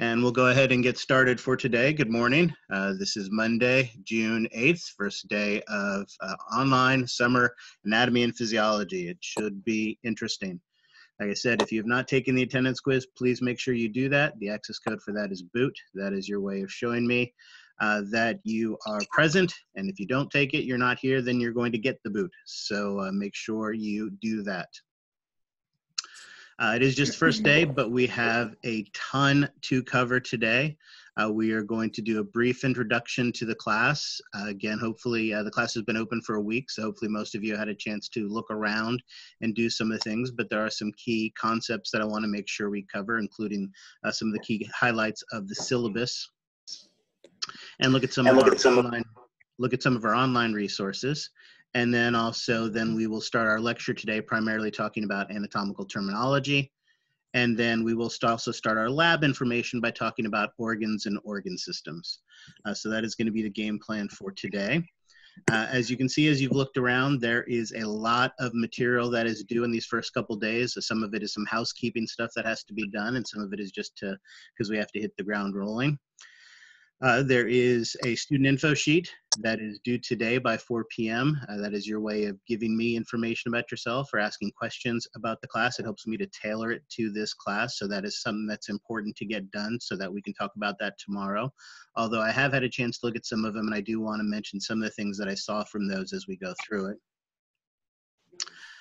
And we'll go ahead and get started for today. Good morning. Uh, this is Monday, June 8th, first day of uh, online summer anatomy and physiology. It should be interesting. Like I said, if you have not taken the attendance quiz, please make sure you do that. The access code for that is boot. That is your way of showing me uh, that you are present. And if you don't take it, you're not here, then you're going to get the boot. So uh, make sure you do that. Uh, it is just first day, but we have a ton to cover today. Uh, we are going to do a brief introduction to the class. Uh, again, hopefully uh, the class has been open for a week, so hopefully most of you had a chance to look around and do some of the things, but there are some key concepts that I wanna make sure we cover, including uh, some of the key highlights of the syllabus. And look at some, And of, look at some online, look at some of our online resources. And then also, then we will start our lecture today primarily talking about anatomical terminology. And then we will st- also start our lab information by talking about organs and organ systems. Uh, so that is going to be the game plan for today. Uh, as you can see, as you've looked around, there is a lot of material that is due in these first couple days. So some of it is some housekeeping stuff that has to be done, and some of it is just to because we have to hit the ground rolling. Uh, there is a student info sheet that is due today by 4 p.m. Uh, that is your way of giving me information about yourself or asking questions about the class. It helps me to tailor it to this class. So that is something that's important to get done so that we can talk about that tomorrow. Although I have had a chance to look at some of them and I do want to mention some of the things that I saw from those as we go through it.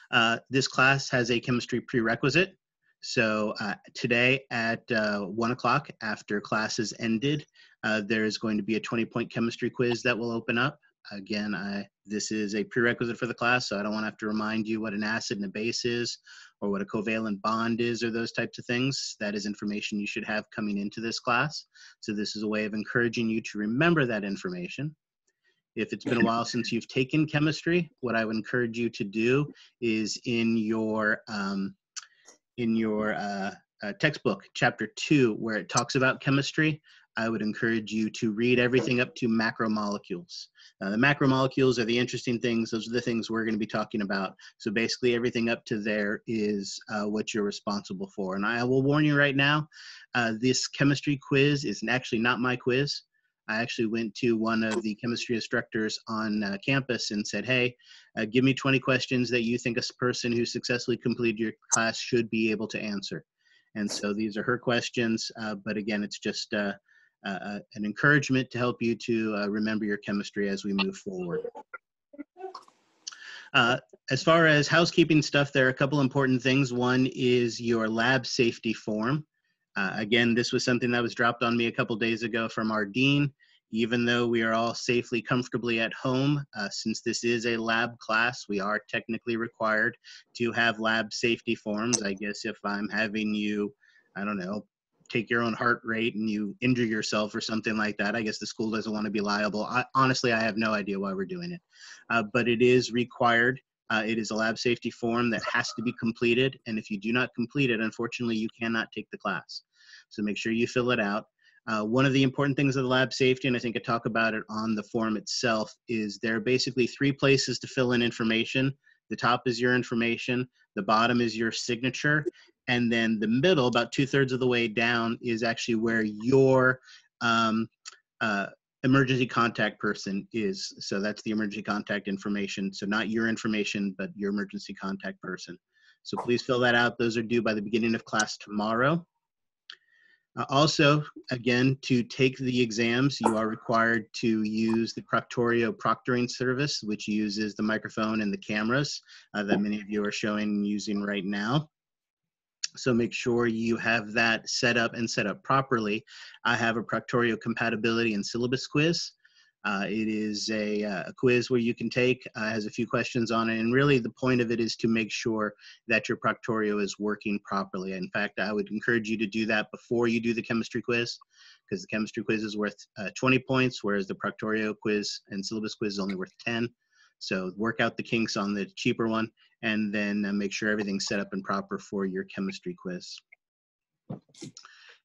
Uh, this class has a chemistry prerequisite. So uh, today at uh, one o'clock after class classes ended, uh, there is going to be a 20 point chemistry quiz that will open up. Again, I, this is a prerequisite for the class, so I don't want to have to remind you what an acid and a base is or what a covalent bond is or those types of things. That is information you should have coming into this class. So this is a way of encouraging you to remember that information. If it's been a while since you've taken chemistry, what I would encourage you to do is in your um, in your uh, uh, textbook, chapter two, where it talks about chemistry, I would encourage you to read everything up to macromolecules. Uh, the macromolecules are the interesting things. Those are the things we're going to be talking about. So basically, everything up to there is uh, what you're responsible for. And I will warn you right now, uh, this chemistry quiz is actually not my quiz. I actually went to one of the chemistry instructors on uh, campus and said, hey, uh, give me 20 questions that you think a person who successfully completed your class should be able to answer. And so these are her questions, uh, but again, it's just uh, uh, an encouragement to help you to uh, remember your chemistry as we move forward. Uh, as far as housekeeping stuff, there are a couple important things. One is your lab safety form. Uh, again, this was something that was dropped on me a couple days ago from our dean. Even though we are all safely, comfortably at home, uh, since this is a lab class, we are technically required to have lab safety forms. I guess if I'm having you, I don't know, take your own heart rate and you injure yourself or something like that, I guess the school doesn't want to be liable. I, honestly, I have no idea why we're doing it, uh, but it is required. Uh, it is a lab safety form that has to be completed, and if you do not complete it, unfortunately, you cannot take the class. So make sure you fill it out. Uh, one of the important things of the lab safety, and I think I talk about it on the form itself, is there are basically three places to fill in information. The top is your information, the bottom is your signature, and then the middle, about two thirds of the way down, is actually where your um, uh, emergency contact person is. So that's the emergency contact information. So not your information, but your emergency contact person. So please fill that out. Those are due by the beginning of class tomorrow. Uh, also, again, to take the exams, you are required to use the Proctorio proctoring service, which uses the microphone and the cameras uh, that many of you are showing using right now. So make sure you have that set up and set up properly. I have a Proctorio compatibility and syllabus quiz. Uh, it is a, uh, a, quiz where you can take, uh, has a few questions on it, and really the point of it is to make sure that your Proctorio is working properly. In fact, I would encourage you to do that before you do the chemistry quiz, because the chemistry quiz is worth uh, 20 points, whereas the Proctorio quiz and syllabus quiz is only worth 10. So work out the kinks on the cheaper one, and then uh, make sure everything's set up and proper for your chemistry quiz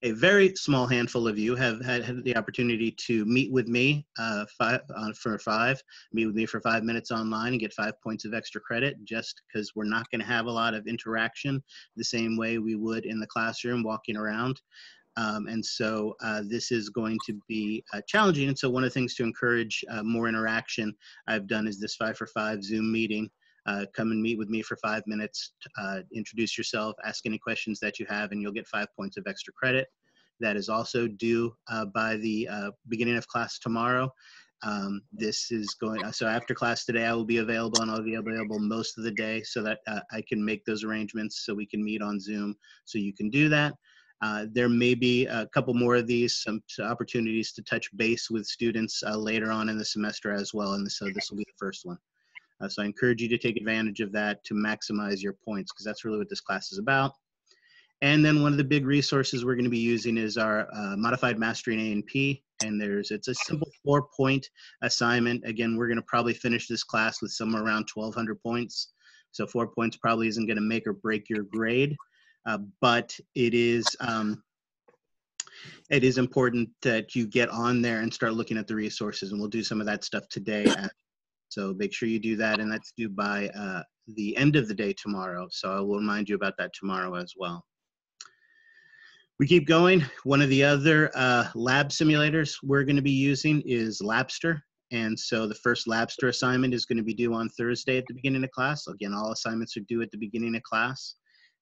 a very small handful of you have had, had the opportunity to meet with me uh, five, uh, for five, meet with me for five minutes online and get five points of extra credit just because we're not going to have a lot of interaction the same way we would in the classroom walking around. Um, and so uh, this is going to be uh, challenging. And so one of the things to encourage uh, more interaction I've done is this five for five Zoom meeting. Uh, come and meet with me for five minutes, uh, introduce yourself, ask any questions that you have, and you'll get five points of extra credit. That is also due uh, by the beginning of class tomorrow. Um, this is going, so after class today, I will be available and I'll be available most of the day so that I can make those arrangements so we can meet on Zoom so you can do that. Uh, there may be a couple more of these, some opportunities to touch base with students uh, later on in the semester as well, and so this will be the first one. Uh, so I encourage you to take advantage of that to maximize your points, because that's really what this class is about. And then one of the big resources we're going to be using is our uh, modified mastering A&P, and there's it's a simple four-point assignment. Again, we're going to probably finish this class with somewhere around 1,200 points. So four points probably isn't going to make or break your grade. Uh, but it is um, it is important that you get on there and start looking at the resources and we'll do some of that stuff today so make sure you do that and that's due by uh, the end of the day tomorrow so i will remind you about that tomorrow as well. We keep going. One of the other uh, lab simulators we're going to be using is labster and so the first labster assignment is going to be due on thursday at the beginning of class. Again all assignments are due at the beginning of class.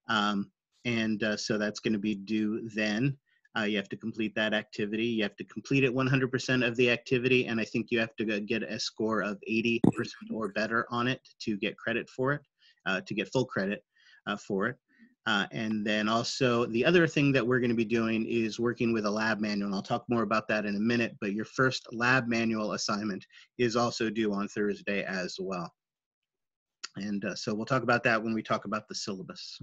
Um, and uh, so that's going to be due then. Uh, you have to complete that activity. You have to complete it 100% of the activity, and I think you have to get a score of 80% or better on it to get credit for it, uh, to get full credit uh, for it. Uh, and then also the other thing that we're going to be doing is working with a lab manual. And I'll talk more about that in a minute, but your first lab manual assignment is also due on Thursday as well. And uh, so we'll talk about that when we talk about the syllabus.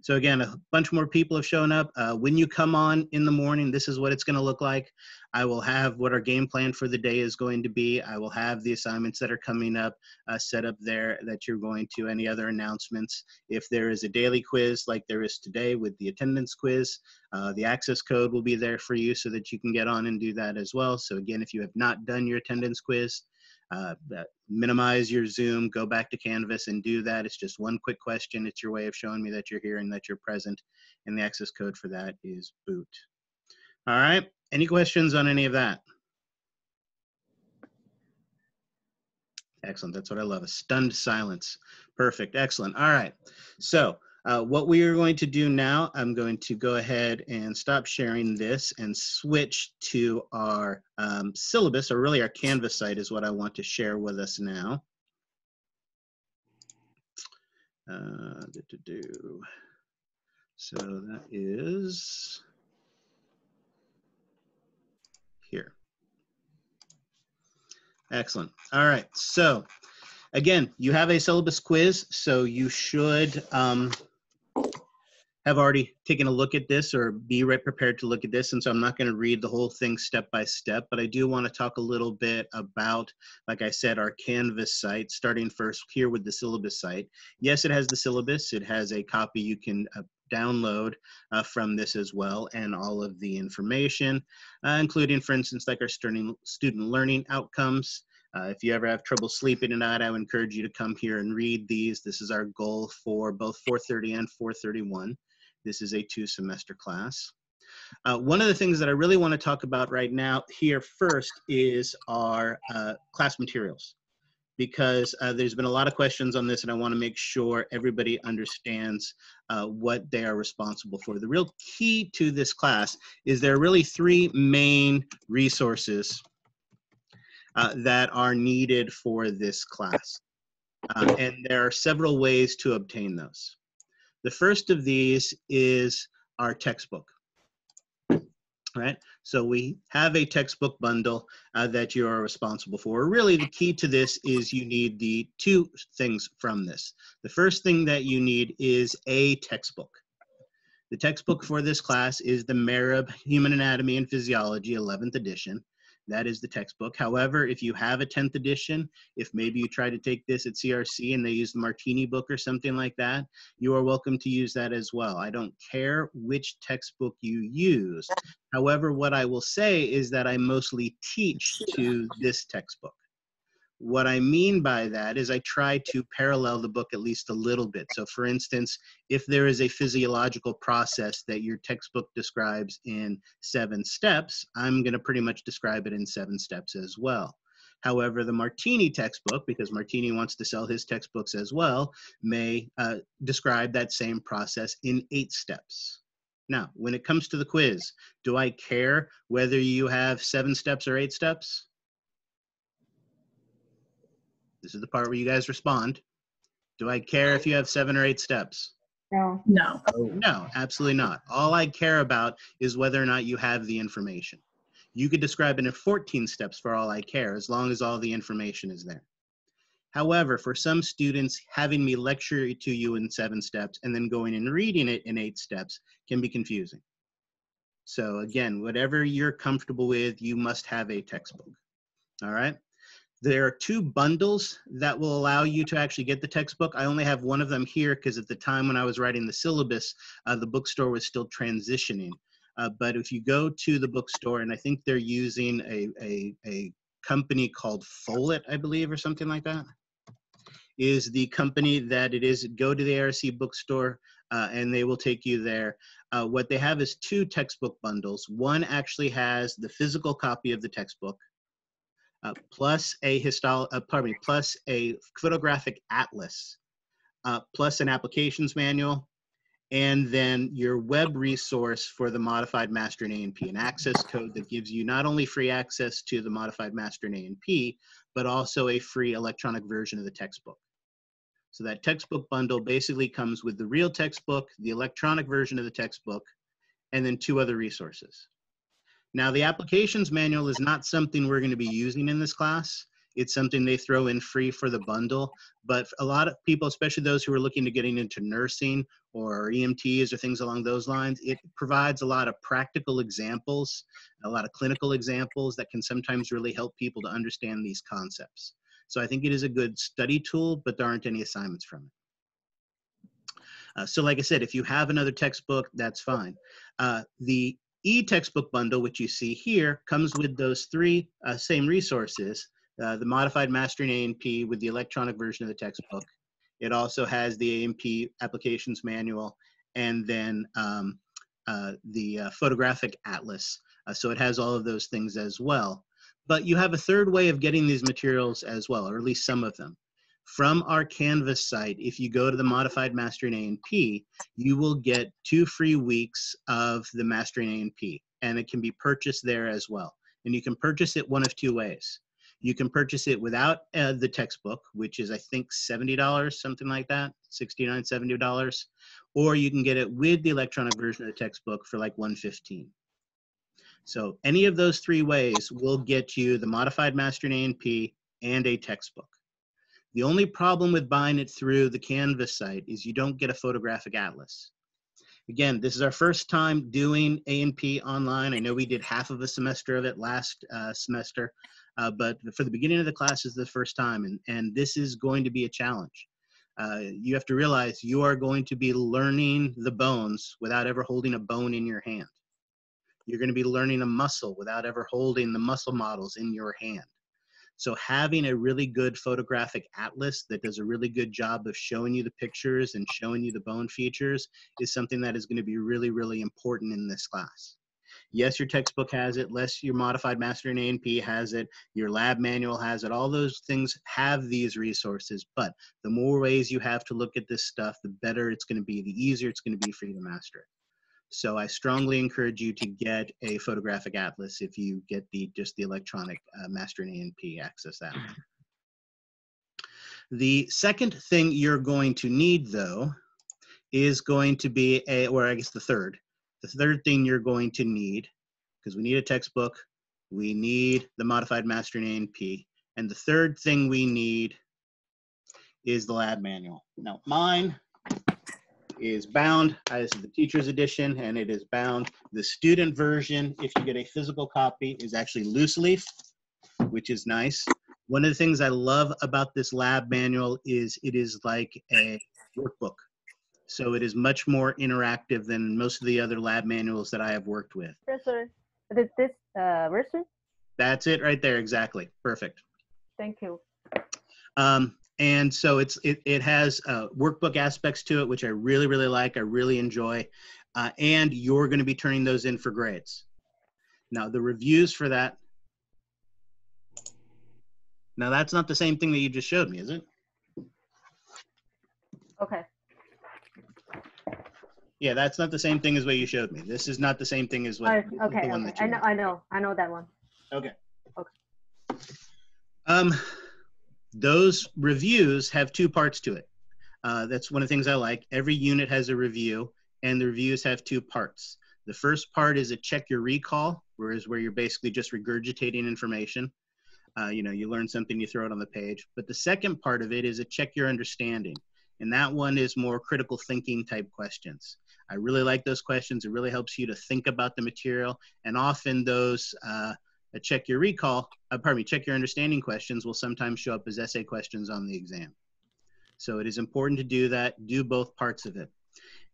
So again, a bunch more people have shown up. Uh, when you come on in the morning, this is what it's going to look like. I will have what our game plan for the day is going to be. I will have the assignments that are coming up uh, set up there that you're going to, any other announcements. If there is a daily quiz like there is today with the attendance quiz, uh, the access code will be there for you so that you can get on and do that as well. So again, if you have not done your attendance quiz, uh, minimize your Zoom, go back to Canvas and do that. It's just one quick question. It's your way of showing me that you're here and that you're present. And the access code for that is boot. All right, any questions on any of that? Excellent, that's what I love, a stunned silence. Perfect, excellent. All right, so uh, what we are going to do now, I'm going to go ahead and stop sharing this and switch to our um, syllabus, or really our Canvas site is what I want to share with us now. Uh, do, do, do. So that is here. Excellent. All right. So again, you have a syllabus quiz, so you should um, have already taken a look at this or be right prepared to look at this. And so I'm not going to read the whole thing step by step, but I do want to talk a little bit about, like I said, our Canvas site, starting first here with the syllabus site. Yes, it has the syllabus. It has a copy you can uh, download uh, from this as well and all of the information, uh, including, for instance, like our student learning outcomes. Uh, if you ever have trouble sleeping at night, I would encourage you to come here and read these. This is our goal for both 430 and 431. This is a two semester class. Uh, one of the things that I really want to talk about right now here first is our uh, class materials because uh, there's been a lot of questions on this and I want to make sure everybody understands uh, what they are responsible for. The real key to this class is there are really three main resources uh, that are needed for this class. Uh, and there are several ways to obtain those. The first of these is our textbook. Right, so we have a textbook bundle uh, that you are responsible for. Really, the key to this is you need the two things from this. The first thing that you need is a textbook. The textbook for this class is the Marieb Human Anatomy and Physiology 11th edition. That is the textbook. However, if you have a 10th edition, if maybe you try to take this at CRC and they use the Martini book or something like that, you are welcome to use that as well. I don't care which textbook you use. However, what I will say is that I mostly teach to this textbook. What I mean by that is I try to parallel the book at least a little bit. So, for instance, if there is a physiological process that your textbook describes in seven steps, I'm going to pretty much describe it in seven steps as well. However, the Martini textbook, because Martini wants to sell his textbooks as well, may uh, describe that same process in eight steps. Now, when it comes to the quiz, do I care whether you have seven steps or eight steps? This is the part where you guys respond. Do I care if you have seven or eight steps? No. No. Oh, no, absolutely not. All I care about is whether or not you have the information. You could describe it in 14 steps for all I care, as long as all the information is there. However, for some students, having me lecture to you in seven steps and then going and reading it in eight steps can be confusing. So again, whatever you're comfortable with, you must have a textbook. All right. There are two bundles that will allow you to actually get the textbook. I only have one of them here because at the time when I was writing the syllabus, uh, the bookstore was still transitioning. Uh, but if you go to the bookstore, and I think they're using a, a, a company called Follett, I believe, or something like that, is the company that it is. Go to the ARC bookstore uh, and they will take you there. Uh, what they have is two textbook bundles. One actually has the physical copy of the textbook, uh, plus a histol, uh, pardon me, plus a photographic atlas, uh, plus an applications manual, and then your web resource for the modified mastering A&P, an access code that gives you not only free access to the modified mastering A&P, but also a free electronic version of the textbook. So that textbook bundle basically comes with the real textbook, the electronic version of the textbook, and then two other resources. Now the applications manual is not something we're gonna be using in this class. It's something they throw in free for the bundle. But a lot of people, especially those who are looking to getting into nursing or EMTs or things along those lines, it provides a lot of practical examples, a lot of clinical examples that can sometimes really help people to understand these concepts. So I think it is a good study tool, but there aren't any assignments from it. Uh, so like I said, if you have another textbook, that's fine. Uh, the e-textbook bundle, which you see here, comes with those three uh, same resources, uh, the modified mastering A&P with the electronic version of the textbook. It also has the A&P applications manual and then um, uh, the uh, photographic atlas. Uh, so it has all of those things as well. But you have a third way of getting these materials as well, or at least some of them. From our Canvas site, if you go to the Modified Mastering A&P, you will get two free weeks of the Mastering A&P, and it can be purchased there as well. And you can purchase it one of two ways. You can purchase it without uh, the textbook, which is I think $70, something like that, $69, $70. Or you can get it with the electronic version of the textbook for like 115 So any of those three ways will get you the modified mastering A&P and a textbook. The only problem with buying it through the Canvas site is you don't get a photographic atlas. Again, this is our first time doing A&P online. I know we did half of a semester of it last uh, semester, uh, but for the beginning of the class is the first time, and, and this is going to be a challenge. Uh, you have to realize you are going to be learning the bones without ever holding a bone in your hand. You're going to be learning a muscle without ever holding the muscle models in your hand. So having a really good photographic atlas that does a really good job of showing you the pictures and showing you the bone features is something that is going to be really, really important in this class. Yes, your textbook has it. Less your modified mastering A&P has it. Your lab manual has it. All those things have these resources. But the more ways you have to look at this stuff, the better it's going to be. The easier it's going to be for you to master it. So I strongly encourage you to get a photographic atlas if you get the just the electronic uh, mastering A&P access that. The second thing you're going to need though is going to be a, or I guess the third, the third thing you're going to need, because we need a textbook, we need the modified mastering A&P, and the third thing we need is the lab manual. Now, mine is bound. This is the teacher's edition, and it is bound. The student version, if you get a physical copy, is actually loose leaf, which is nice. One of the things I love about this lab manual is it is like a workbook. So it is much more interactive than most of the other lab manuals that I have worked with. Professor, is this uh, version? That's it right there, exactly. Perfect. Thank you. Um, and so it's it, it has uh, workbook aspects to it, which I really really like. I really enjoy, uh, and you're going to be turning those in for grades. Now the reviews for that. Now that's not the same thing that you just showed me, is it? Okay. Yeah, that's not the same thing as what you showed me. This is not the same thing as what Uh, okay. okay. I know. I know. I know that one. Okay. Okay. Um, those reviews have two parts to it. Uh, that's one of the things I like. Every unit has a review, and the reviews have two parts. The first part is a check your recall, whereas where you're basically just regurgitating information. Uh, you know, you learn something, you throw it on the page. But the second part of it is a check your understanding, and that one is more critical thinking type questions. I really like those questions. It really helps you to think about the material, and often those uh, a check your recall, uh, pardon me, check your understanding questions will sometimes show up as essay questions on the exam. So it is important to do that, do both parts of it.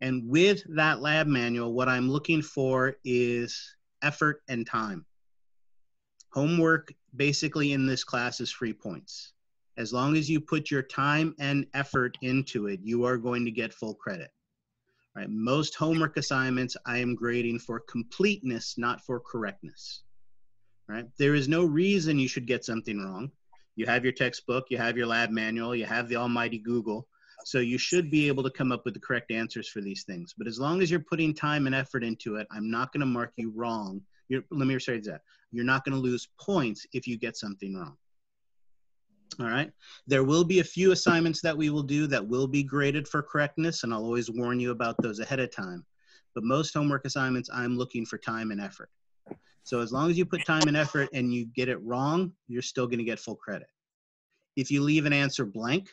And with that lab manual, what I'm looking for is effort and time. Homework basically in this class is free points. As long as you put your time and effort into it, you are going to get full credit. Right? Most homework assignments I am grading for completeness, not for correctness right? There is no reason you should get something wrong. You have your textbook, you have your lab manual, you have the almighty Google. So you should be able to come up with the correct answers for these things. But as long as you're putting time and effort into it, I'm not going to mark you wrong. You're, let me rephrase that. You're not going to lose points if you get something wrong. All right. There will be a few assignments that we will do that will be graded for correctness, and I'll always warn you about those ahead of time. But most homework assignments, I'm looking for time and effort. So as long as you put time and effort and you get it wrong, you're still going to get full credit. If you leave an answer blank,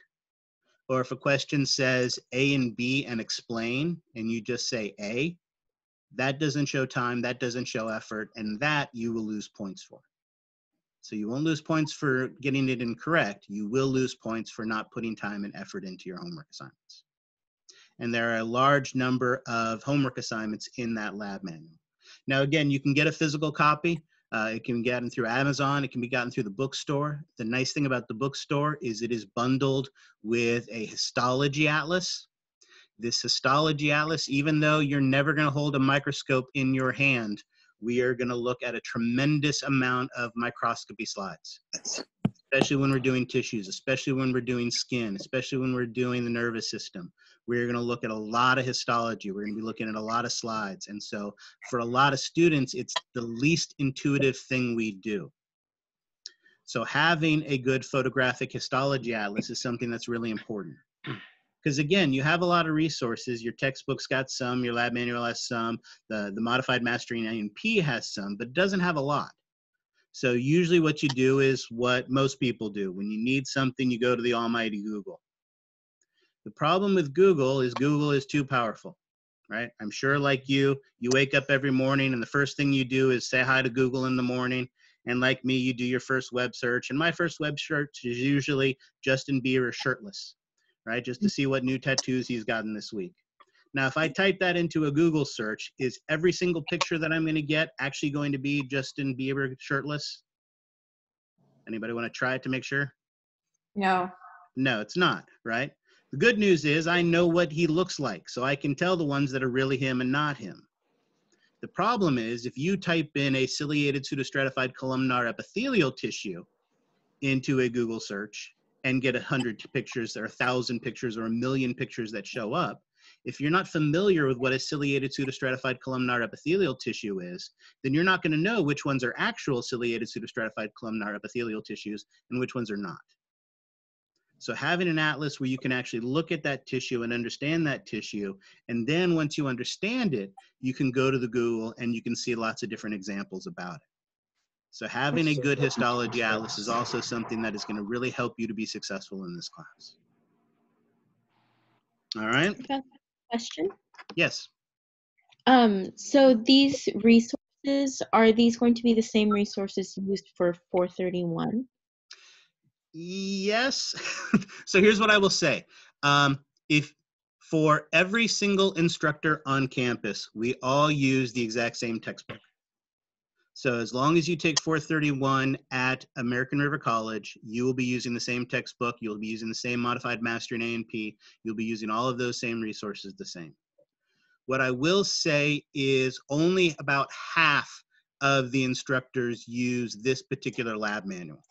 or if a question says A and B and explain, and you just say A, that doesn't show time, that doesn't show effort, and that you will lose points for. So you won't lose points for getting it incorrect. You will lose points for not putting time and effort into your homework assignments. And there are a large number of homework assignments in that lab manual. Now, again, you can get a physical copy. Uh, it can be gotten through Amazon. It can be gotten through the bookstore. The nice thing about the bookstore is it is bundled with a histology atlas. This histology atlas, even though you're never going to hold a microscope in your hand, we are going to look at a tremendous amount of microscopy slides, especially when we're doing tissues, especially when we're doing skin, especially when we're doing the nervous system we're going to look at a lot of histology. We're going to be looking at a lot of slides. And so for a lot of students, it's the least intuitive thing we do. So having a good photographic histology atlas is something that's really important. Because again, you have a lot of resources. Your textbook's got some, your lab manual has some, the, the modified mastering A&P has some, but it doesn't have a lot. So usually what you do is what most people do. When you need something, you go to the almighty Google. The problem with Google is Google is too powerful, right? I'm sure like you, you wake up every morning and the first thing you do is say hi to Google in the morning. And like me, you do your first web search. And my first web search is usually Justin Bieber shirtless, right? Just to see what new tattoos he's gotten this week. Now, if I type that into a Google search, is every single picture that I'm going to get actually going to be Justin Bieber shirtless? Anybody want to try it to make sure? No. No, it's not, right? The good news is I know what he looks like, so I can tell the ones that are really him and not him. The problem is if you type in a ciliated pseudostratified columnar epithelial tissue into a Google search and get a hundred pictures or a thousand pictures or a million pictures that show up, if you're not familiar with what a ciliated pseudostratified columnar epithelial tissue is, then you're not going to know which ones are actual ciliated pseudostratified columnar epithelial tissues and which ones are not. So having an atlas where you can actually look at that tissue and understand that tissue, and then once you understand it, you can go to the Google and you can see lots of different examples about it. So having a good histology atlas is also something that is going to really help you to be successful in this class. All right? Question. Yes. Um, so these resources, are these going to be the same resources used for 431? Yes. so here's what I will say. Um, if for every single instructor on campus, we all use the exact same textbook. So as long as you take 431 at American River College, you will be using the same textbook, you'll be using the same modified mastering A&P, you'll be using all of those same resources the same. What I will say is only about half of the instructors use this particular lab manual.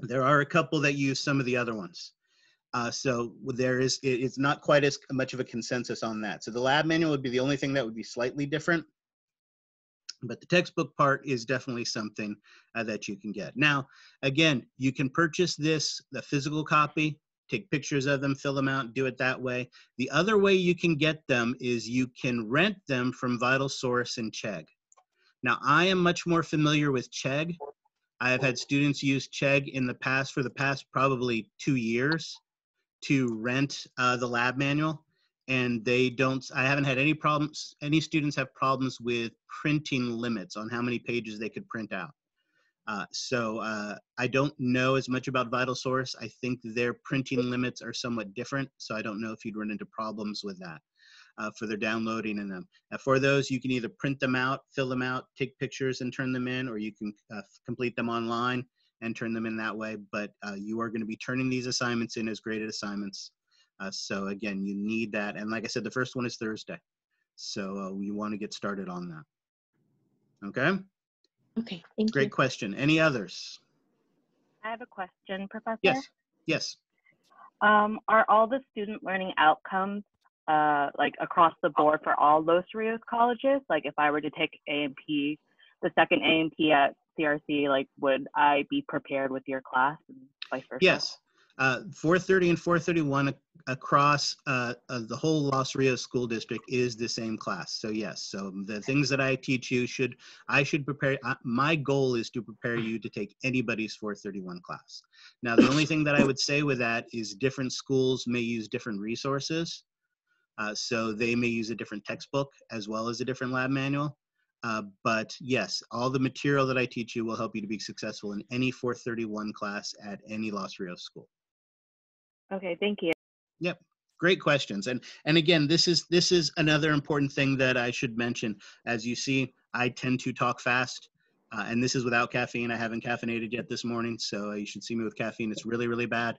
There are a couple that use some of the other ones. Uh, so there is, it's not quite as much of a consensus on that. So the lab manual would be the only thing that would be slightly different. But the textbook part is definitely something uh, that you can get. Now, again, you can purchase this, the physical copy, take pictures of them, fill them out, do it that way. The other way you can get them is you can rent them from Vital Source and Chegg. Now, I am much more familiar with Chegg. I have had students use Chegg in the past for the past probably two years to rent uh, the lab manual, and they don't. I haven't had any problems. Any students have problems with printing limits on how many pages they could print out. Uh, so uh, I don't know as much about Vital Source. I think their printing limits are somewhat different, so I don't know if you'd run into problems with that uh, for their downloading and them. Uh, for those, you can either print them out, fill them out, take pictures and turn them in, or you can uh, complete them online and turn them in that way. But uh, you are going to be turning these assignments in as graded assignments. Uh, so again, you need that. And like I said, the first one is Thursday. So uh, we want to get started on that. Okay, Okay, thank great you. question. Any others? I have a question, Professor. Yes, yes. Um, are all the student learning outcomes uh, like across the board for all Los Rios colleges? Like if I were to take A&P, the second A&P at CRC, like would I be prepared with your class and vice versa? Yes. Uh, 430 and 431 ac- across uh, uh, the whole Los Rios School District is the same class. So yes, so the things that I teach you should, I should prepare, uh, my goal is to prepare you to take anybody's 431 class. Now, the only thing that I would say with that is different schools may use different resources. Uh, so they may use a different textbook as well as a different lab manual. Uh, but yes, all the material that I teach you will help you to be successful in any 431 class at any Los Rios school. Okay, thank you. Yep, great questions. And and again, this is this is another important thing that I should mention. As you see, I tend to talk fast. Uh, and this is without caffeine. I haven't caffeinated yet this morning, so you should see me with caffeine. It's really, really bad.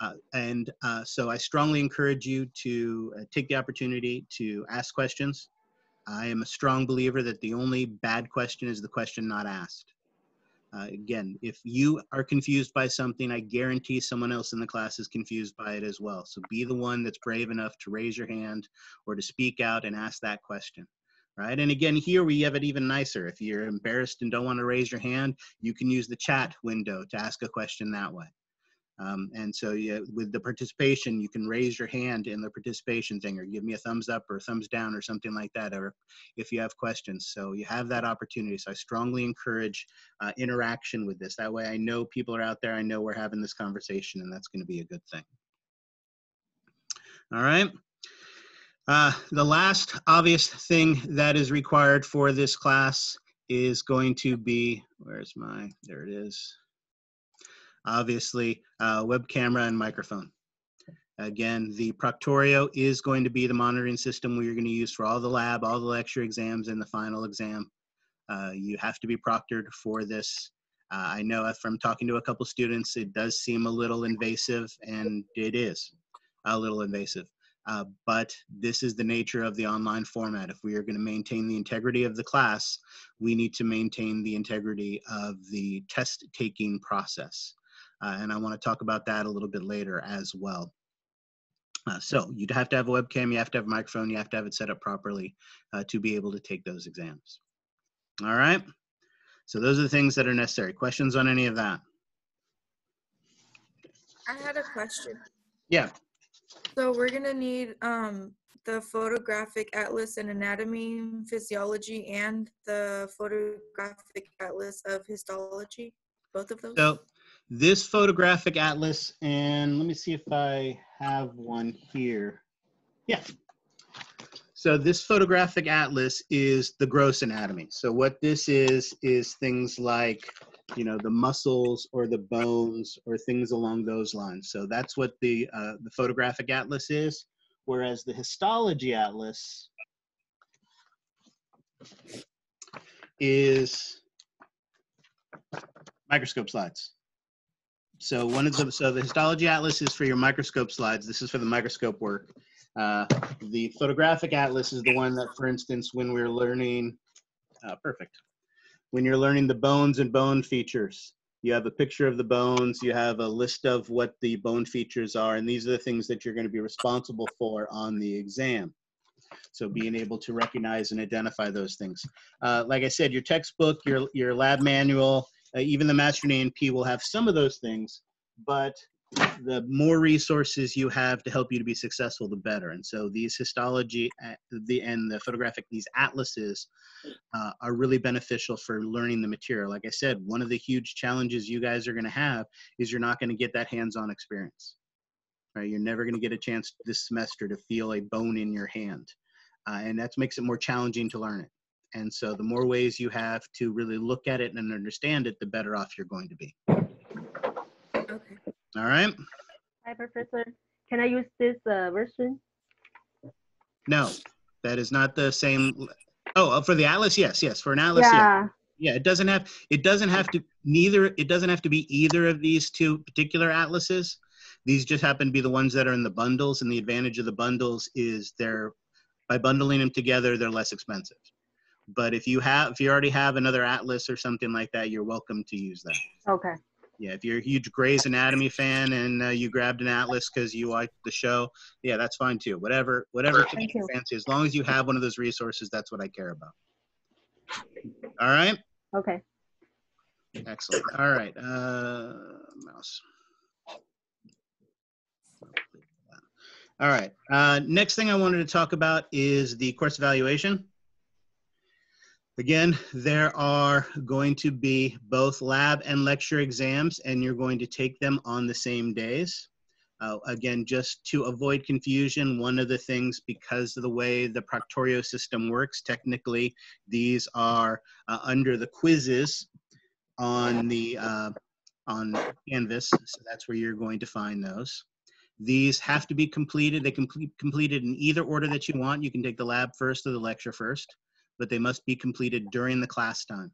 Uh, and uh, so I strongly encourage you to uh, take the opportunity to ask questions. I am a strong believer that the only bad question is the question not asked. Uh, again, if you are confused by something, I guarantee someone else in the class is confused by it as well. So be the one that's brave enough to raise your hand or to speak out and ask that question. Right. And again, here we have it even nicer. If you're embarrassed and don't want to raise your hand, you can use the chat window to ask a question that way. Um, and so yeah, with the participation, you can raise your hand in the participation thing or give me a thumbs up or thumbs down or something like that, or if you have questions. So you have that opportunity. So I strongly encourage uh, interaction with this. That way I know people are out there. I know we're having this conversation and that's going to be a good thing. All right. Uh, the last obvious thing that is required for this class is going to be, where's my, there it is. Obviously, uh, web camera and microphone. Again, the Proctorio is going to be the monitoring system we're going to use for all the lab, all the lecture exams, and the final exam. Uh, you have to be proctored for this. Uh, I know from talking to a couple students, it does seem a little invasive, and it is a little invasive. Uh, but this is the nature of the online format. If we are going to maintain the integrity of the class, we need to maintain the integrity of the test taking process. Uh, and I want to talk about that a little bit later as well. Uh, so you'd have to have a webcam, you have to have a microphone, you have to have it set up properly uh, to be able to take those exams. All right. So those are the things that are necessary. Questions on any of that? I had a question. Yeah. So we're gonna need um the photographic atlas and anatomy, physiology, and the photographic atlas of histology. Both of those. So this photographic atlas, and let me see if I have one here. Yeah. So this photographic atlas is the gross anatomy. So what this is, is things like, you know, the muscles or the bones or things along those lines. So that's what the, uh, the photographic atlas is. Whereas the histology atlas is microscope slides. So one of the, so the histology atlas is for your microscope slides. This is for the microscope work. Uh, the photographic atlas is the one that, for instance, when we're learning, uh, perfect. When you're learning the bones and bone features, you have a picture of the bones, you have a list of what the bone features are, and these are the things that you're going to be responsible for on the exam. So being able to recognize and identify those things. Uh, like I said, your textbook, your, your lab manual, uh, even the Master A&P will have some of those things, but the more resources you have to help you to be successful, the better. And so these histology uh, the and the photographic these atlases uh, are really beneficial for learning the material. Like I said, one of the huge challenges you guys are going to have is you're not going to get that hands-on experience. Right? You're never going to get a chance this semester to feel a bone in your hand, uh, and that makes it more challenging to learn it. And so the more ways you have to really look at it and understand it, the better off you're going to be. Okay. All right? Hi, Professor. Can I use this uh, version? No, that is not the same. Oh, uh, for the atlas, yes, yes. For an atlas, yeah. yeah. Yeah, it doesn't have it doesn't have to neither it doesn't have to be either of these two particular atlases. These just happen to be the ones that are in the bundles, and the advantage of the bundles is they're by bundling them together, they're less expensive. But if you have if you already have another atlas or something like that, you're welcome to use that. Okay. Yeah, if you're a huge Grey's Anatomy fan and uh, you grabbed an atlas because you liked the show, yeah, that's fine too. Whatever, whatever Thank you you. fancy, as long as you have one of those resources, that's what I care about. All right, Okay. excellent. All right, uh, mouse. All right. Uh, next thing I wanted to talk about is the course evaluation. Again, there are going to be both lab and lecture exams, and you're going to take them on the same days. Uh, again, just to avoid confusion, one of the things, because of the way the Proctorio system works, technically, these are uh, under the quizzes on the uh, on Canvas, so that's where you're going to find those. These have to be completed. They can be completed in either order that you want. You can take the lab first or the lecture first but they must be completed during the class time.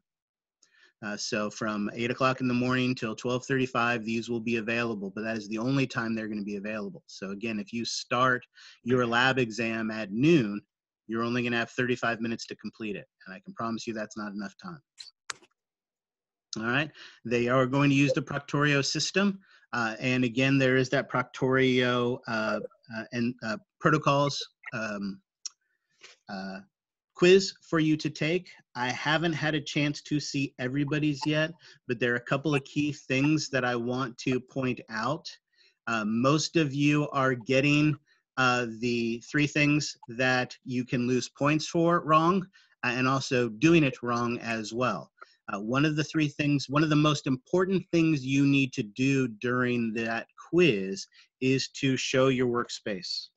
Uh, so from 8 o'clock in the morning till 12.35, these will be available, but that is the only time they're going to be available. So again, if you start your lab exam at noon, you're only going to have 35 minutes to complete it. And I can promise you that's not enough time. All right, they are going to use the Proctorio system. Uh, and again, there is that Proctorio uh, uh, and uh, protocols um, uh, quiz for you to take. I haven't had a chance to see everybody's yet, but there are a couple of key things that I want to point out. Uh, most of you are getting uh, the three things that you can lose points for wrong, uh, and also doing it wrong as well. Uh, one of the three things, one of the most important things you need to do during that quiz is to show your workspace.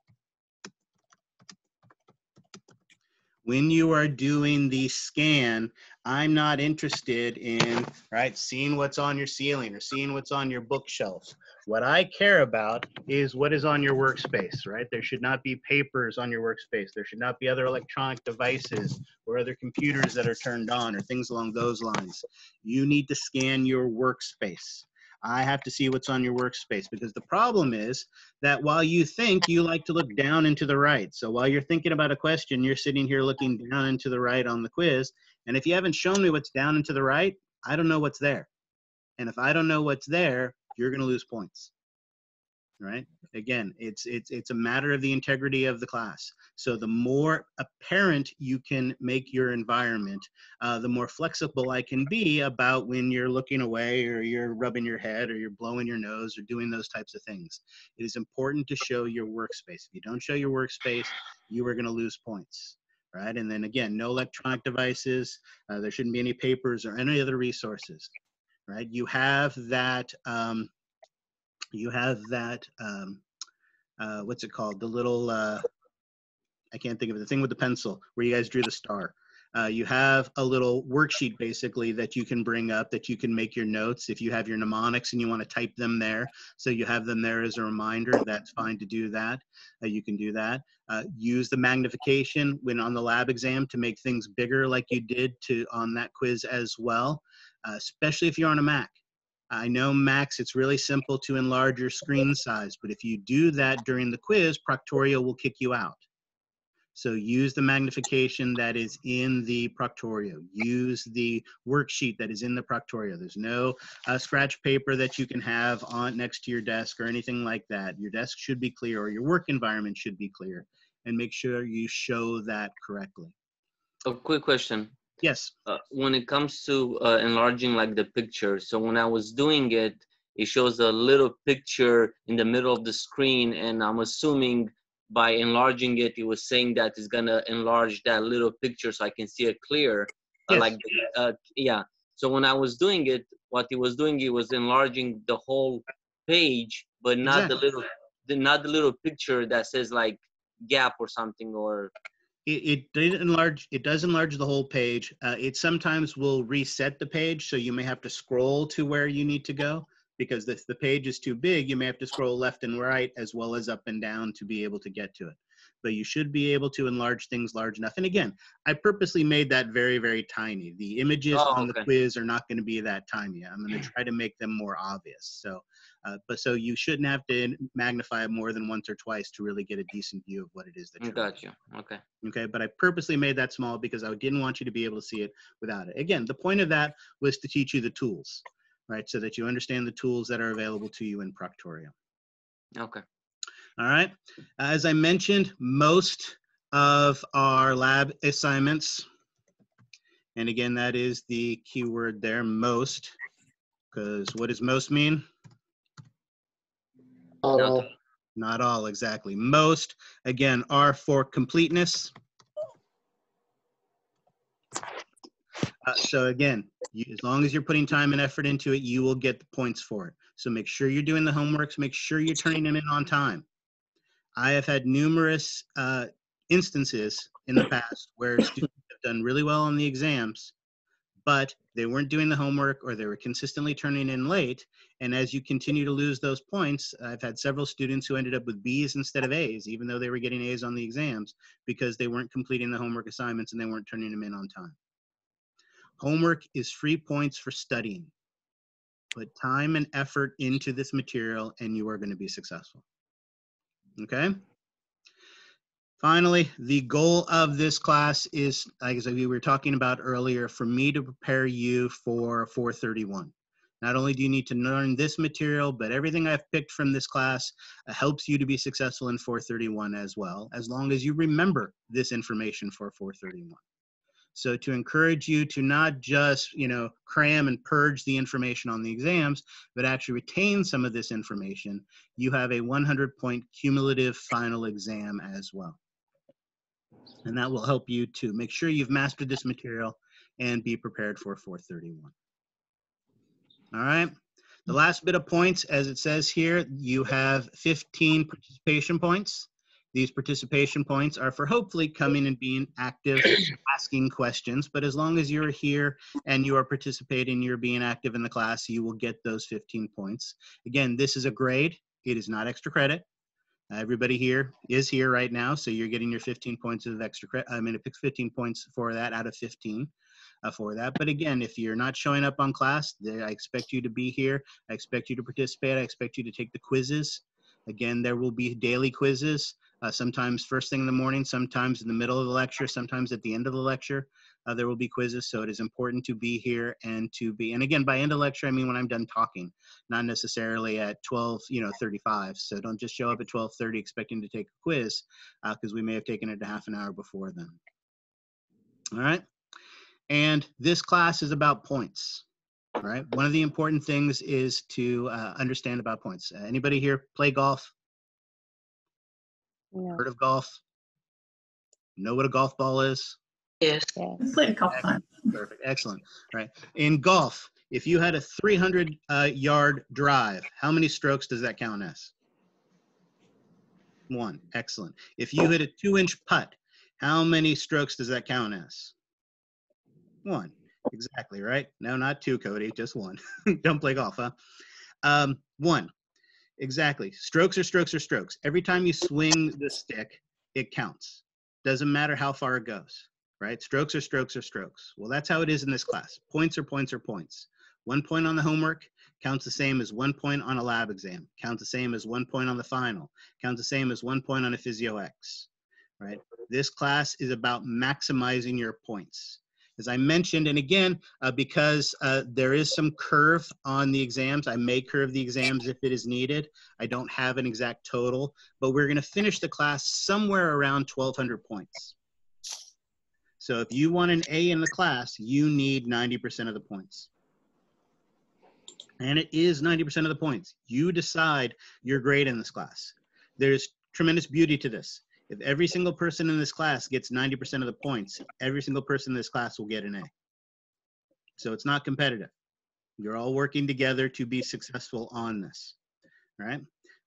When you are doing the scan, I'm not interested in, right, seeing what's on your ceiling or seeing what's on your bookshelf. What I care about is what is on your workspace, right? There should not be papers on your workspace. There should not be other electronic devices or other computers that are turned on or things along those lines. You need to scan your workspace. I have to see what's on your workspace because the problem is that while you think you like to look down and to the right, so while you're thinking about a question, you're sitting here looking down and to the right on the quiz. And if you haven't shown me what's down and to the right, I don't know what's there. And if I don't know what's there, you're going to lose points right? Again it's it's it's a matter of the integrity of the class. So the more apparent you can make your environment uh, the more flexible i can be about when you're looking away or you're rubbing your head or you're blowing your nose or doing those types of things. It is important to show your workspace. If you don't show your workspace you are going to lose points right? And then again no electronic devices uh, there shouldn't be any papers or any other resources right? You have that um, you have that um, uh, what's it called? The little uh, i can't think of it the thing with the pencil where you guys drew the star. Uh, you have a little worksheet basically that you can bring up that you can make your notes. If you have your mnemonics and you want to type them there so you have them there as a reminder that's fine to do that uh, you can do that. Uh, use the magnification when on the lab exam to make things bigger like you did to on that quiz as well uh, especially if you're on a mac I know Macs, it's really simple to enlarge your screen size, but if you do that during the quiz, Proctorio will kick you out. So use the magnification that is in the Proctorio. Use the worksheet that is in the Proctorio. There's no uh, scratch paper that you can have on next to your desk or anything like that. Your desk should be clear or your work environment should be clear and make sure you show that correctly. A quick question. Yes. Uh, when it comes to uh, enlarging like the picture, so when I was doing it, it shows a little picture in the middle of the screen and I'm assuming by enlarging it, it was saying that it's gonna enlarge that little picture so I can see it clear. Uh, Yes. like, uh, yeah. So when I was doing it, what it was doing, it was enlarging the whole page, but not the little, the, not the little picture that says like gap or something or. It, it did enlarge, it does enlarge the whole page. Uh, it sometimes will reset the page, so you may have to scroll to where you need to go. Because if the page is too big, you may have to scroll left and right as well as up and down to be able to get to it. But you should be able to enlarge things large enough. And again, I purposely made that very, very tiny. The images Oh, on the quiz are not going to be that tiny. I'm going to try to make them more obvious. So, uh, but so you shouldn't have to magnify it more than once or twice to really get a decent view of what it is that you're Got you. Okay. okay but i purposely made that small because i didn't want you to be able to see it without it again the point of that was to teach you the tools right so that you understand the tools that are available to you in proctorio Okay. All right as i mentioned most of our lab assignments and again that is the keyword there most because what does most mean Not all. Not all, exactly. Most, again, are for completeness. Uh, so again, you, as long as you're putting time and effort into it, you will get the points for it. So make sure you're doing the homeworks, make sure you're turning them in on time. I have had numerous uh, instances in the past where students have done really well on the exams, but they weren't doing the homework or they were consistently turning in late. And as you continue to lose those points, I've had several students who ended up with B's instead of A's, even though they were getting A's on the exams because they weren't completing the homework assignments and they weren't turning them in on time. Homework is free points for studying. Put time and effort into this material and you are going to be successful. Okay? Finally, the goal of this class is, like as we were talking about earlier, for me to prepare you for 431. Not only do you need to learn this material, but everything I've picked from this class uh, helps you to be successful in 431 as well, as long as you remember this information for 431. So to encourage you to not just, you know, cram and purge the information on the exams, but actually retain some of this information, you have a 100 point cumulative final exam as well. And that will help you to make sure you've mastered this material and be prepared for 431. All right. The last bit of points, as it says here, you have 15 participation points. These participation points are for hopefully coming and being active, asking questions. But as long as you're here and you are participating, you're being active in the class, you will get those 15 points. Again, this is a grade. It is not extra credit. Everybody here is here right now, so you're getting your 15 points of extra credit. I mean, it picks 15 points for that out of 15 uh, for that. But again, if you're not showing up on class, I expect you to be here. I expect you to participate. I expect you to take the quizzes. Again, there will be daily quizzes, uh, sometimes first thing in the morning, sometimes in the middle of the lecture, sometimes at the end of the lecture. Uh, there will be quizzes, so it is important to be here and to be. And again, by end of lecture, I mean when I'm done talking, not necessarily at 12, you know, 35. So don't just show up at 12:30 expecting to take a quiz, because we may have taken it a half an hour before then. All right. And this class is about points, all right? One of the important things is to uh, understand about points. Uh, anybody here play golf? No. Heard of golf? Know what a golf ball is? Yes. Played a couple times. Perfect, excellent, right? In golf, if you had a 300 uh, yard drive, how many strokes does that count as? One, excellent. If you hit a two inch putt, how many strokes does that count as? One. Exactly, right? No, not two, Cody, just one. Don't play golf, huh? Um, one. Exactly. Strokes are strokes are strokes. Every time you swing the stick, it counts. Doesn't matter how far it goes, right? Strokes are strokes are strokes. Well, that's how it is in this class. Points are points are points. One point on the homework counts the same as one point on a lab exam, counts the same as one point on the final, counts the same as one point on a PhysioEx, right? This class is about maximizing your points as I mentioned, and again, uh, because uh, there is some curve on the exams, I may curve the exams if it is needed. I don't have an exact total, but we're gonna finish the class somewhere around 1,200 points. So if you want an A in the class, you need 90% of the points. And it is 90% of the points. You decide your grade in this class. There's tremendous beauty to this. If every single person in this class gets 90% of the points, every single person in this class will get an A. So it's not competitive. You're all working together to be successful on this, right?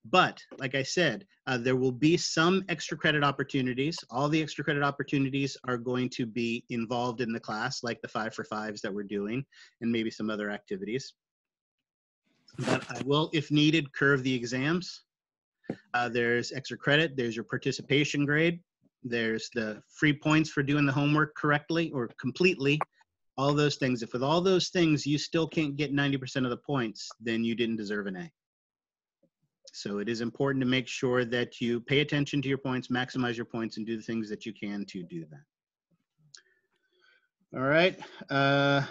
But like I said, uh, there will be some extra credit opportunities. All the extra credit opportunities are going to be involved in the class, like the five for fives that we're doing, and maybe some other activities. But I will, if needed, curve the exams uh, there's extra credit, there's your participation grade, there's the free points for doing the homework correctly or completely, all those things. If with all those things you still can't get 90% of the points, then you didn't deserve an A. So it is important to make sure that you pay attention to your points, maximize your points, and do the things that you can to do that. All right. Uh,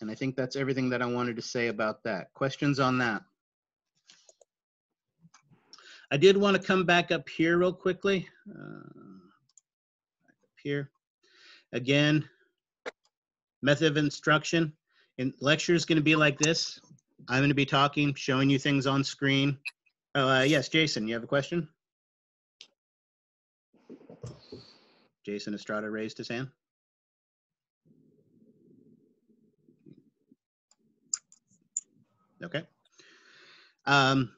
and I think that's everything that I wanted to say about that. Questions on that? I did want to come back up here real quickly. Uh, up here. Again, method of instruction. And lecture is going to be like this. I'm going to be talking, showing you things on screen. Uh, yes, Jason, you have a question? Jason Estrada raised his hand. Okay. Um,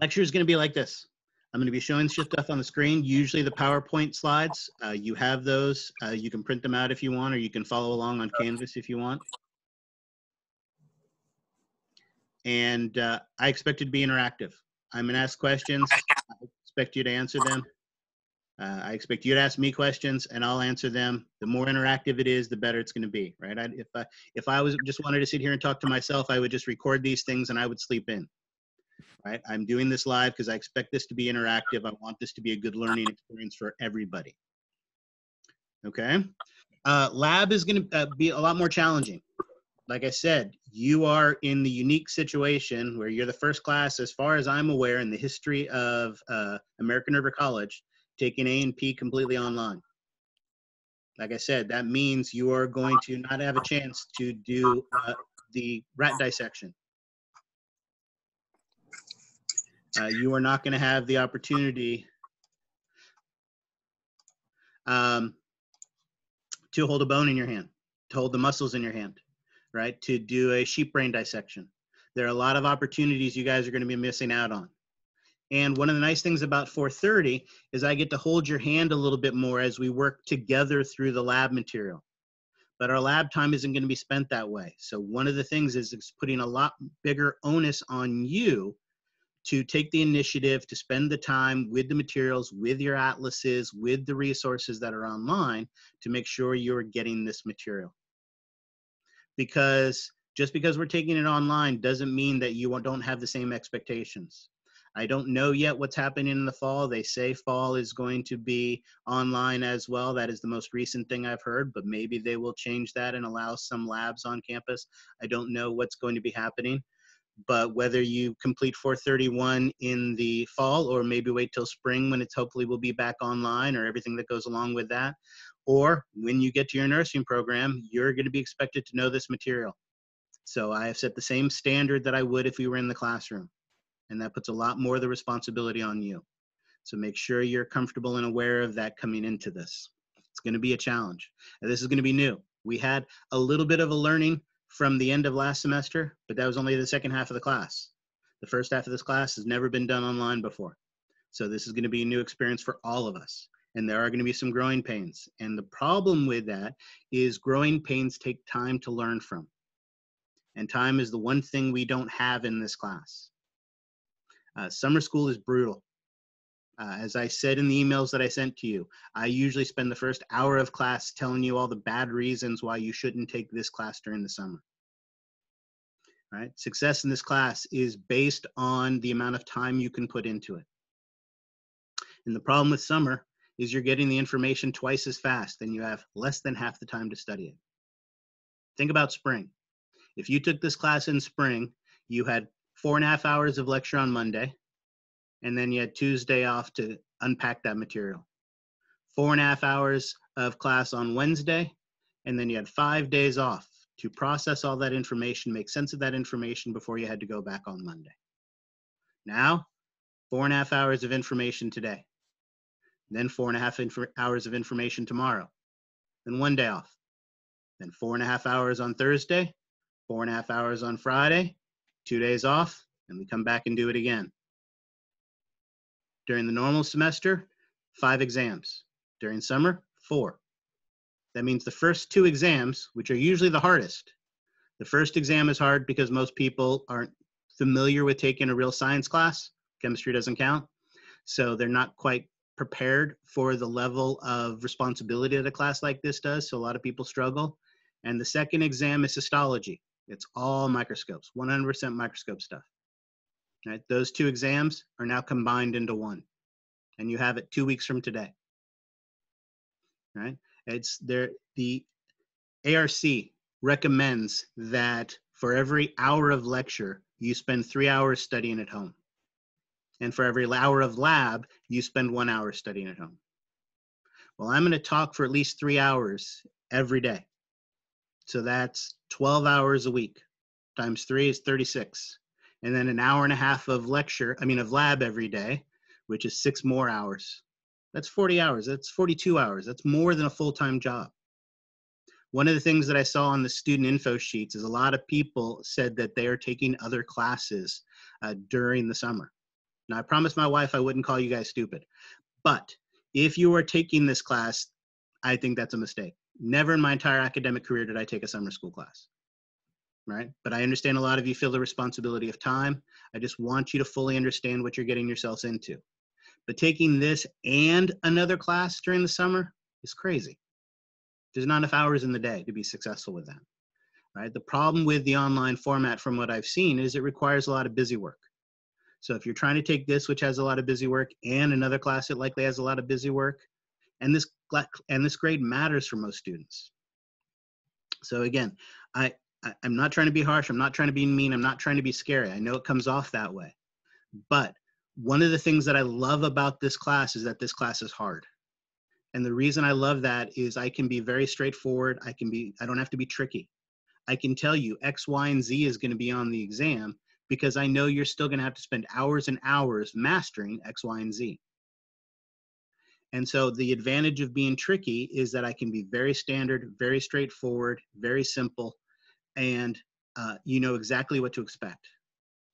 Lecture is going to be like this. I'm going to be showing stuff on the screen, usually the PowerPoint slides. Uh, you have those. Uh, you can print them out if you want, or you can follow along on Canvas if you want. And uh, I expect it to be interactive. I'm going to ask questions. I expect you to answer them. Uh, I expect you to ask me questions, and I'll answer them. The more interactive it is, the better it's going to be, right? I, if I if I was just wanted to sit here and talk to myself, I would just record these things and I would sleep in right? I'm doing this live because I expect this to be interactive. I want this to be a good learning experience for everybody. Okay. Uh, lab is going to uh, be a lot more challenging. Like I said, you are in the unique situation where you're the first class, as far as I'm aware, in the history of uh, American River College, taking A and P completely online. Like I said, that means you are going to not have a chance to do uh, the rat dissection uh, you are not going to have the opportunity um, to hold a bone in your hand, to hold the muscles in your hand, right? To do a sheep brain dissection. There are a lot of opportunities you guys are going to be missing out on. And one of the nice things about 430 is I get to hold your hand a little bit more as we work together through the lab material. But our lab time isn't going to be spent that way. So one of the things is it's putting a lot bigger onus on you to take the initiative to spend the time with the materials, with your atlases, with the resources that are online to make sure you're getting this material. Because just because we're taking it online doesn't mean that you don't have the same expectations. I don't know yet what's happening in the fall. They say fall is going to be online as well. That is the most recent thing I've heard, but maybe they will change that and allow some labs on campus. I don't know what's going to be happening but whether you complete 431 in the fall or maybe wait till spring when it's hopefully will be back online or everything that goes along with that or when you get to your nursing program you're going to be expected to know this material. So i have set the same standard that i would if we were in the classroom and that puts a lot more of the responsibility on you. So make sure you're comfortable and aware of that coming into this. It's going to be a challenge. And this is going to be new. We had a little bit of a learning from the end of last semester, but that was only the second half of the class. The first half of this class has never been done online before. So this is going to be a new experience for all of us. and there are going to be some growing pains. And the problem with that is growing pains take time to learn from. And time is the one thing we don't have in this class. Uh, summer school is brutal. Uh, as I said in the emails that I sent to you, I usually spend the first hour of class telling you all the bad reasons why you shouldn't take this class during the summer. Right? Success in this class is based on the amount of time you can put into it. And the problem with summer is you're getting the information twice as fast and you have less than half the time to study it. Think about spring. If you took this class in spring, you had four and a half hours of lecture on Monday, and then you had Tuesday off to unpack that material. Four and a half hours of class on Wednesday, and then you had five days off to process all that information, make sense of that information before you had to go back on Monday. Now, four and a half hours of information today, then four and a half hours of information tomorrow, then one day off, then four and a half hours on Thursday, four and a half hours on Friday, two days off, and we come back and do it again. During the normal semester, five exams. During summer, four. That means the first two exams, which are usually the hardest, the first exam is hard because most people aren't familiar with taking a real science class. Chemistry doesn't count. So they're not quite prepared for the level of responsibility that a class like this does. So a lot of people struggle. And the second exam is histology. It's all microscopes, 100% microscope stuff. Right? Those two exams are now combined into one, and you have it two weeks from today. Right? It's there. The ARC recommends that for every hour of lecture, you spend three hours studying at home. And for every hour of lab, you spend one hour studying at home. Well, I'm going to talk for at least three hours every day. So that's 12 hours a week times three is 36. And then an hour and a half of lecture, I mean, of lab every day, which is six more hours. That's 40 hours. That's 42 hours. That's more than a full time job. One of the things that I saw on the student info sheets is a lot of people said that they are taking other classes uh, during the summer. Now, I promised my wife I wouldn't call you guys stupid, but if you are taking this class, I think that's a mistake. Never in my entire academic career did I take a summer school class. Right? But I understand a lot of you feel the responsibility of time. I just want you to fully understand what you're getting yourselves into. But taking this and another class during the summer is crazy. There's not enough hours in the day to be successful with that. Right? The problem with the online format, from what I've seen, is it requires a lot of busy work. So if you're trying to take this, which has a lot of busy work, and another class that likely has a lot of busy work, and this and this grade matters for most students. So again, I, I I'm not trying to be harsh. I'm not trying to be mean. I'm not trying to be scary. I know it comes off that way, but one of the things that I love about this class is that this class is hard. And the reason I love that is I can be very straightforward. I can be, I don't have to be tricky. I can tell you X, Y, and Z is going to be on the exam because I know you're still going to have to spend hours and hours mastering X, Y, and Z. And so the advantage of being tricky is that I can be very standard, very straightforward, very simple, and uh, you know exactly what to expect.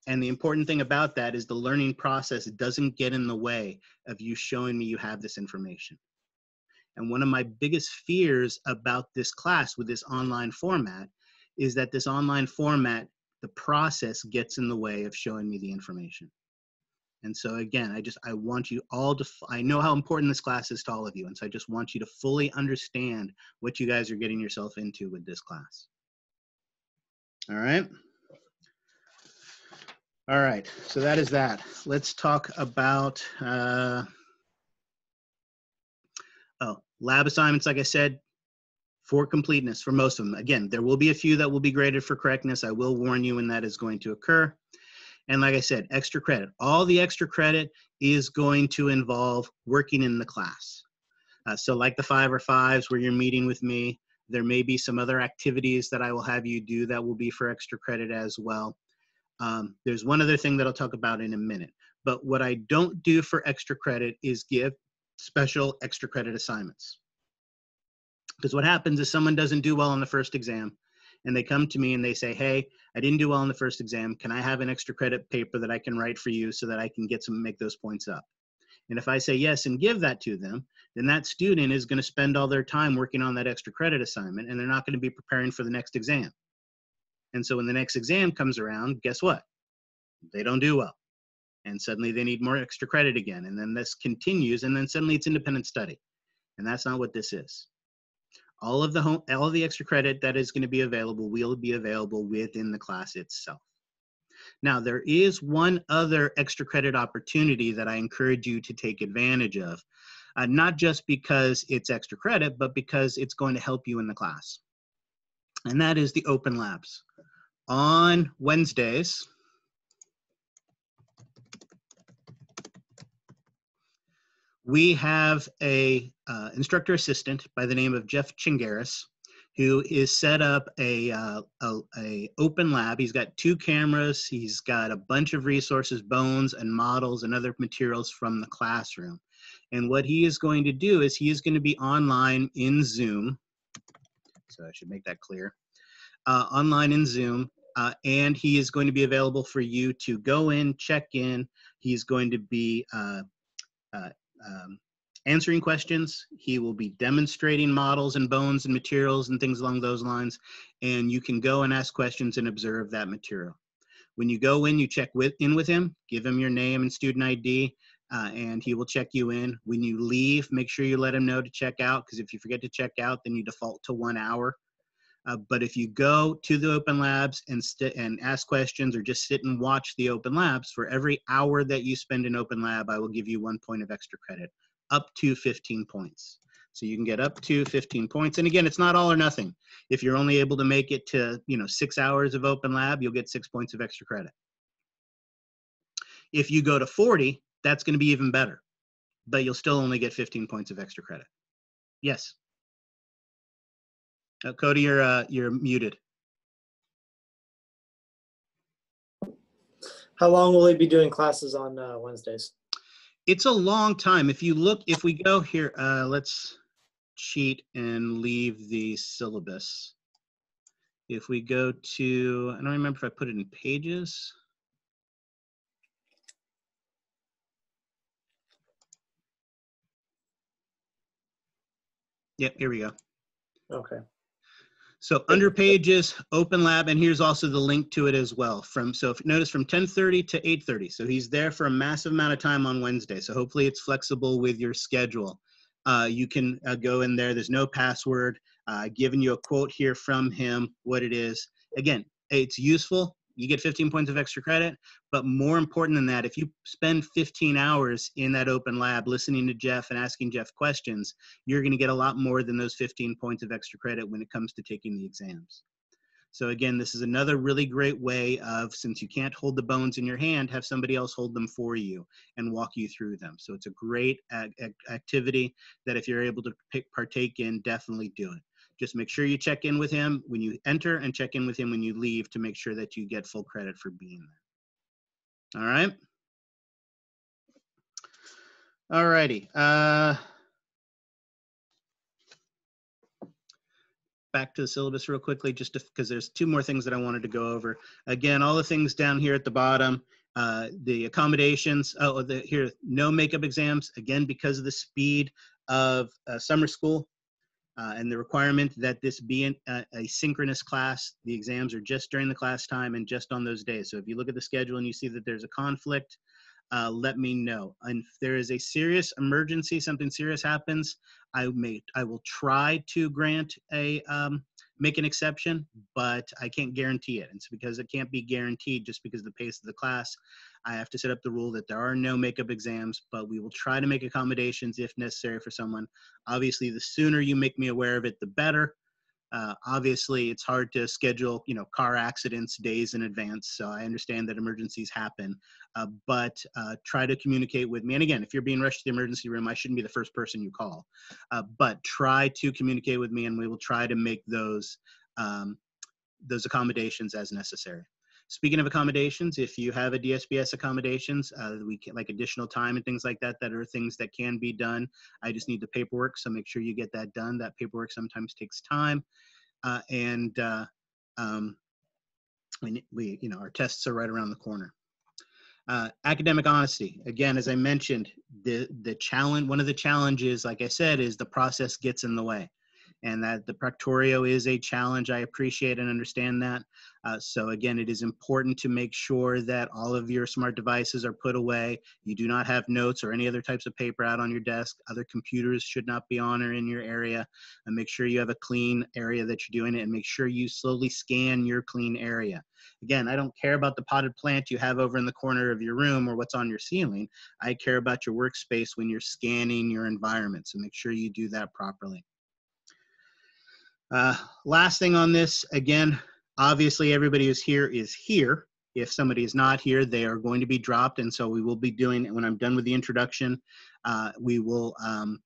And the important thing about that is the learning process doesn't get in the way of you showing me you have this information. And one of my biggest fears about this class with this online format is that this online format the process gets in the way of showing me the information. And so again, I just I want you all to I know how important this class is to all of you, and so I just want you to fully understand what you guys are getting yourself into with this class. All right. All right, so that is that. Let's talk about uh, oh lab assignments. Like I said, for completeness for most of them. Again, there will be a few that will be graded for correctness. I will warn you when that is going to occur. And like I said, extra credit. All the extra credit is going to involve working in the class. Uh, so like the five or fives where you're meeting with me, there may be some other activities that I will have you do that will be for extra credit as well. Um, there's one other thing that I'll talk about in a minute. But what I don't do for extra credit is give special extra credit assignments. Because what happens is someone doesn't do well on the first exam and they come to me and they say, Hey, I didn't do well on the first exam. Can I have an extra credit paper that I can write for you so that I can get some, make those points up? And if I say yes and give that to them, then that student is going to spend all their time working on that extra credit assignment and they're not going to be preparing for the next exam. And so when the next exam comes around, guess what? They don't do well. And suddenly they need more extra credit again. And then this continues and then suddenly it's independent study. And that's not what this is. All of the home, all of the extra credit that is going to be available will be available within the class itself. Now, there is one other extra credit opportunity that I encourage you to take advantage of, uh, not just because it's extra credit, but because it's going to help you in the class. And that is the open labs. On Wednesdays, we have a uh, instructor assistant by the name of Jeff Chingaris who is set up a, uh, a, a, open lab. He's got two cameras. He's got a bunch of resources, bones and models and other materials from the classroom. And what he is going to do is he is going to be online in Zoom. So I should make that clear. Uh, online in Zoom. Uh, and he is going to be available for you to go in, check in. He's going to be uh, uh um, answering questions. He will be demonstrating models and bones and materials and things along those lines. And you can go and ask questions and observe that material. When you go in, you check with, in with him, give him your name and student ID, uh, and he will check you in. When you leave, make sure you let him know to check out, because if you forget to check out, then you default to one hour. Uh, but if you go to the open labs and, and ask questions or just sit and watch the open labs, for every hour that you spend in open lab, I will give you one point of extra credit up to 15 points. So you can get up to 15 points. And again, it's not all or nothing. If you're only able to make it to, you know, six hours of open lab, you'll get six points of extra credit. If you go to 40, that's going to be even better, but you'll still only get 15 points of extra credit. Yes. Uh, Cody, you're, uh, you're muted. How long will they be doing classes on uh, Wednesdays? It's a long time. If you look, if we go here, uh, let's cheat and leave the syllabus. If we go to, I don't remember if I put it in pages. Yep, here we go. Okay. So under pages, open lab, and here's also the link to it as well. From so if, notice from 10:30 to 8:30. So he's there for a massive amount of time on Wednesday. So hopefully it's flexible with your schedule. Uh, you can uh, go in there. There's no password. Uh, giving you a quote here from him, what it is. Again, it's useful you get 15 points of extra credit. But more important than that, if you spend 15 hours in that open lab listening to Jeff and asking Jeff questions, you're going to get a lot more than those 15 points of extra credit when it comes to taking the exams. So again, this is another really great way of, since you can't hold the bones in your hand, have somebody else hold them for you and walk you through them. So it's a great activity that if you're able to partake in, definitely do it. Just make sure you check in with him when you enter and check in with him when you leave to make sure that you get full credit for being there. All right. All righty. Uh, back to the syllabus real quickly, just because there's two more things that I wanted to go over. Again, all the things down here at the bottom, uh, the accommodations, oh, the, here, no makeup exams, again, because of the speed of uh, summer school, uh, and the requirement that this be an, a, a, synchronous class. The exams are just during the class time and just on those days. So if you look at the schedule and you see that there's a conflict, uh, let me know. And if there is a serious emergency, something serious happens, I may I will try to grant a um, make an exception, but I can't guarantee it. And It's because it can't be guaranteed just because of the pace of the class. I have to set up the rule that there are no makeup exams, but we will try to make accommodations if necessary for someone. Obviously, the sooner you make me aware of it, the better. Uh, obviously, it's hard to schedule, you know, car accidents days in advance. So I understand that emergencies happen, uh, but uh, try to communicate with me. And again, if you're being rushed to the emergency room, I shouldn't be the first person you call. Uh, but try to communicate with me, and we will try to make those um, those accommodations as necessary. Speaking of accommodations, if you have a DSPS accommodations, uh, we can, like additional time and things like that, that are things that can be done. I just need the paperwork, so make sure you get that done. That paperwork sometimes takes time, uh, and uh, um, we, we, you know, our tests are right around the corner. Uh, academic honesty. Again, as I mentioned, the the challenge, one of the challenges, like I said, is the process gets in the way and that the Proctorio is a challenge. I appreciate and understand that. Uh, so again, it is important to make sure that all of your smart devices are put away. You do not have notes or any other types of paper out on your desk. Other computers should not be on or in your area. And make sure you have a clean area that you're doing it and make sure you slowly scan your clean area. Again, I don't care about the potted plant you have over in the corner of your room or what's on your ceiling. I care about your workspace when you're scanning your environment. So make sure you do that properly. Uh, last thing on this, again, obviously everybody who's here is here. If somebody is not here, they are going to be dropped. And so we will be doing, when I'm done with the introduction, uh, we will um,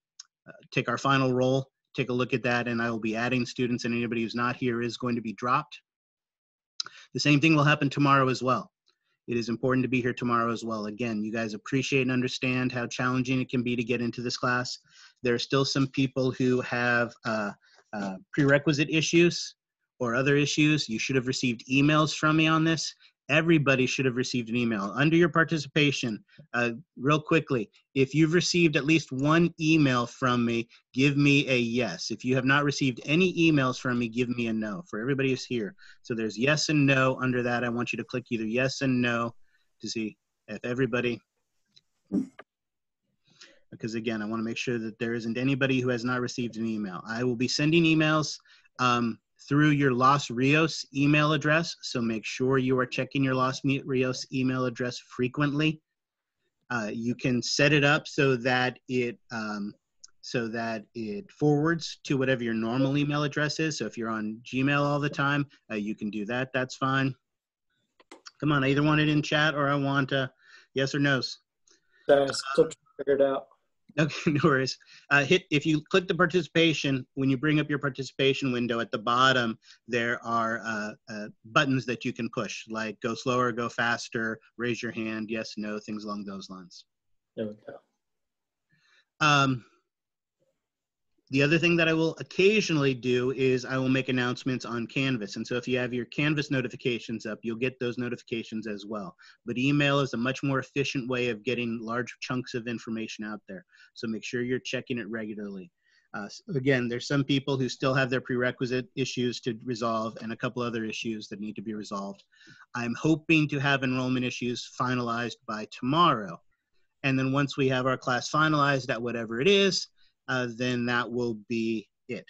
uh, take our final roll, take a look at that, and I will be adding students and anybody who's not here is going to be dropped. The same thing will happen tomorrow as well. It is important to be here tomorrow as well. Again, you guys appreciate and understand how challenging it can be to get into this class. There are still some people who have uh, uh, prerequisite issues or other issues, you should have received emails from me on this. Everybody should have received an email. Under your participation, uh, real quickly, if you've received at least one email from me, give me a yes. If you have not received any emails from me, give me a no for everybody who's here. So there's yes and no under that. I want you to click either yes and no to see if everybody because again, I want to make sure that there isn't anybody who has not received an email. I will be sending emails um, through your Los Rios email address, so make sure you are checking your Los Rios email address frequently. Uh, you can set it up so that it um, so that it forwards to whatever your normal email address is. So if you're on Gmail all the time, uh, you can do that. That's fine. Come on, I either want it in chat or I want uh, yes or no's. Still figured out. Okay, no worries. Uh, hit if you click the participation when you bring up your participation window at the bottom, there are uh, uh, buttons that you can push, like go slower, go faster, raise your hand, yes, no, things along those lines. There we go. Um, the other thing that I will occasionally do is I will make announcements on Canvas. And so if you have your Canvas notifications up, you'll get those notifications as well. But email is a much more efficient way of getting large chunks of information out there. So make sure you're checking it regularly. Uh, again, there's some people who still have their prerequisite issues to resolve and a couple other issues that need to be resolved. I'm hoping to have enrollment issues finalized by tomorrow. And then once we have our class finalized at whatever it is, uh, then that will be it.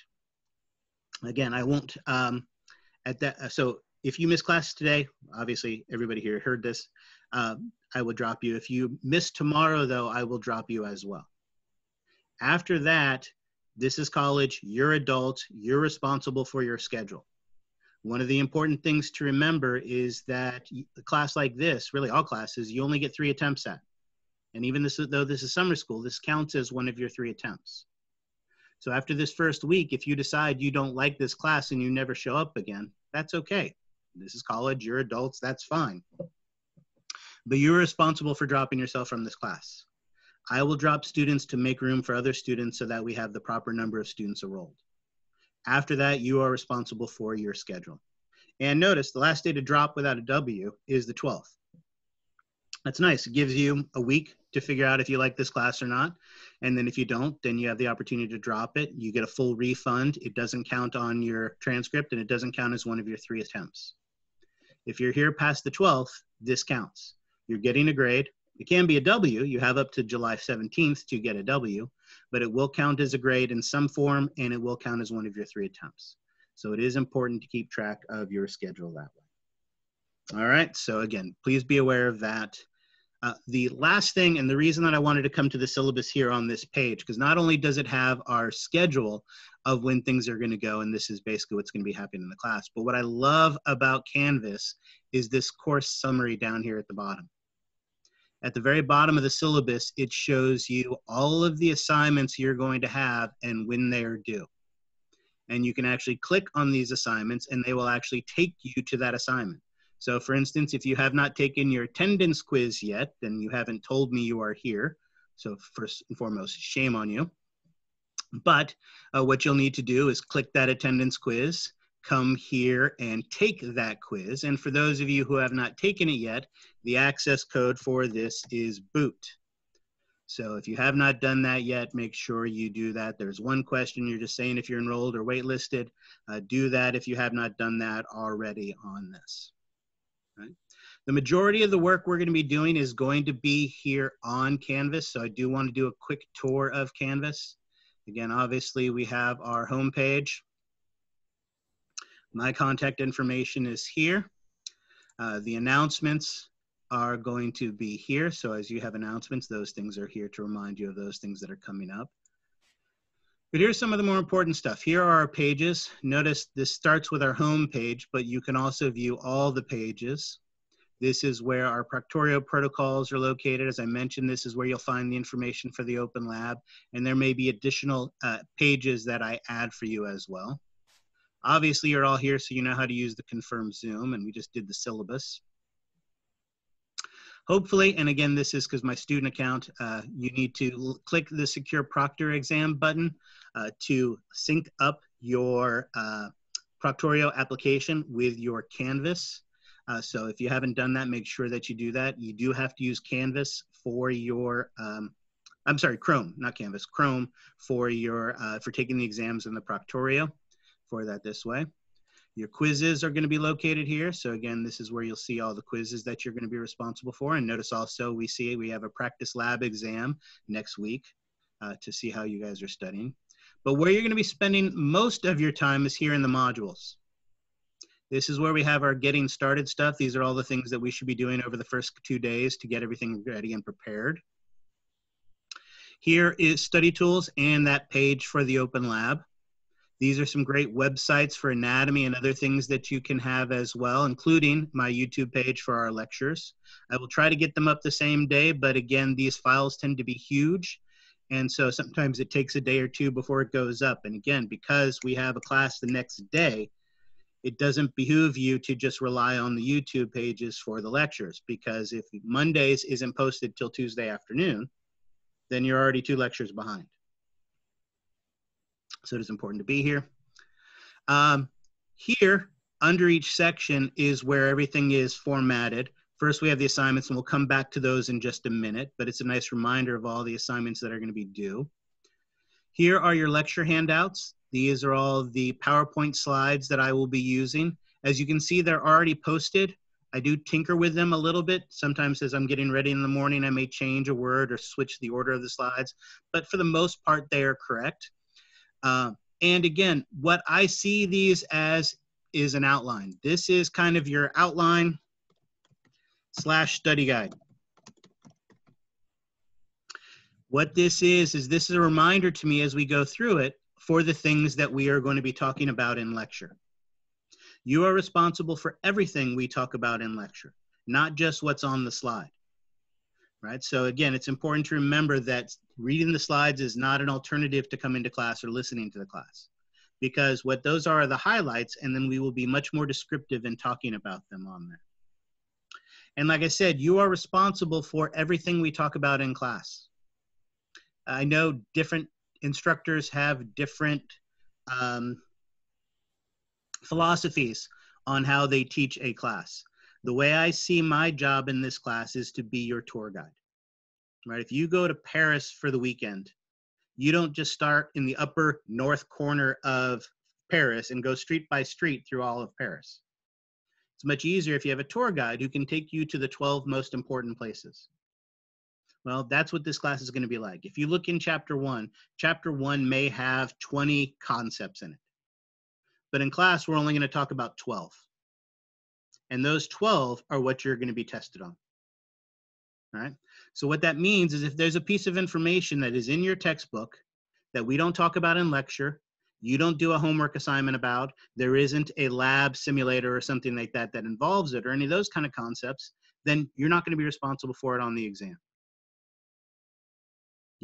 Again, I won't, um, at that, uh, so if you miss class today, obviously everybody here heard this, uh, I will drop you. If you miss tomorrow though, I will drop you as well. After that, this is college, you're adult, you're responsible for your schedule. One of the important things to remember is that a class like this, really all classes, you only get three attempts at. And even this, though this is summer school, this counts as one of your three attempts. So after this first week, if you decide you don't like this class and you never show up again, that's okay. This is college, you're adults, that's fine. But you're responsible for dropping yourself from this class. I will drop students to make room for other students so that we have the proper number of students enrolled. After that, you are responsible for your schedule. And notice the last day to drop without a W is the 12th. That's nice. It gives you a week to figure out if you like this class or not. And then if you don't, then you have the opportunity to drop it. You get a full refund. It doesn't count on your transcript and it doesn't count as one of your three attempts. If you're here past the 12th, this counts. You're getting a grade. It can be a W. You have up to July 17th to get a W, but it will count as a grade in some form and it will count as one of your three attempts. So it is important to keep track of your schedule that way. All right, so again, please be aware of that. Uh, the last thing, and the reason that I wanted to come to the syllabus here on this page, because not only does it have our schedule of when things are going to go, and this is basically what's going to be happening in the class, but what I love about Canvas is this course summary down here at the bottom. At the very bottom of the syllabus, it shows you all of the assignments you're going to have and when they are due. And you can actually click on these assignments and they will actually take you to that assignment. So for instance, if you have not taken your attendance quiz yet, then you haven't told me you are here. So first and foremost, shame on you. But uh, what you'll need to do is click that attendance quiz, come here and take that quiz. And for those of you who have not taken it yet, the access code for this is boot. So if you have not done that yet, make sure you do that. There's one question you're just saying if you're enrolled or waitlisted. Uh, do that if you have not done that already on this. The majority of the work we're going to be doing is going to be here on Canvas. So I do want to do a quick tour of Canvas. Again, obviously we have our homepage. My contact information is here. Uh, the announcements are going to be here. So as you have announcements, those things are here to remind you of those things that are coming up. But here's some of the more important stuff. Here are our pages. Notice this starts with our home page, but you can also view all the pages. This is where our Proctorio protocols are located. As I mentioned, this is where you'll find the information for the Open Lab, and there may be additional uh, pages that I add for you as well. Obviously, you're all here, so you know how to use the ConferZoom, and we just did the syllabus. Hopefully, and again, this is because my student account, uh, you need to click the Secure Proctor Exam button uh, to sync up your uh, Proctorio application with your Canvas. Uh, so if you haven't done that, make sure that you do that. You do have to use Canvas for your, um, I'm sorry, Chrome, not Canvas, Chrome for your, uh, for taking the exams in the Proctorio for that this way. Your quizzes are going to be located here. So again, this is where you'll see all the quizzes that you're going to be responsible for. And notice also we see we have a practice lab exam next week uh, to see how you guys are studying. But where you're going to be spending most of your time is here in the modules. This is where we have our getting started stuff. These are all the things that we should be doing over the first two days to get everything ready and prepared. Here is study tools and that page for the open lab. These are some great websites for anatomy and other things that you can have as well, including my YouTube page for our lectures. I will try to get them up the same day, but again, these files tend to be huge. And so sometimes it takes a day or two before it goes up. And again, because we have a class the next day, it doesn't behoove you to just rely on the YouTube pages for the lectures because if Mondays isn't posted till Tuesday afternoon, then you're already two lectures behind. So it is important to be here. Um, here, under each section is where everything is formatted. First, we have the assignments, and we'll come back to those in just a minute, but it's a nice reminder of all the assignments that are going to be due. Here are your lecture handouts. These are all the PowerPoint slides that I will be using. As you can see, they're already posted. I do tinker with them a little bit. Sometimes as I'm getting ready in the morning, I may change a word or switch the order of the slides, but for the most part, they are correct. Uh, and again, what I see these as is an outline. This is kind of your outline slash study guide. What this is, is this is a reminder to me as we go through it for the things that we are going to be talking about in lecture. You are responsible for everything we talk about in lecture, not just what's on the slide right? So again, it's important to remember that reading the slides is not an alternative to coming to class or listening to the class because what those are are the highlights and then we will be much more descriptive in talking about them on there. And like I said, you are responsible for everything we talk about in class. I know different instructors have different um, philosophies on how they teach a class. The way I see my job in this class is to be your tour guide. Right? If you go to Paris for the weekend, you don't just start in the upper north corner of Paris and go street by street through all of Paris. It's much easier if you have a tour guide who can take you to the 12 most important places. Well, that's what this class is going to be like. If you look in chapter one, chapter one may have 20 concepts in it. But in class, we're only going to talk about 12. And those 12 are what you're going to be tested on. All right. So what that means is if there's a piece of information that is in your textbook that we don't talk about in lecture, you don't do a homework assignment about, there isn't a lab simulator or something like that that involves it or any of those kind of concepts, then you're not going to be responsible for it on the exam.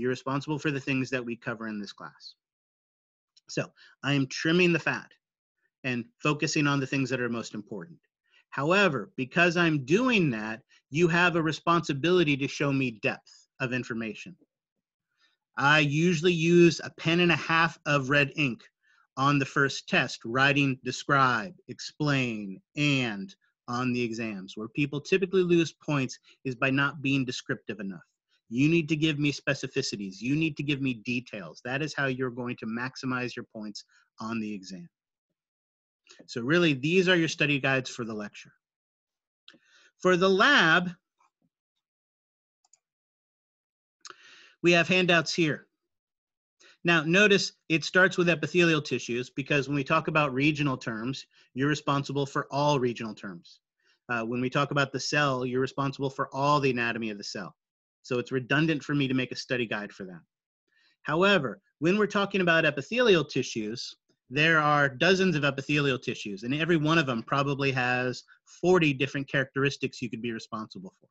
You're responsible for the things that we cover in this class. So I am trimming the fat and focusing on the things that are most important. However, because I'm doing that, you have a responsibility to show me depth of information. I usually use a pen and a half of red ink on the first test, writing describe, explain, and on the exams. Where people typically lose points is by not being descriptive enough. You need to give me specificities. You need to give me details. That is how you're going to maximize your points on the exam. So really, these are your study guides for the lecture. For the lab, we have handouts here. Now, notice it starts with epithelial tissues because when we talk about regional terms, you're responsible for all regional terms. Uh, when we talk about the cell, you're responsible for all the anatomy of the cell. So it's redundant for me to make a study guide for that. However, when we're talking about epithelial tissues, there are dozens of epithelial tissues, and every one of them probably has 40 different characteristics you could be responsible for.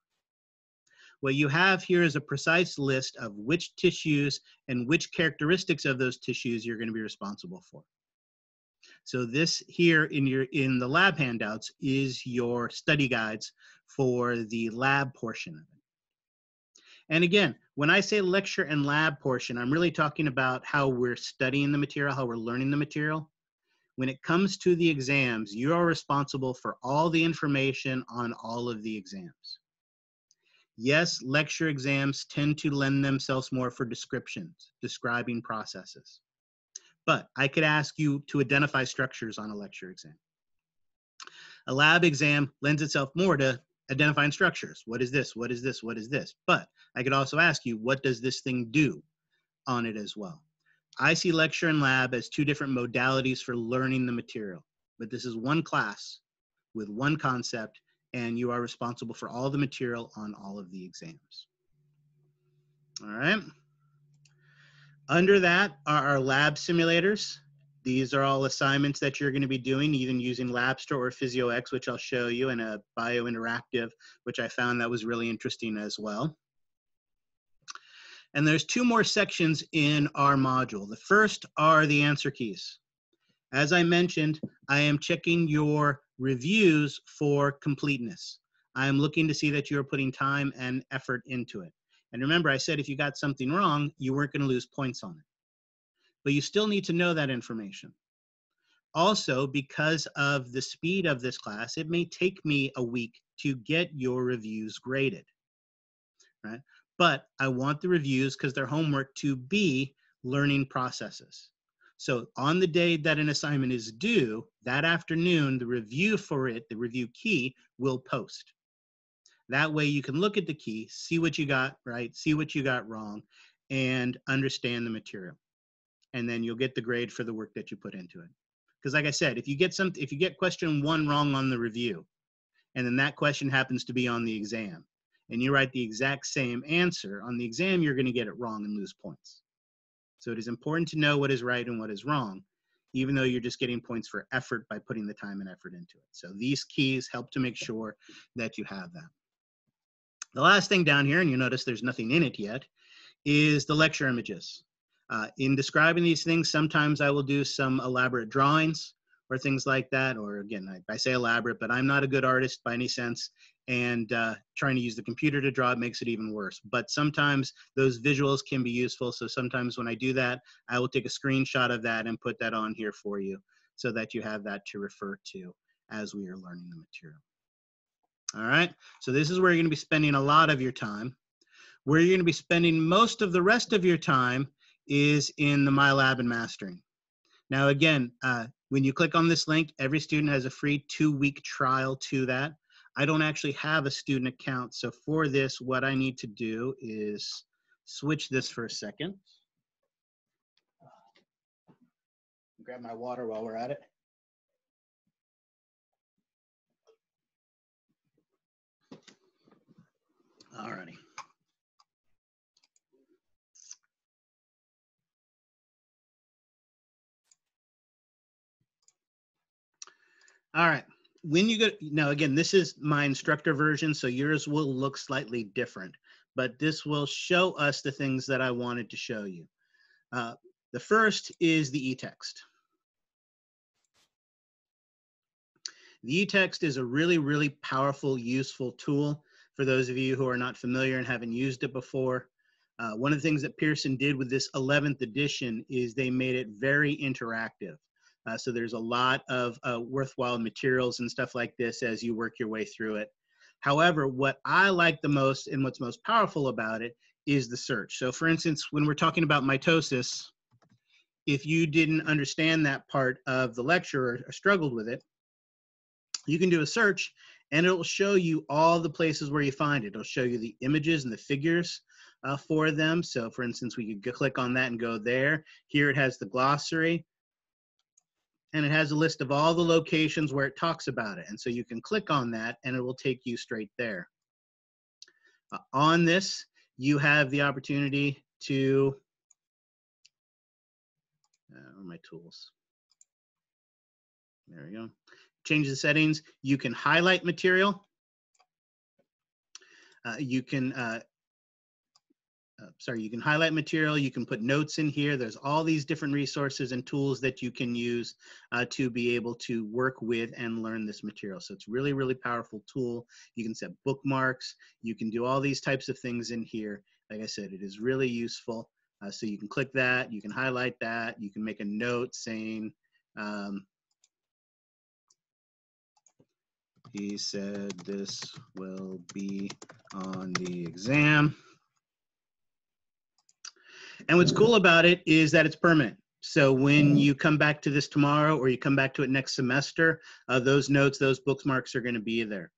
What you have here is a precise list of which tissues and which characteristics of those tissues you're going to be responsible for. So this here in your in the lab handouts is your study guides for the lab portion of it. And again, when I say lecture and lab portion, I'm really talking about how we're studying the material, how we're learning the material. When it comes to the exams, you are responsible for all the information on all of the exams. Yes, lecture exams tend to lend themselves more for descriptions, describing processes. But I could ask you to identify structures on a lecture exam. A lab exam lends itself more to identifying structures. What is this? What is this? What is this? But I could also ask you, what does this thing do on it as well? I see lecture and lab as two different modalities for learning the material, but this is one class with one concept and you are responsible for all the material on all of the exams. All right. Under that are our lab simulators. These are all assignments that you're going to be doing, even using Labster or PhysioEx, which I'll show you, and a Bio Interactive, which I found that was really interesting as well. And there's two more sections in our module. The first are the answer keys. As I mentioned, I am checking your reviews for completeness. I am looking to see that you're putting time and effort into it. And remember, I said if you got something wrong, you weren't going to lose points on it. But you still need to know that information. Also, because of the speed of this class, it may take me a week to get your reviews graded, right? But I want the reviews because they're homework to be learning processes. So on the day that an assignment is due, that afternoon, the review for it, the review key, will post. That way you can look at the key, see what you got right, see what you got wrong, and understand the material. And then you'll get the grade for the work that you put into it. Because like I said, if you get some, if you get question one wrong on the review, and then that question happens to be on the exam, and you write the exact same answer on the exam, you're going to get it wrong and lose points. So it is important to know what is right and what is wrong, even though you're just getting points for effort by putting the time and effort into it. So these keys help to make sure that you have that. The last thing down here, and you notice there's nothing in it yet, is the lecture images. Uh, in describing these things, sometimes I will do some elaborate drawings or things like that. Or again, I, I say elaborate, but I'm not a good artist by any sense and uh, trying to use the computer to draw it makes it even worse. But sometimes those visuals can be useful. So sometimes when I do that, I will take a screenshot of that and put that on here for you so that you have that to refer to as we are learning the material. All right, so this is where you're gonna be spending a lot of your time. Where you're gonna be spending most of the rest of your time is in the MyLab and Mastering. Now again, uh, when you click on this link, every student has a free two week trial to that. I don't actually have a student account. So for this, what I need to do is switch this for a second. Grab my water while we're at it. Alrighty. All right. When you go now again this is my instructor version so yours will look slightly different but this will show us the things that i wanted to show you. Uh, the first is the e-text. The e-text is a really really powerful useful tool for those of you who are not familiar and haven't used it before. Uh, one of the things that pearson did with this 11th edition is they made it very interactive Uh, so there's a lot of uh, worthwhile materials and stuff like this as you work your way through it. However, what I like the most and what's most powerful about it is the search. So for instance, when we're talking about mitosis, if you didn't understand that part of the lecture or, or struggled with it, you can do a search and it'll show you all the places where you find it. It'll show you the images and the figures uh, for them. So for instance, we could click on that and go there. Here it has the glossary and it has a list of all the locations where it talks about it. And so you can click on that and it will take you straight there. Uh, on this, you have the opportunity to, uh, my tools? There we go. Change the settings. You can highlight material. Uh, you can uh, uh, sorry, you can highlight material, you can put notes in here. There's all these different resources and tools that you can use uh, to be able to work with and learn this material. So it's really, really powerful tool. You can set bookmarks. You can do all these types of things in here. Like I said, it is really useful. Uh, so you can click that, you can highlight that, you can make a note saying, um, he said this will be on the exam. And what's cool about it is that it's permanent. So when you come back to this tomorrow or you come back to it next semester, uh, those notes, those bookmarks are going to be there.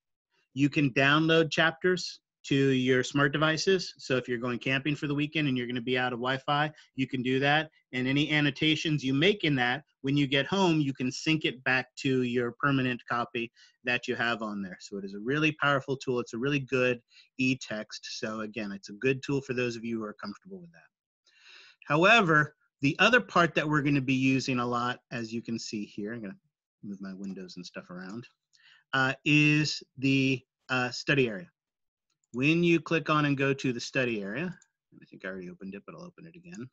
You can download chapters to your smart devices. So if you're going camping for the weekend and you're going to be out of Wi-Fi, you can do that. And any annotations you make in that, when you get home, you can sync it back to your permanent copy that you have on there. So it is a really powerful tool. It's a really good e-text. So again, it's a good tool for those of you who are comfortable with that. However, the other part that we're going to be using a lot, as you can see here, I'm going to move my windows and stuff around, uh, is the uh, study area. When you click on and go to the study area, I think I already opened it, but I'll open it again.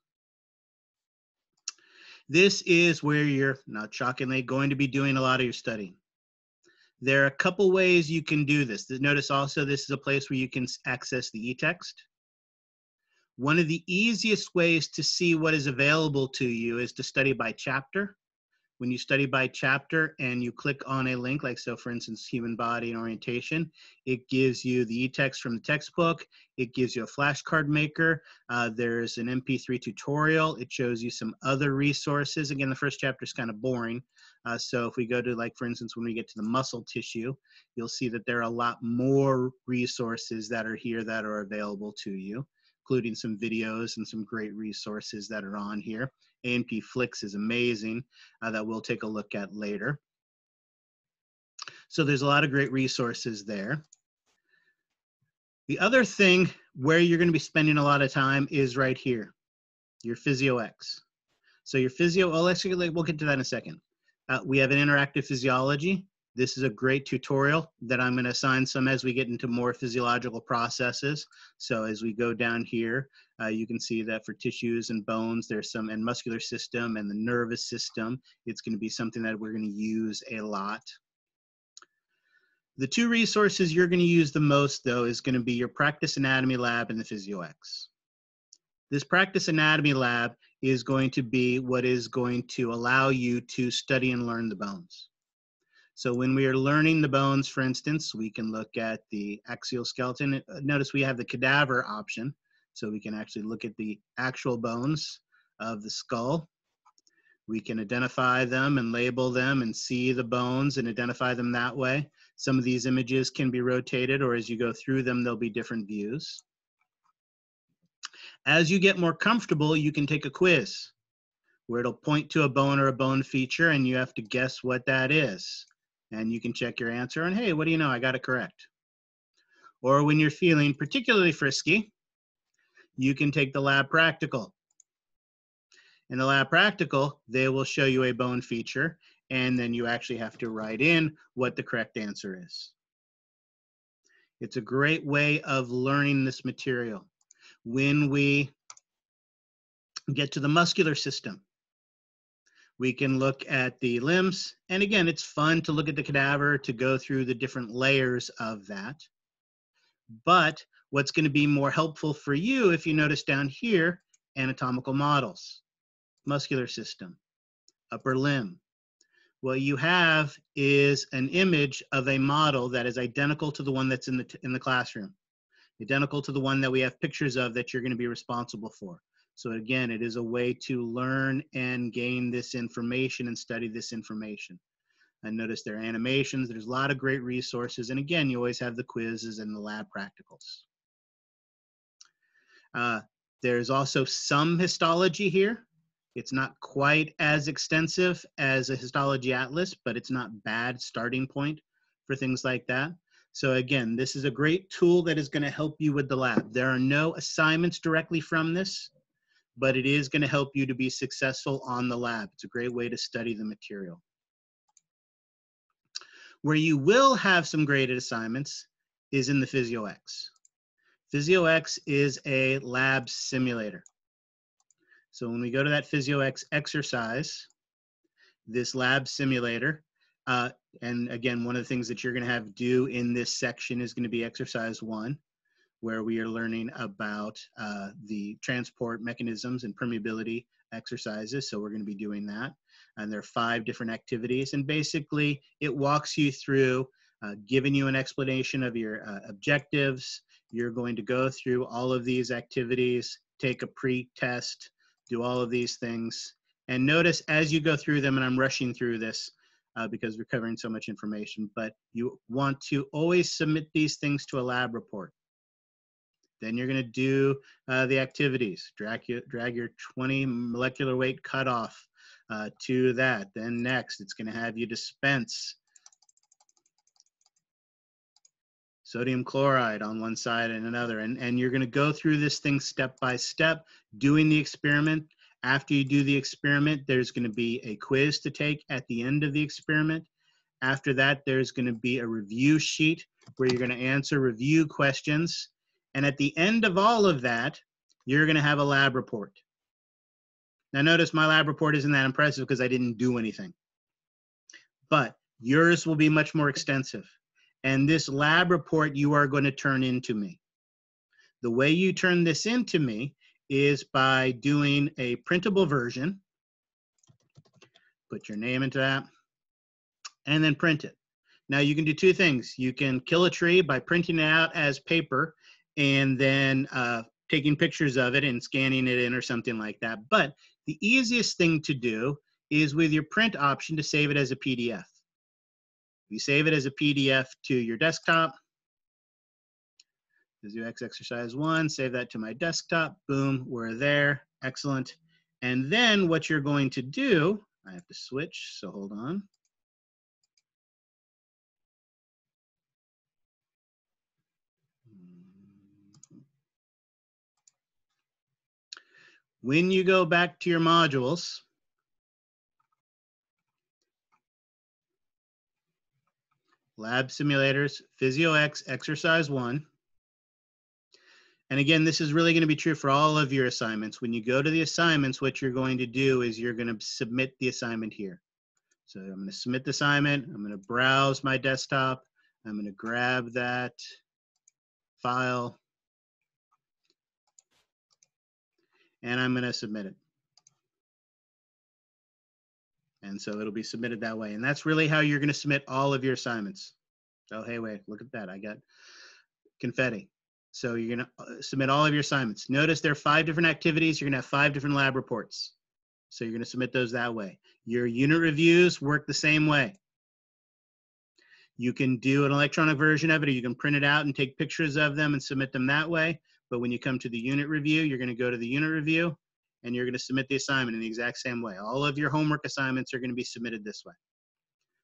This is where you're, not shockingly, going to be doing a lot of your studying. There are a couple ways you can do this. Notice also this is a place where you can access the e-text. One of the easiest ways to see what is available to you is to study by chapter. When you study by chapter and you click on a link, like so for instance, human body and orientation, it gives you the e-text from the textbook. It gives you a flashcard maker. Uh, there's an MP3 tutorial. It shows you some other resources. Again, the first chapter is kind of boring. Uh, so if we go to like, for instance, when we get to the muscle tissue, you'll see that there are a lot more resources that are here that are available to you including some videos and some great resources that are on here. A&P Flix is amazing uh, that we'll take a look at later. So there's a lot of great resources there. The other thing where you're going to be spending a lot of time is right here, your PhysioEx. So your physio, well, actually, we'll get to that in a second. Uh, we have an interactive physiology. This is a great tutorial that I'm going to assign some as we get into more physiological processes. So as we go down here, uh, you can see that for tissues and bones, there's some, and muscular system and the nervous system, it's going to be something that we're going to use a lot. The two resources you're going to use the most, though, is going to be your practice anatomy lab and the PhysioEx. This practice anatomy lab is going to be what is going to allow you to study and learn the bones. So when we are learning the bones, for instance, we can look at the axial skeleton. Uh, notice we have the cadaver option, so we can actually look at the actual bones of the skull. We can identify them and label them and see the bones and identify them that way. Some of these images can be rotated or as you go through them, there'll be different views. As you get more comfortable, you can take a quiz where it'll point to a bone or a bone feature and you have to guess what that is and you can check your answer and hey, what do you know? I got it correct. Or when you're feeling particularly frisky, you can take the lab practical. In the lab practical, they will show you a bone feature and then you actually have to write in what the correct answer is. It's a great way of learning this material. When we get to the muscular system, we can look at the limbs. And again, it's fun to look at the cadaver, to go through the different layers of that. But what's going to be more helpful for you, if you notice down here, anatomical models, muscular system, upper limb, what you have is an image of a model that is identical to the one that's in the, in the classroom, identical to the one that we have pictures of that you're going to be responsible for. So again, it is a way to learn and gain this information and study this information. And notice there are animations, there's a lot of great resources. And again, you always have the quizzes and the lab practicals. Uh, there's also some histology here. It's not quite as extensive as a histology atlas, but it's not bad starting point for things like that. So again, this is a great tool that is gonna help you with the lab. There are no assignments directly from this, but it is gonna help you to be successful on the lab. It's a great way to study the material. Where you will have some graded assignments is in the PhysioEx. PhysioEx is a lab simulator. So when we go to that PhysioEx exercise, this lab simulator, uh, and again, one of the things that you're going to have do in this section is going to be exercise one, where we are learning about uh, the transport mechanisms and permeability exercises. So we're going to be doing that. And there are five different activities. And basically, it walks you through uh, giving you an explanation of your uh, objectives. You're going to go through all of these activities, take a pre-test, do all of these things. And notice as you go through them, and I'm rushing through this uh, because we're covering so much information, but you want to always submit these things to a lab report. Then you're going to do uh, the activities. Drag your, drag your 20 molecular weight cutoff uh, to that. Then next, it's going to have you dispense sodium chloride on one side and another. And, and you're going to go through this thing step by step, doing the experiment. After you do the experiment, there's going to be a quiz to take at the end of the experiment. After that, there's going to be a review sheet where you're going to answer review questions. And at the end of all of that, you're going to have a lab report. Now, notice my lab report isn't that impressive because I didn't do anything. But yours will be much more extensive. And this lab report you are going to turn into me. The way you turn this into me is by doing a printable version. Put your name into that and then print it. Now you can do two things. You can kill a tree by printing it out as paper and then uh, taking pictures of it and scanning it in or something like that. But the easiest thing to do is with your print option to save it as a PDF. You save it as a PDF to your desktop. PhysioEx exercise one, save that to my desktop. Boom, we're there. Excellent. And then what you're going to do, I have to switch, so hold on. When you go back to your modules, lab simulators, PhysioEx exercise one. And again, this is really going to be true for all of your assignments. When you go to the assignments, what you're going to do is you're going to submit the assignment here. So I'm going to submit the assignment. I'm going to browse my desktop. I'm going to grab that file. And I'm going to submit it. And so it'll be submitted that way. And that's really how you're going to submit all of your assignments. Oh, hey, wait, look at that. I got confetti. So you're going to uh, submit all of your assignments. Notice there are five different activities. You're going to have five different lab reports. So you're going to submit those that way. Your unit reviews work the same way. You can do an electronic version of it, or you can print it out and take pictures of them and submit them that way. But when you come to the unit review, you're going to go to the unit review and you're going to submit the assignment in the exact same way. All of your homework assignments are going to be submitted this way.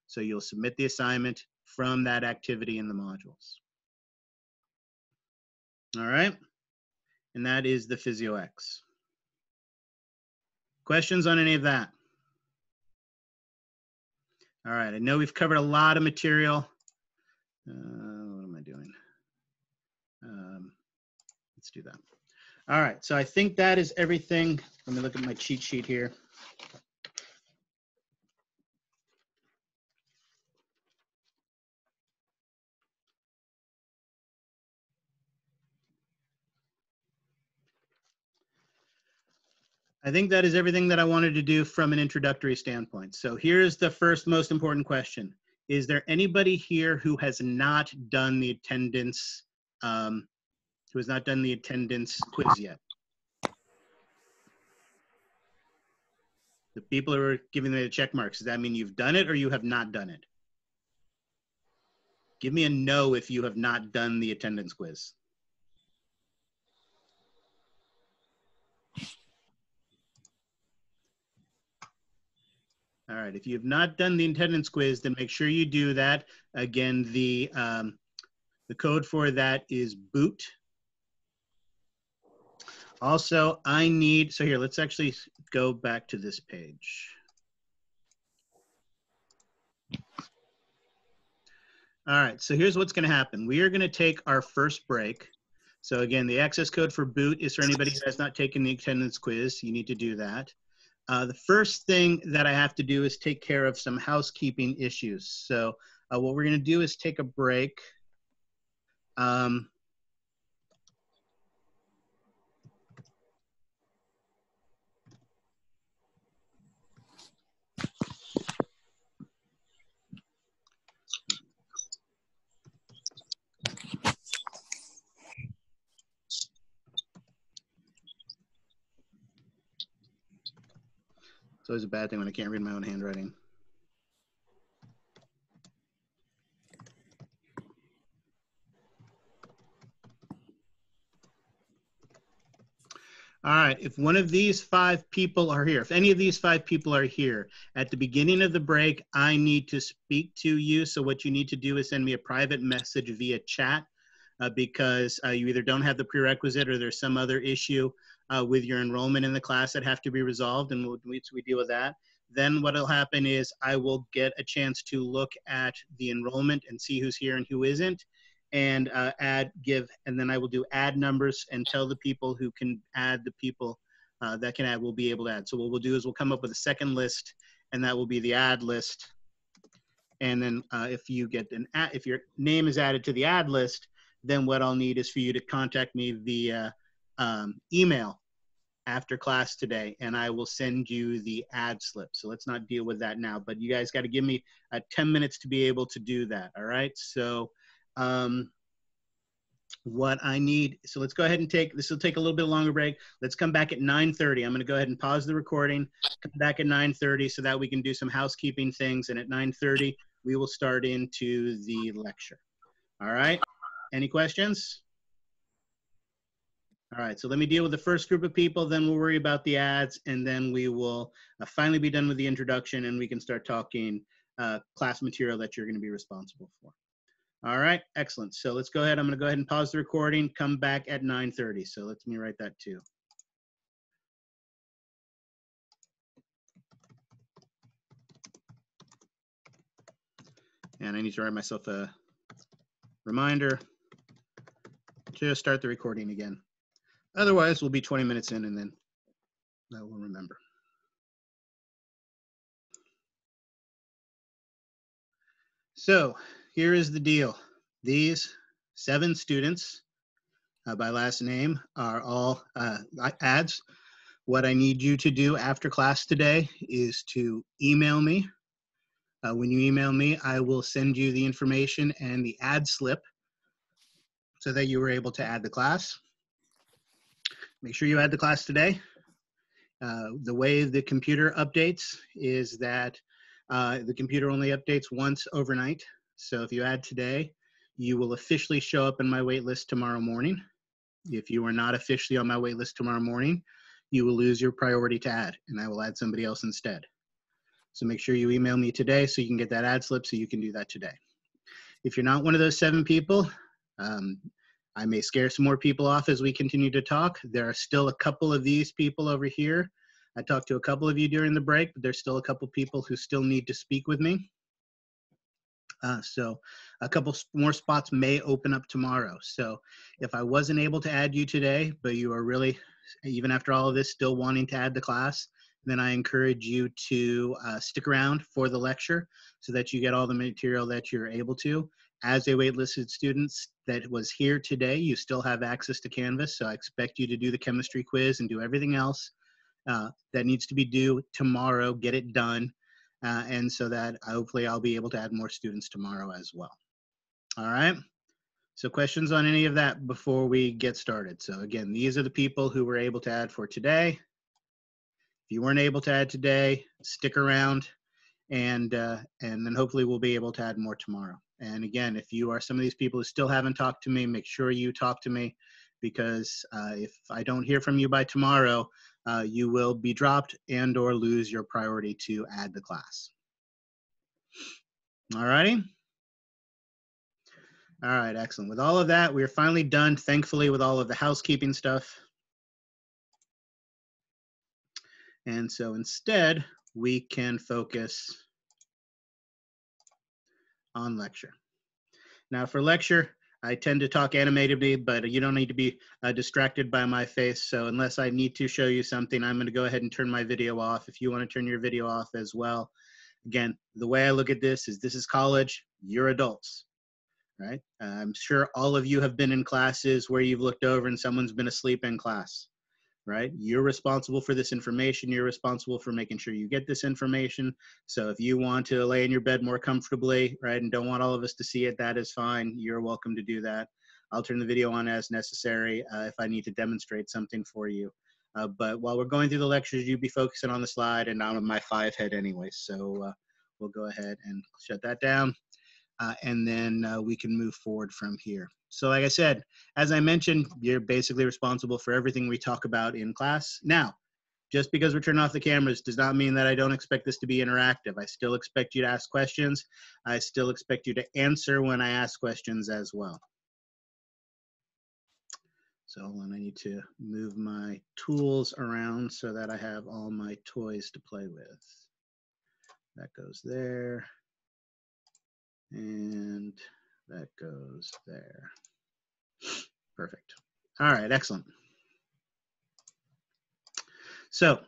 So you'll submit the assignment from that activity in the modules. All right, and that is the PhysioEx. Questions on any of that? All right, I know we've covered a lot of material. Uh, what am I doing? Um, let's do that. All right, so I think that is everything. Let me look at my cheat sheet here. I think that is everything that I wanted to do from an introductory standpoint. So here's the first most important question. Is there anybody here who has not done the attendance, um, who has not done the attendance quiz yet? The people who are giving me the check marks, does that mean you've done it or you have not done it? Give me a no if you have not done the attendance quiz. All right, if you have not done the attendance quiz, then make sure you do that. Again, the, um, the code for that is boot. Also, I need, so here, let's actually go back to this page. All right, so here's what's gonna happen. We are gonna take our first break. So again, the access code for boot is for anybody who has not taken the attendance quiz. You need to do that. Uh, the first thing that I have to do is take care of some housekeeping issues. So uh, what we're going to do is take a break. Um, It's always a bad thing when I can't read my own handwriting. All right, if one of these five people are here, if any of these five people are here, at the beginning of the break, I need to speak to you. So what you need to do is send me a private message via chat uh, because uh, you either don't have the prerequisite or there's some other issue uh, with your enrollment in the class that have to be resolved, and we'll, we, we deal with that. Then what will happen is I will get a chance to look at the enrollment and see who's here and who isn't, and uh, add, give, and then I will do add numbers and tell the people who can add the people uh, that can add will be able to add. So what we'll do is we'll come up with a second list, and that will be the add list. And then uh, if you get an ad, if your name is added to the add list, then what I'll need is for you to contact me via um, email after class today and I will send you the add slip. So let's not deal with that now, but you guys got to give me uh, 10 minutes to be able to do that. All right. So um, what I need, so let's go ahead and take, this will take a little bit longer break. Let's come back at 9.30. I'm going to go ahead and pause the recording, come back at 9.30 so that we can do some housekeeping things. And at 9.30, we will start into the lecture. All right. Any questions? All right, so let me deal with the first group of people, then we'll worry about the ads, and then we will uh, finally be done with the introduction and we can start talking uh, class material that you're gonna be responsible for. All right, excellent. So let's go ahead. I'm gonna go ahead and pause the recording, come back at 9.30. So let me write that too. And I need to write myself a reminder to start the recording again. Otherwise, we'll be 20 minutes in and then I will remember. So here is the deal. These seven students uh, by last name are all uh, ads. What I need you to do after class today is to email me. Uh, when you email me, I will send you the information and the add slip so that you were able to add the class. Make sure you add the class today. Uh, the way the computer updates is that uh, the computer only updates once overnight. So if you add today, you will officially show up in my waitlist tomorrow morning. If you are not officially on my waitlist tomorrow morning, you will lose your priority to add, and I will add somebody else instead. So make sure you email me today so you can get that add slip so you can do that today. If you're not one of those seven people, um, I may scare some more people off as we continue to talk. There are still a couple of these people over here. I talked to a couple of you during the break, but there's still a couple people who still need to speak with me. Uh, so a couple more spots may open up tomorrow. So if I wasn't able to add you today, but you are really, even after all of this, still wanting to add the class, then I encourage you to uh, stick around for the lecture so that you get all the material that you're able to as a waitlisted student that was here today, you still have access to Canvas. So I expect you to do the chemistry quiz and do everything else uh, that needs to be due tomorrow. Get it done. Uh, and so that hopefully I'll be able to add more students tomorrow as well. All right. So questions on any of that before we get started. So again, these are the people who were able to add for today. If you weren't able to add today, stick around and uh, and then hopefully we'll be able to add more tomorrow. And again, if you are some of these people who still haven't talked to me, make sure you talk to me because uh, if I don't hear from you by tomorrow, uh, you will be dropped and or lose your priority to add the class. All righty. All right, excellent. With all of that, we're finally done, thankfully, with all of the housekeeping stuff. And so instead, we can focus on lecture. Now for lecture, I tend to talk animatedly, but you don't need to be uh, distracted by my face. So unless I need to show you something, I'm gonna go ahead and turn my video off. If you wanna turn your video off as well. Again, the way I look at this is this is college, you're adults, right? Uh, I'm sure all of you have been in classes where you've looked over and someone's been asleep in class right? You're responsible for this information. You're responsible for making sure you get this information. So if you want to lay in your bed more comfortably, right, and don't want all of us to see it, that is fine. You're welcome to do that. I'll turn the video on as necessary uh, if I need to demonstrate something for you. Uh, but while we're going through the lectures, you be focusing on the slide and not on my five head anyway. So uh, we'll go ahead and shut that down. Uh, and then uh, we can move forward from here. So like I said, as I mentioned, you're basically responsible for everything we talk about in class. Now, just because we're turning off the cameras does not mean that I don't expect this to be interactive. I still expect you to ask questions. I still expect you to answer when I ask questions as well. So I need to move my tools around so that I have all my toys to play with. That goes there. And that goes there. Perfect. All right, excellent. So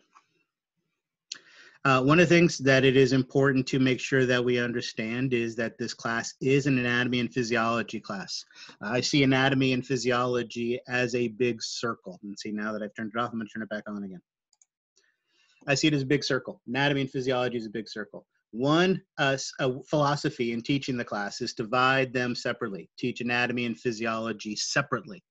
uh, one of the things that it is important to make sure that we understand is that this class is an anatomy and physiology class. I see anatomy and physiology as a big circle. And see, now that I've turned it off, I'm gonna turn it back on again. I see it as a big circle. Anatomy and physiology is a big circle. One uh, philosophy in teaching the class is divide them separately, teach anatomy and physiology separately.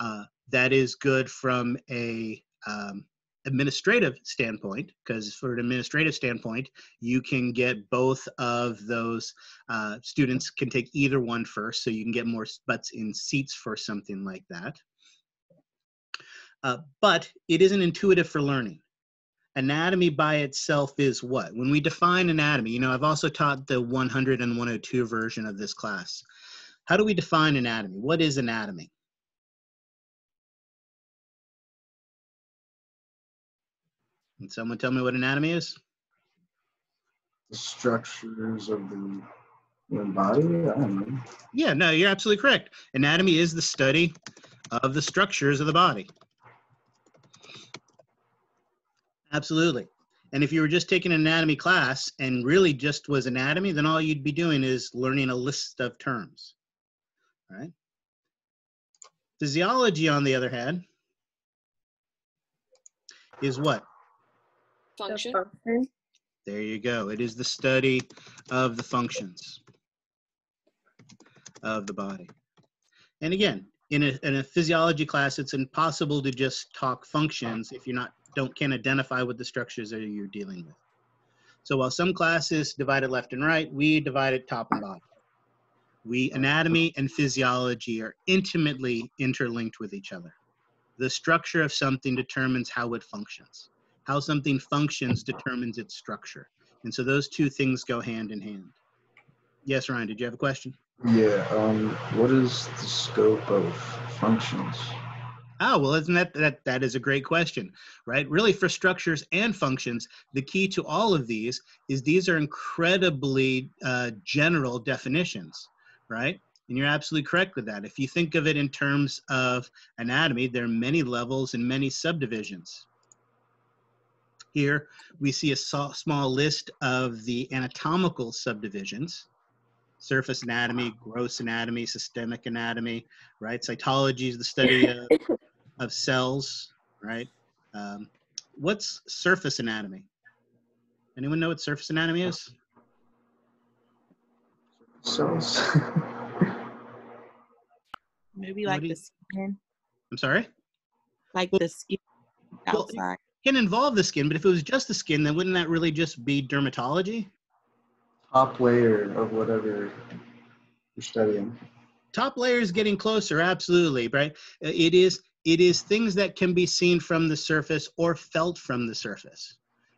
Uh, that is good from a um, administrative standpoint, because for an administrative standpoint, you can get both of those uh, students can take either one first, so you can get more butts in seats for something like that. Uh, but it isn't intuitive for learning anatomy by itself is what? When we define anatomy, you know, I've also taught the 100 and 102 version of this class. How do we define anatomy? What is anatomy? Can someone tell me what anatomy is? The structures of the human body? I don't know. Yeah, no, you're absolutely correct. Anatomy is the study of the structures of the body. Absolutely. And if you were just taking an anatomy class and really just was anatomy, then all you'd be doing is learning a list of terms. Right? Physiology, on the other hand, is what? Function. There you go. It is the study of the functions of the body. And again, in a, in a physiology class, it's impossible to just talk functions if you're not don't can't identify with the structures that you're dealing with. So while some classes divided left and right, we divided top and bottom. We anatomy and physiology are intimately interlinked with each other. The structure of something determines how it functions. How something functions determines its structure. And so those two things go hand in hand. Yes, Ryan, did you have a question? Yeah, um, what is the scope of functions? Oh, well, isn't that, that, that is a great question, right? Really for structures and functions, the key to all of these is these are incredibly uh, general definitions, right? And you're absolutely correct with that. If you think of it in terms of anatomy, there are many levels and many subdivisions. Here we see a small list of the anatomical subdivisions surface anatomy, gross anatomy, systemic anatomy, right? Cytology is the study of of cells, right? Um, what's surface anatomy? Anyone know what surface anatomy is? Cells. Maybe like do you- the skin, I'm sorry? like Well- the skin well. Can involve the skin, but if it was just the skin, then wouldn't that really just be dermatology? Top layer of whatever you're studying. top layer is getting closer absolutely right Uh, it is it is things that can be seen from the surface or felt from the surface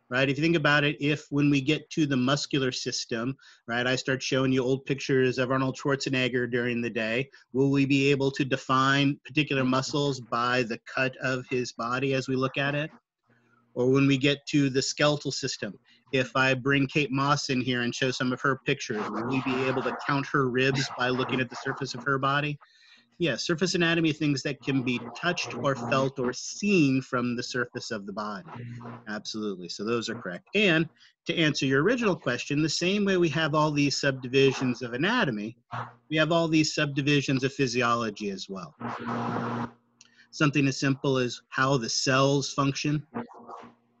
right if you think about it if when we get to the muscular system right i start showing you old pictures of arnold schwarzenegger during the day will we be able to define particular muscles by the cut of his body as we look at it or when we get to the skeletal system if I bring Kate Moss in here and show some of her pictures, will we be able to count her ribs by looking at the surface of her body? Yeah, surface anatomy things that can be touched or felt or seen from the surface of the body. Absolutely. So those are correct. And to answer your original question, the same way we have all these subdivisions of anatomy, we have all these subdivisions of physiology as well. Something as simple as how the cells function,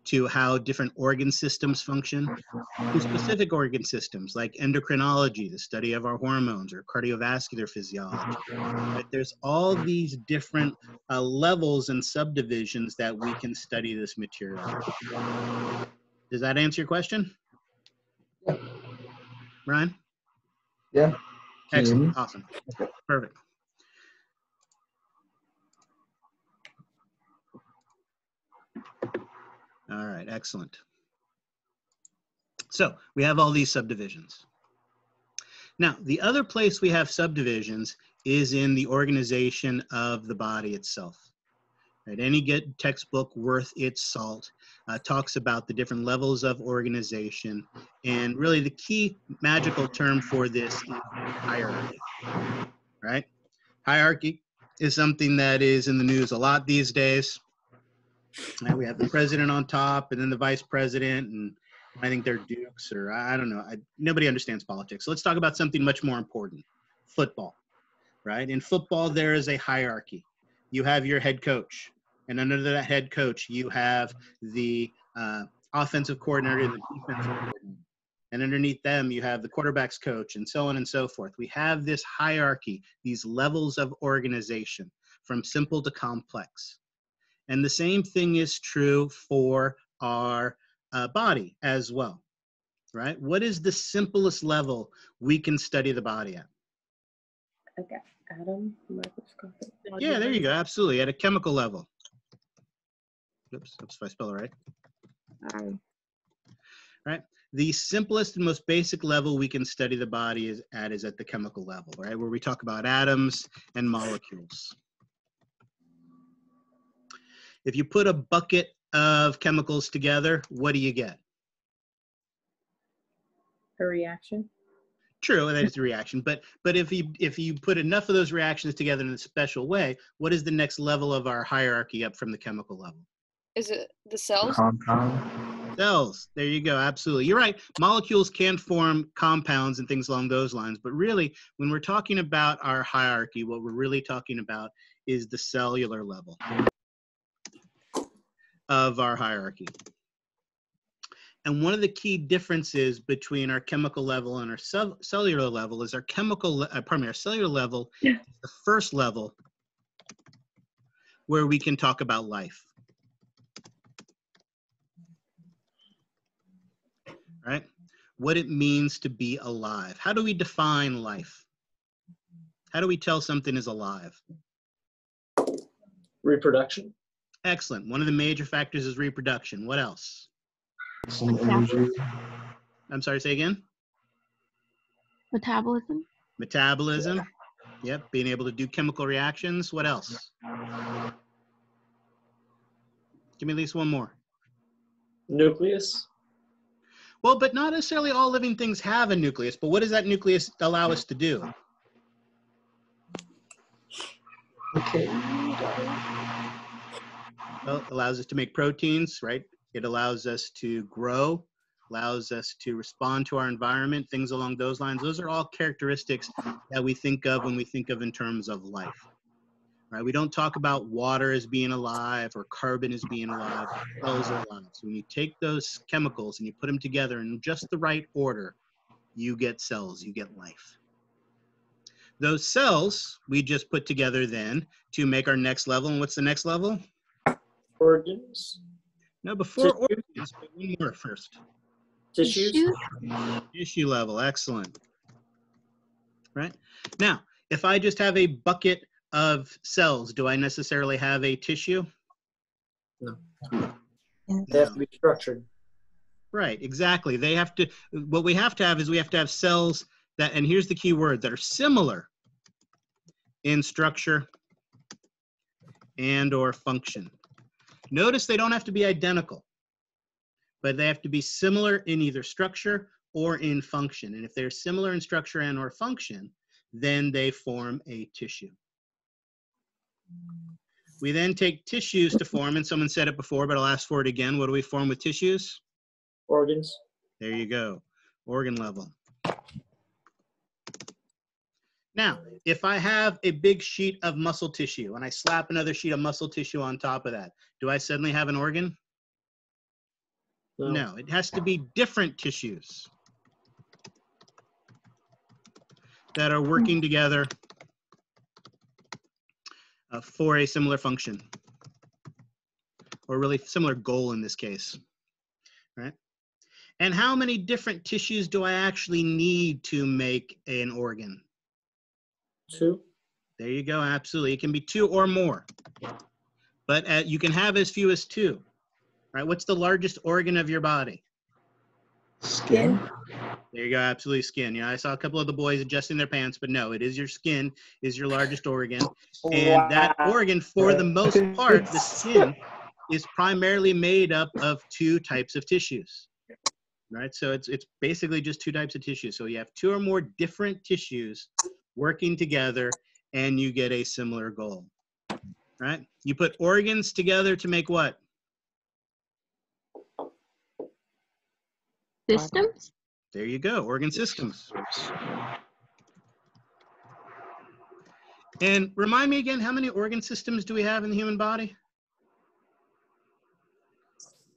to how different organ systems function, to specific organ systems like endocrinology, the study of our hormones, or cardiovascular physiology. Right? There's all these different uh, levels and subdivisions that we can study this material. Does that answer your question? Yeah. Ryan? Yeah. Can you hear? Excellent. Awesome. Perfect. All right, excellent. So we have all these subdivisions. Now, the other place we have subdivisions is in the organization of the body itself. Right? Any good textbook worth its salt uh, talks about the different levels of organization. And really the key magical term for this is hierarchy, right? Hierarchy is something that is in the news a lot these days. We have the president on top and then the vice president and I think they're dukes or I I don't know. I, nobody understands politics. So let's talk about something much more important. Football, right? In football, there is a hierarchy. You have your head coach and under that head coach, you have the uh, offensive coordinator and the defensive coordinator. And underneath them, you have the quarterback's coach and so on and so forth. We have this hierarchy, these levels of organization from simple to complex. And the same thing is true for our uh, body as well, right? What is the simplest level we can study the body at? Okay, atom microscopic. Yeah, there you go. Absolutely. At a chemical level. Oops, oops, if I spell it right. Um, right? The simplest and most basic level we can study the body is at is at the chemical level, right? Where we talk about atoms and molecules. If you put a bucket of chemicals together, what do you get? A reaction. True, that is the reaction. But but if you if you put enough of those reactions together in a special way, what is the next level of our hierarchy up from the chemical level? Is it the cells? Compound. Cells. There you go. Absolutely. You're right. Molecules can form compounds and things along those lines. But really, when we're talking about our hierarchy, what we're really talking about is the cellular level of our hierarchy. And one of the key differences between our chemical level and our cell- cellular level is our chemical, le- uh, pardon me, our cellular level is the first level where we can talk about life. right? What it means to be alive. How do we define life? How do we tell something is alive? Reproduction. Excellent. One of the major factors is reproduction. What else? Some energy. I'm sorry, say again? Metabolism? Metabolism. Yep, being able to do chemical reactions. What else? Give me at least one more. Nucleus. Well, but not necessarily all living things have a nucleus, but what does that nucleus allow us to do? Okay. Well, allows us to make proteins, right? It allows us to grow, allows us to respond to our environment, things along those lines. Those are all characteristics that we think of when we think of in terms of life. right? We don't talk about water as being alive or carbon as being alive. Cells are alive. So when you take those chemicals and you put them together in just the right order, you get cells, you get life. Those cells we just put together then to make our next level. And what's the next level? Organs. No, before organs, one more first. Tissues. Tissue level, excellent. Right? Now, if I just have a bucket of cells, do I necessarily have a tissue? No. They have to be structured. Right, exactly. They have to, what we have to have is we have to have cells that, and here's the key word, that are similar in structure and or function. Notice they don't have to be identical, but they have to be similar in either structure or in function. And if they're similar in structure and or function, then they form a tissue. We then take tissues to form, and someone said it before, but I'll ask for it again. What do we form with tissues? Organs. There you go, organ level. Now, if I have a big sheet of muscle tissue and I slap another sheet of muscle tissue on top of that, do I suddenly have an organ? No. No, it has to be different tissues that are working together uh, for a similar function or really similar goal in this case, right? And how many different tissues do I actually need to make an organ? Two. There you go, absolutely. It can be two or more, but uh, you can have as few as two, right? What's the largest organ of your body? Skin. There you go, absolutely skin. Yeah, I saw a couple of the boys adjusting their pants, but no, it is your skin is your largest organ. And that organ, for the most part, the skin, is primarily made up of two types of tissues. Right? So it's it's basically just two types of tissues. So you have two or more different tissues working together and you get a similar goal. Right? You put organs together to make what? Systems? There you go, organ systems. And remind me again, how many organ systems do we have in the human body?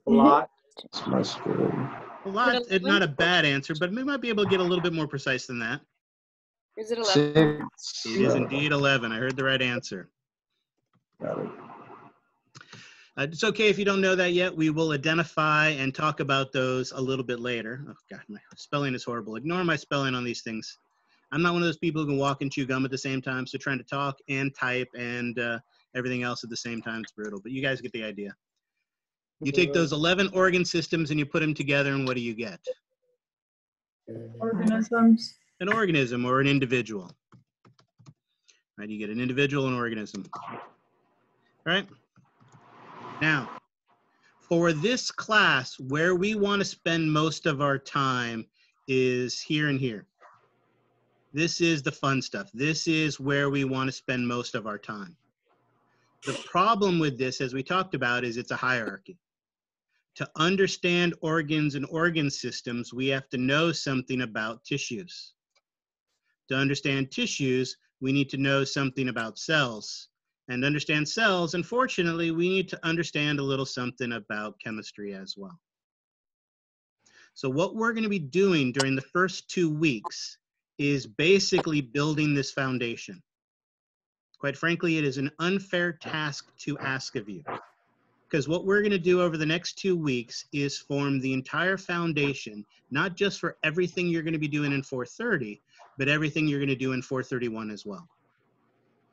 A lot. It's muscular. A lot. It's not a bad answer, but we might be able to get a little bit more precise than that. Is it 11? Six. It is indeed 11. I heard the right answer. Got it. Uh, it's okay if you don't know that yet. We will identify and talk about those a little bit later. Oh, God, my spelling is horrible. Ignore my spelling on these things. I'm not one of those people who can walk and chew gum at the same time, so trying to talk and type and uh, everything else at the same time is brutal. But you guys get the idea. You take those 11 organ systems and you put them together, and what do you get? organisms. An organism or an individual. Right? You get an individual and organism. Right? Now, for this class, where we want to spend most of our time is here and here. This is the fun stuff. This is where we want to spend most of our time. The problem with this, as we talked about, is it's a hierarchy. To understand organs and organ systems, we have to know something about tissues. To understand tissues, we need to know something about cells. And understand cells, unfortunately, we need to understand a little something about chemistry as well. So what we're going to be doing during the first two weeks is basically building this foundation. Quite frankly, it is an unfair task to ask of you. Because what we're going to do over the next two weeks is form the entire foundation, not just for everything you're going to be doing in 430, but everything you're going to do in 431 as well.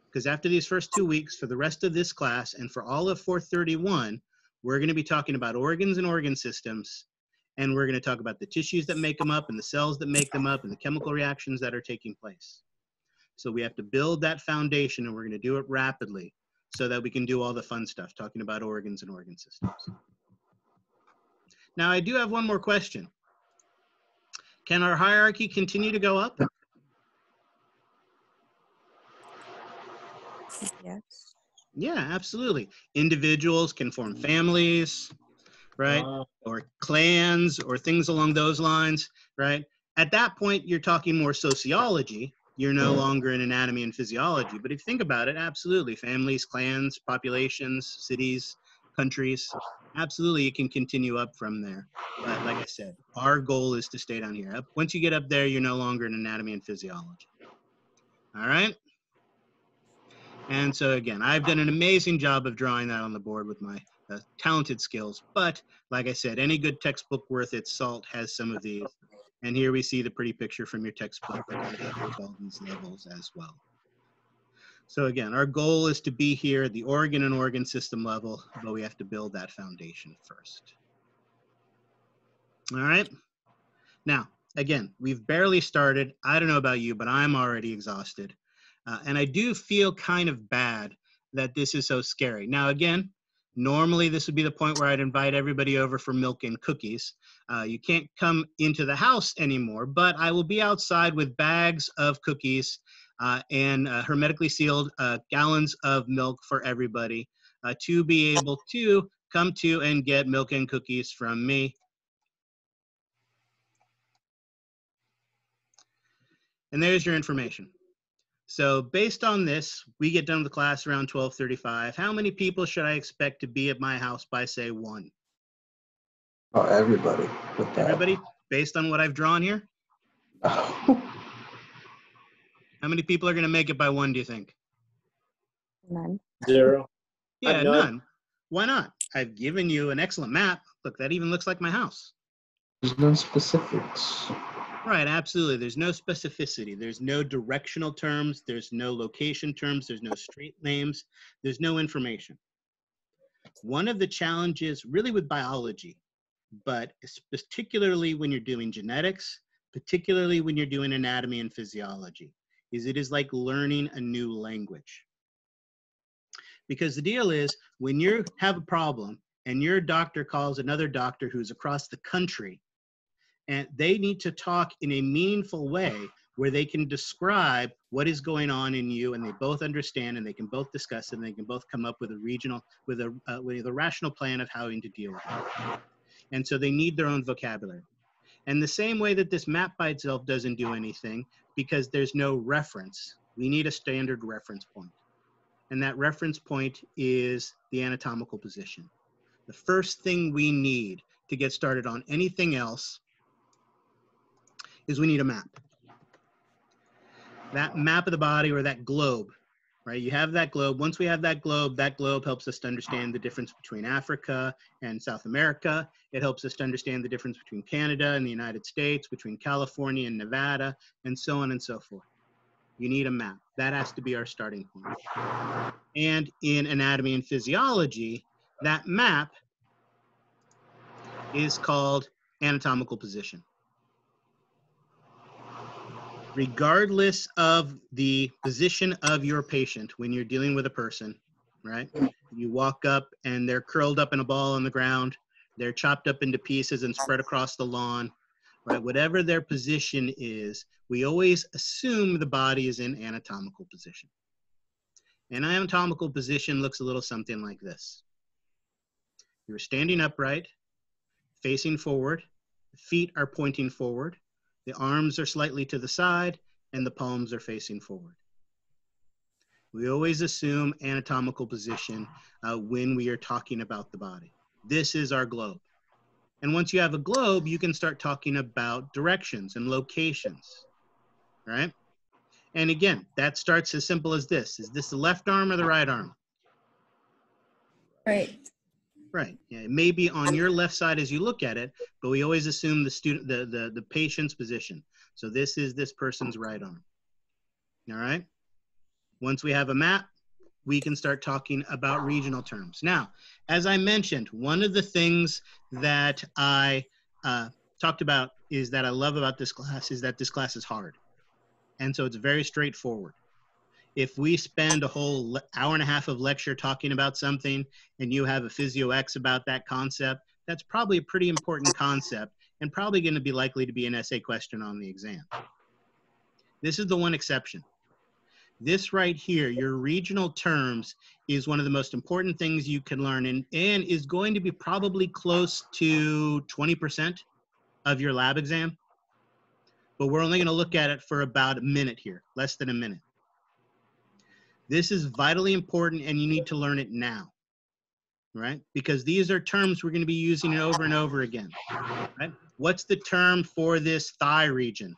Because after these first two weeks, for the rest of this class and for all of 431, we're going to be talking about organs and organ systems, and we're going to talk about the tissues that make them up and the cells that make them up and the chemical reactions that are taking place. So we have to build that foundation, and we're going to do it rapidly so that we can do all the fun stuff, talking about organs and organ systems. Now, I do have one more question. Can our hierarchy continue to go up? Yes. Yeah, absolutely. Individuals can form families, right? Uh, or clans or things along those lines, right? At that point, you're talking more sociology, you're no longer in anatomy and physiology. But if you think about it, absolutely, families, clans, populations, cities, countries, absolutely, you can continue up from there. But like I said, our goal is to stay down here. Up, once you get up there, you're no longer in anatomy and physiology. All right? And so again, I've done an amazing job of drawing that on the board with my uh, talented skills. But like I said, any good textbook worth its salt has some of these. And here we see the pretty picture from your textbook has all these levels as well. So again, our goal is to be here at the organ and organ system level, but we have to build that foundation first. All right. Now, again, we've barely started. I don't know about you, but I'm already exhausted. Uh, and I do feel kind of bad that this is so scary. Now, again, normally this would be the point where I'd invite everybody over for milk and cookies. Uh, you can't come into the house anymore, but I will be outside with bags of cookies uh, and uh, hermetically sealed uh, gallons of milk for everybody uh, to be able to come to and get milk and cookies from me. And there's your information. So based on this, we get done with the class around 1235. How many people should I expect to be at my house by say one? Oh, everybody. With that. Everybody, based on what I've drawn here? How many people are gonna make it by one, do you think? None. Zero. Yeah, none. none. Why not? I've given you an excellent map. Look, that even looks like my house. There's no specifics. Right, absolutely. There's no specificity. There's no directional terms. There's no location terms. There's no street names. There's no information. One of the challenges, really, with biology, but particularly when you're doing genetics, particularly when you're doing anatomy and physiology, is it is like learning a new language. Because the deal is, when you have a problem and your doctor calls another doctor who's across the country and they need to talk in a meaningful way where they can describe what is going on in you and they both understand and they can both discuss and they can both come up with a regional with a uh, with a rational plan of how to deal with it. And so they need their own vocabulary. And the same way that this map by itself doesn't do anything because there's no reference. We need a standard reference point. And that reference point is the anatomical position. The first thing we need to get started on anything else is we need a map. That map of the body or that globe, right? You have that globe. Once we have that globe, that globe helps us to understand the difference between Africa and South America. It helps us to understand the difference between Canada and the United States, between California and Nevada, and so on and so forth. You need a map. That has to be our starting point. And in anatomy and physiology, that map is called anatomical position regardless of the position of your patient when you're dealing with a person, right? You walk up and they're curled up in a ball on the ground, they're chopped up into pieces and spread across the lawn, right? Whatever their position is, we always assume the body is in anatomical position. An anatomical position looks a little something like this. You're standing upright, facing forward, feet are pointing forward, the arms are slightly to the side and the palms are facing forward. We always assume anatomical position uh, when we are talking about the body. This is our globe. And once you have a globe, you can start talking about directions and locations, right? And again, that starts as simple as this. Is this the left arm or the right arm? Right. Right. Yeah, it may be on your left side as you look at it, but we always assume the student, the, the, the patient's position. So this is this person's right arm. All right. Once we have a map, we can start talking about regional terms. Now, as I mentioned, one of the things that I uh, talked about is that I love about this class is that this class is hard. And so it's very straightforward if we spend a whole hour and a half of lecture talking about something and you have a PhysioEx about that concept, that's probably a pretty important concept and probably going to be likely to be an essay question on the exam. This is the one exception. This right here, your regional terms, is one of the most important things you can learn and, and is going to be probably close to 20% of your lab exam. but we're only going to look at it for about a minute here, less than a minute. This is vitally important and you need to learn it now, right? Because these are terms we're going to be using it over and over again, right? What's the term for this thigh region?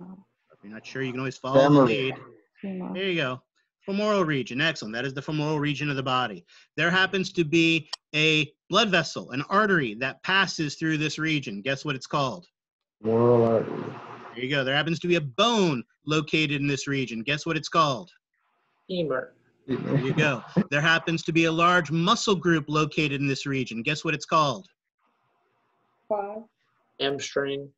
If you're not sure, you can always follow the Femoral. lead. There you go. Femoral region. Excellent. That is the femoral region of the body. There happens to be a blood vessel, an artery that passes through this region. Guess what it's called? Moral artery. There you go. There happens to be a bone located in this region. Guess what it's called? Femur. There you go. There happens to be a large muscle group located in this region. Guess what it's called? Hamstring.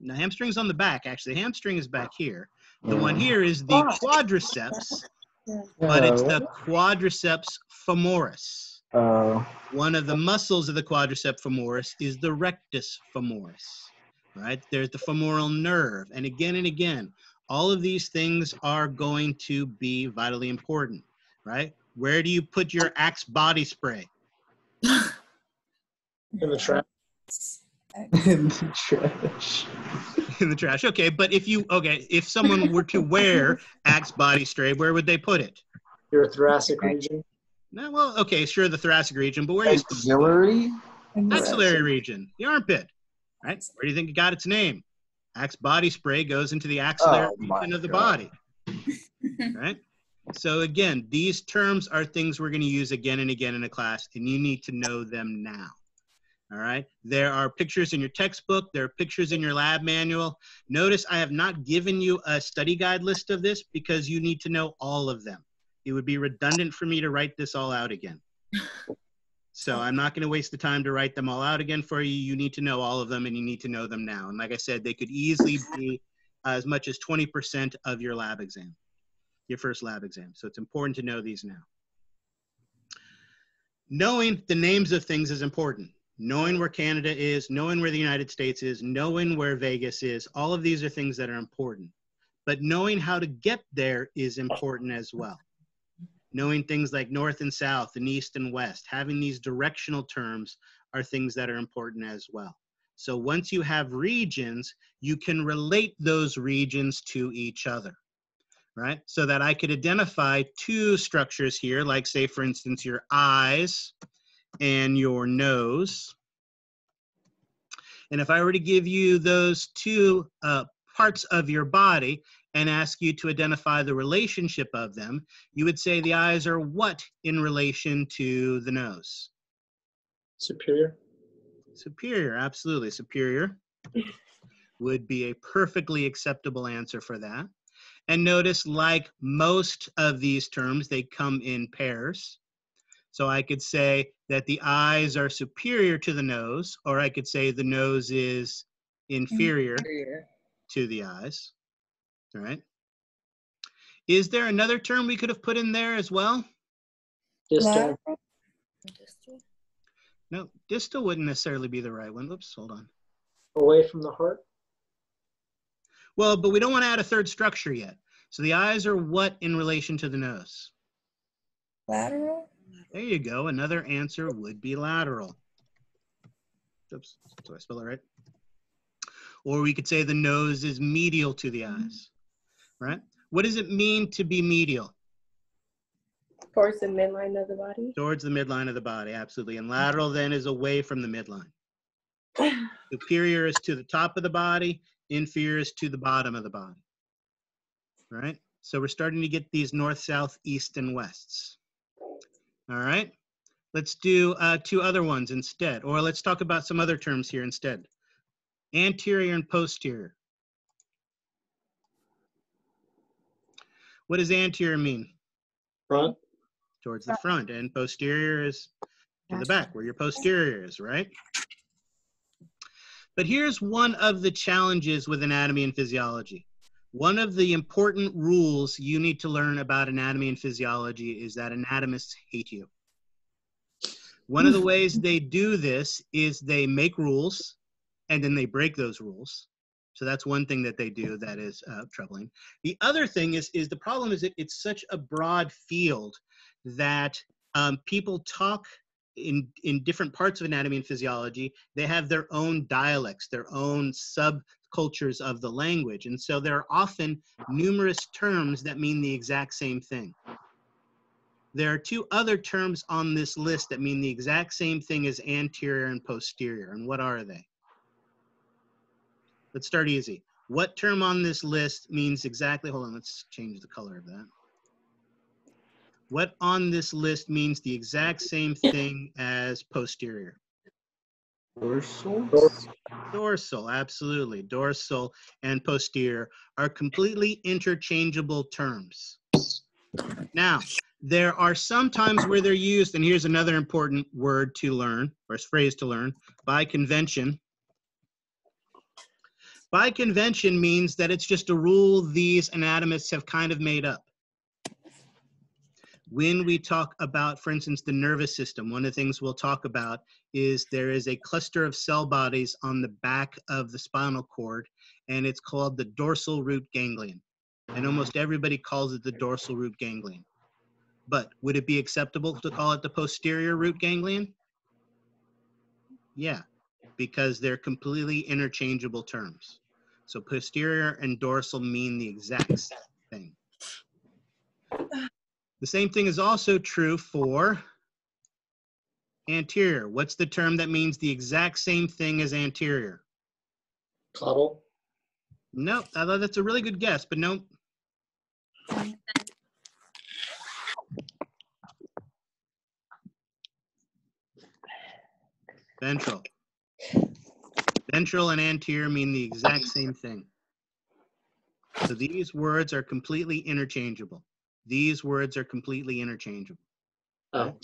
Now, hamstring's on the back, actually. The hamstring is back here. The one here is the quadriceps, but it's the quadriceps femoris. Uh, One of the muscles of the quadriceps femoris is the rectus femoris, right? There's the femoral nerve. And again and again, all of these things are going to be vitally important, right? Where do you put your Axe body spray? In the trash. in the trash. In the trash. Okay, but if you, okay, if someone were to wear Axe body spray, where would they put it? Your thoracic region. No, well, okay, sure, the thoracic region, but where is the Auxiliary. axillary region? The armpit, right? Where do you think it got its name? Axe body spray goes into the axillary Oh, region of the God. body, right? So again, these terms are things we're going to use again and again in a class, and you need to know them now. All right. There are pictures in your textbook. There are pictures in your lab manual. Notice I have not given you a study guide list of this because you need to know all of them. It would be redundant for me to write this all out again. So I'm not going to waste the time to write them all out again for you. You need to know all of them and you need to know them now. And like I said, they could easily be as much as 20% of your lab exam, your first lab exam. So it's important to know these now. Knowing the names of things is important. Knowing where Canada is, knowing where the United States is, knowing where Vegas is, all of these are things that are important. But knowing how to get there is important as well. Knowing things like north and south and east and west, having these directional terms are things that are important as well. So once you have regions, you can relate those regions to each other, right? So that I could identify two structures here, like say, for instance, your eyes and your nose. And if I were to give you those two uh, parts of your body and ask you to identify the relationship of them, you would say the eyes are what in relation to the nose? Superior. Superior, absolutely. Superior would be a perfectly acceptable answer for that. And notice, like most of these terms, they come in pairs. So I could say that the eyes are superior to the nose, or I could say the nose is inferior to the eyes. All right. Is there another term we could have put in there as well? Distal. No, distal wouldn't necessarily be the right one. Oops, hold on. Away from the heart. Well, but we don't want to add a third structure yet. So the eyes are what in relation to the nose? Lateral? There you go. Another answer would be lateral. Oops, did I spell it right? Or we could say the nose is medial to the mm-hmm. eyes, right? What does it mean to be medial? Towards the midline of the body. Towards the midline of the body, absolutely. And lateral then is away from the midline. Superior is to the top of the body, inferior is to the bottom of the body. Right? So we're starting to get these north, south, east, and wests. All right? Let's do uh, two other ones instead, or let's talk about some other terms here instead. Anterior and posterior. What does anterior mean? Front. Towards the front, and posterior is to the back, where your posterior is, right? But here's one of the challenges with anatomy and physiology. One of the important rules you need to learn about anatomy and physiology is that anatomists hate you. One of the ways they do this is they make rules and then they break those rules. So that's one thing that they do that is uh, troubling. The other thing is, is the problem is that it's such a broad field that um, people talk in in different parts of anatomy and physiology, they have their own dialects, their own subcultures of the language, and so there are often numerous terms that mean the exact same thing. There are two other terms on this list that mean the exact same thing as anterior and posterior, and what are they? Let's start easy. What term on this list means exactly, hold on, let's change the color of that. What on this list means the exact same thing as posterior? Dorsal. Dorsal, absolutely. Dorsal and posterior are completely interchangeable terms. Now, there are some times where they're used, and here's another important word to learn, or phrase to learn, by convention. By convention means that it's just a rule these anatomists have kind of made up. When we talk about, for instance, the nervous system, one of the things we'll talk about is there is a cluster of cell bodies on the back of the spinal cord, and it's called the dorsal root ganglion. And almost everybody calls it the dorsal root ganglion. But would it be acceptable to call it the posterior root ganglion? Yeah, because they're completely interchangeable terms. So posterior and dorsal mean the exact same thing. The same thing is also true for anterior. What's the term that means the exact same thing as anterior? Caudal. Nope, I thought that's a really good guess, but nope. Ventral. Ventral and anterior mean the exact same thing. So these words are completely interchangeable. These words are completely interchangeable. Oh.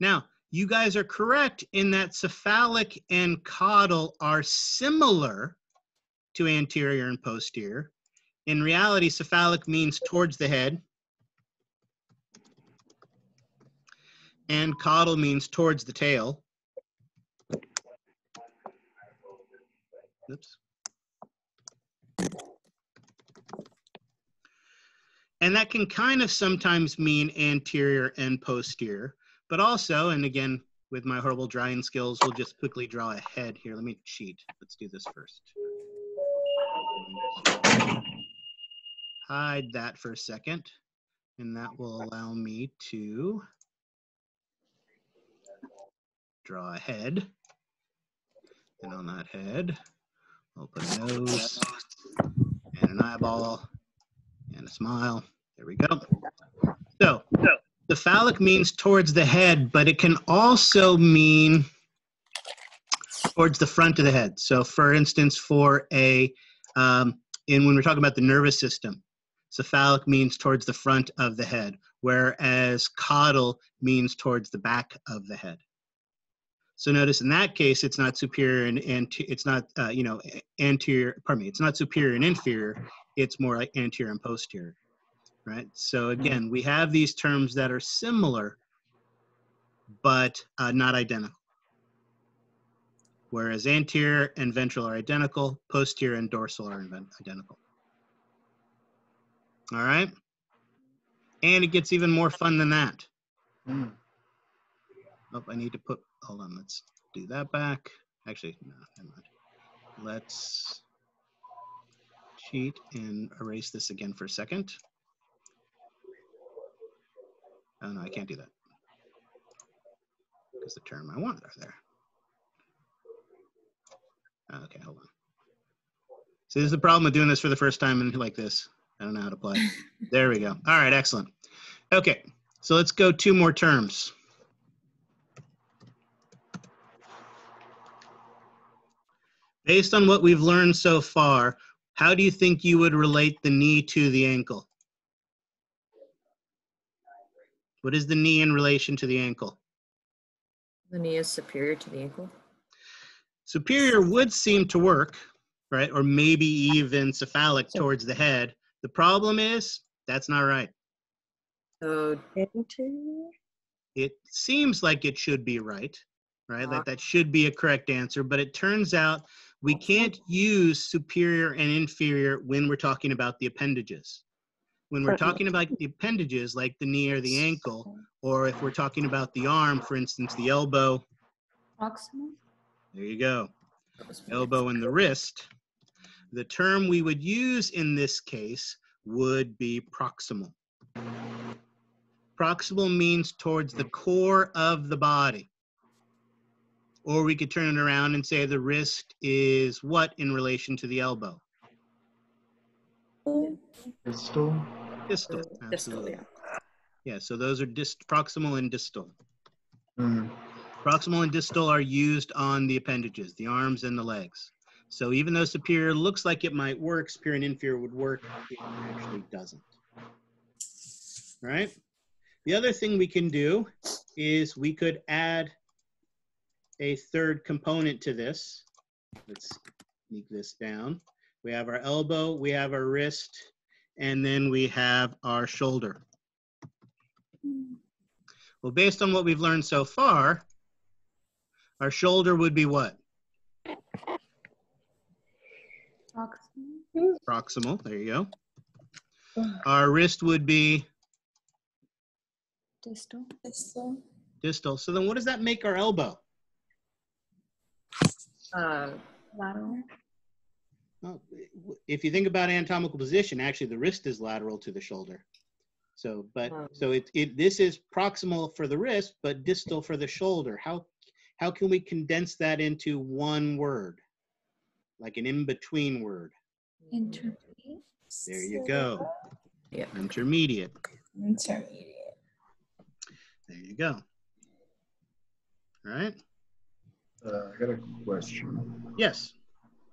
Now, you guys are correct in that cephalic and caudal are similar to anterior and posterior. In reality, cephalic means towards the head, and caudal means towards the tail. Oops. And that can kind of sometimes mean anterior and posterior, but also, and again, with my horrible drawing skills, we'll just quickly draw a head here. Let me cheat. Let's do this first. Hide that for a second, and that will allow me to draw a head. And on that head, A nose and an eyeball and a smile. There we go. So, cephalic means towards the head, but it can also mean towards the front of the head. So, for instance, for a, um, in when we're talking about the nervous system, cephalic means towards the front of the head, whereas caudal means towards the back of the head. So notice in that case, it's not superior and, and it's not, uh, you know, anterior, pardon me, it's not superior and inferior. It's more like anterior and posterior, right? So again, we have these terms that are similar, but uh, not identical. Whereas anterior and ventral are identical, posterior and dorsal are identical. All right? And it gets even more fun than that. Mm. Oh, I need to put, hold on, let's do that back. Actually, no, never mind. Let's cheat and erase this again for a second. Oh no, I can't do that. Because the term I wanted are there. Oh, okay, hold on. See, this is the problem with doing this for the first time and like this. I don't know how to play. there we go. All right, excellent. Okay, so let's go two more terms. Based on what we've learned so far, how do you think you would relate the knee to the ankle? What is the knee in relation to the ankle? The knee is superior to the ankle. Superior would seem to work, right? Or maybe even cephalic towards the head. The problem is that's not right. So It seems like it should be right, right? Like uh. that should be a correct answer, but it turns out we can't use superior and inferior when we're talking about the appendages. when we're talking about the appendages like the knee or the ankle, or if we're talking about the arm, for instance, the elbow, Proximal. there you go, elbow and the wrist, the term we would use in this case would be proximal. Proximal means towards the core of the body. Or we could turn it around and say the wrist is what in relation to the elbow? Distal. Distal, Distal, absolutely. yeah. Yeah, so those are dist proximal and distal. Mm. Proximal and distal are used on the appendages, the arms and the legs. So even though superior looks like it might work, superior and inferior would work, it actually doesn't. All right? The other thing we can do is we could add a third component to this. Let's sneak this down. We have our elbow, we have our wrist, and then we have our shoulder. Well, based on what we've learned so far, our shoulder would be what? Proximal. Proximal, there you go. Our wrist would be Distal. distal. Distal. So then what does that make our elbow? Uh, Lateral. Well, if you think about anatomical position, actually the wrist is lateral to the shoulder. So, but, Oh. so it, it, this is proximal for the wrist, but distal for the shoulder. How, how can we condense that into one word? Like an in-between word? Intermediate. There you go. Yeah. Intermediate. Intermediate. There you go. All right. Uh, I got a question. Yes.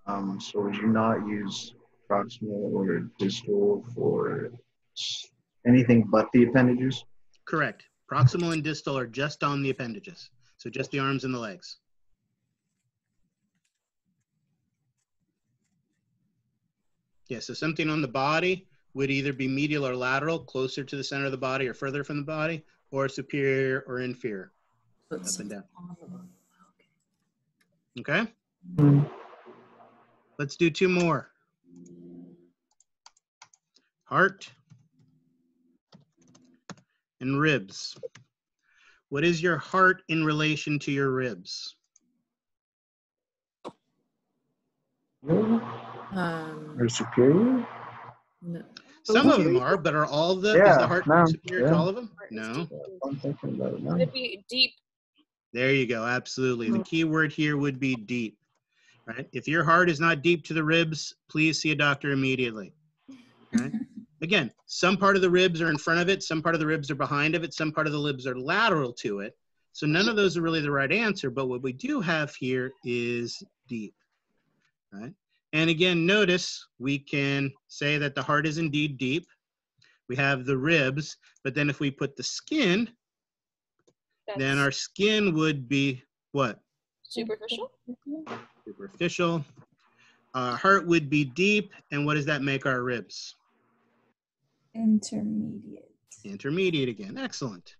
Um, so would you not use proximal or distal for anything but the appendages? Correct. Proximal and distal are just on the appendages. So just the arms and the legs. Yeah, so something on the body would either be medial or lateral, closer to the center of the body or further from the body, or superior or inferior, up and down. Okay? Let's do two more. Heart and ribs. What is your heart in relation to your ribs? Um, Or superior? no. Some of them are, but are all of the, is Yeah, the heart no, superior to all of them? No. I'm thinking about it now. It'd be deep. There you go. Absolutely. The mm. key word here would be deep. Right? If your heart is not deep to the ribs, please see a doctor immediately. Right? Again, some part of the ribs are in front of it, some part of the ribs are behind of it, some part of the ribs are lateral to it. So none of those are really the right answer, but what we do have here is deep. Right? And again, notice we can say that the heart is indeed deep. We have the ribs, but then if we put the skin, then our skin would be what? superficial. Superficial. Our heart would be deep, and what does that make our ribs? Intermediate. Intermediate again. Excellent.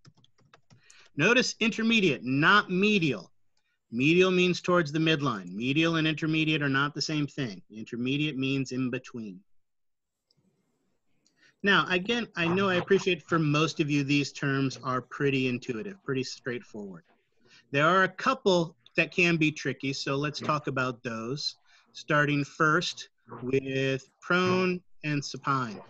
Notice intermediate, not medial. Medial means towards the midline. Medial and intermediate are not the same thing. Intermediate means in between. Now, again, I know I appreciate for most of you, these terms are pretty intuitive, pretty straightforward. There are a couple that can be tricky, so let's talk about those. Starting first with prone and supine.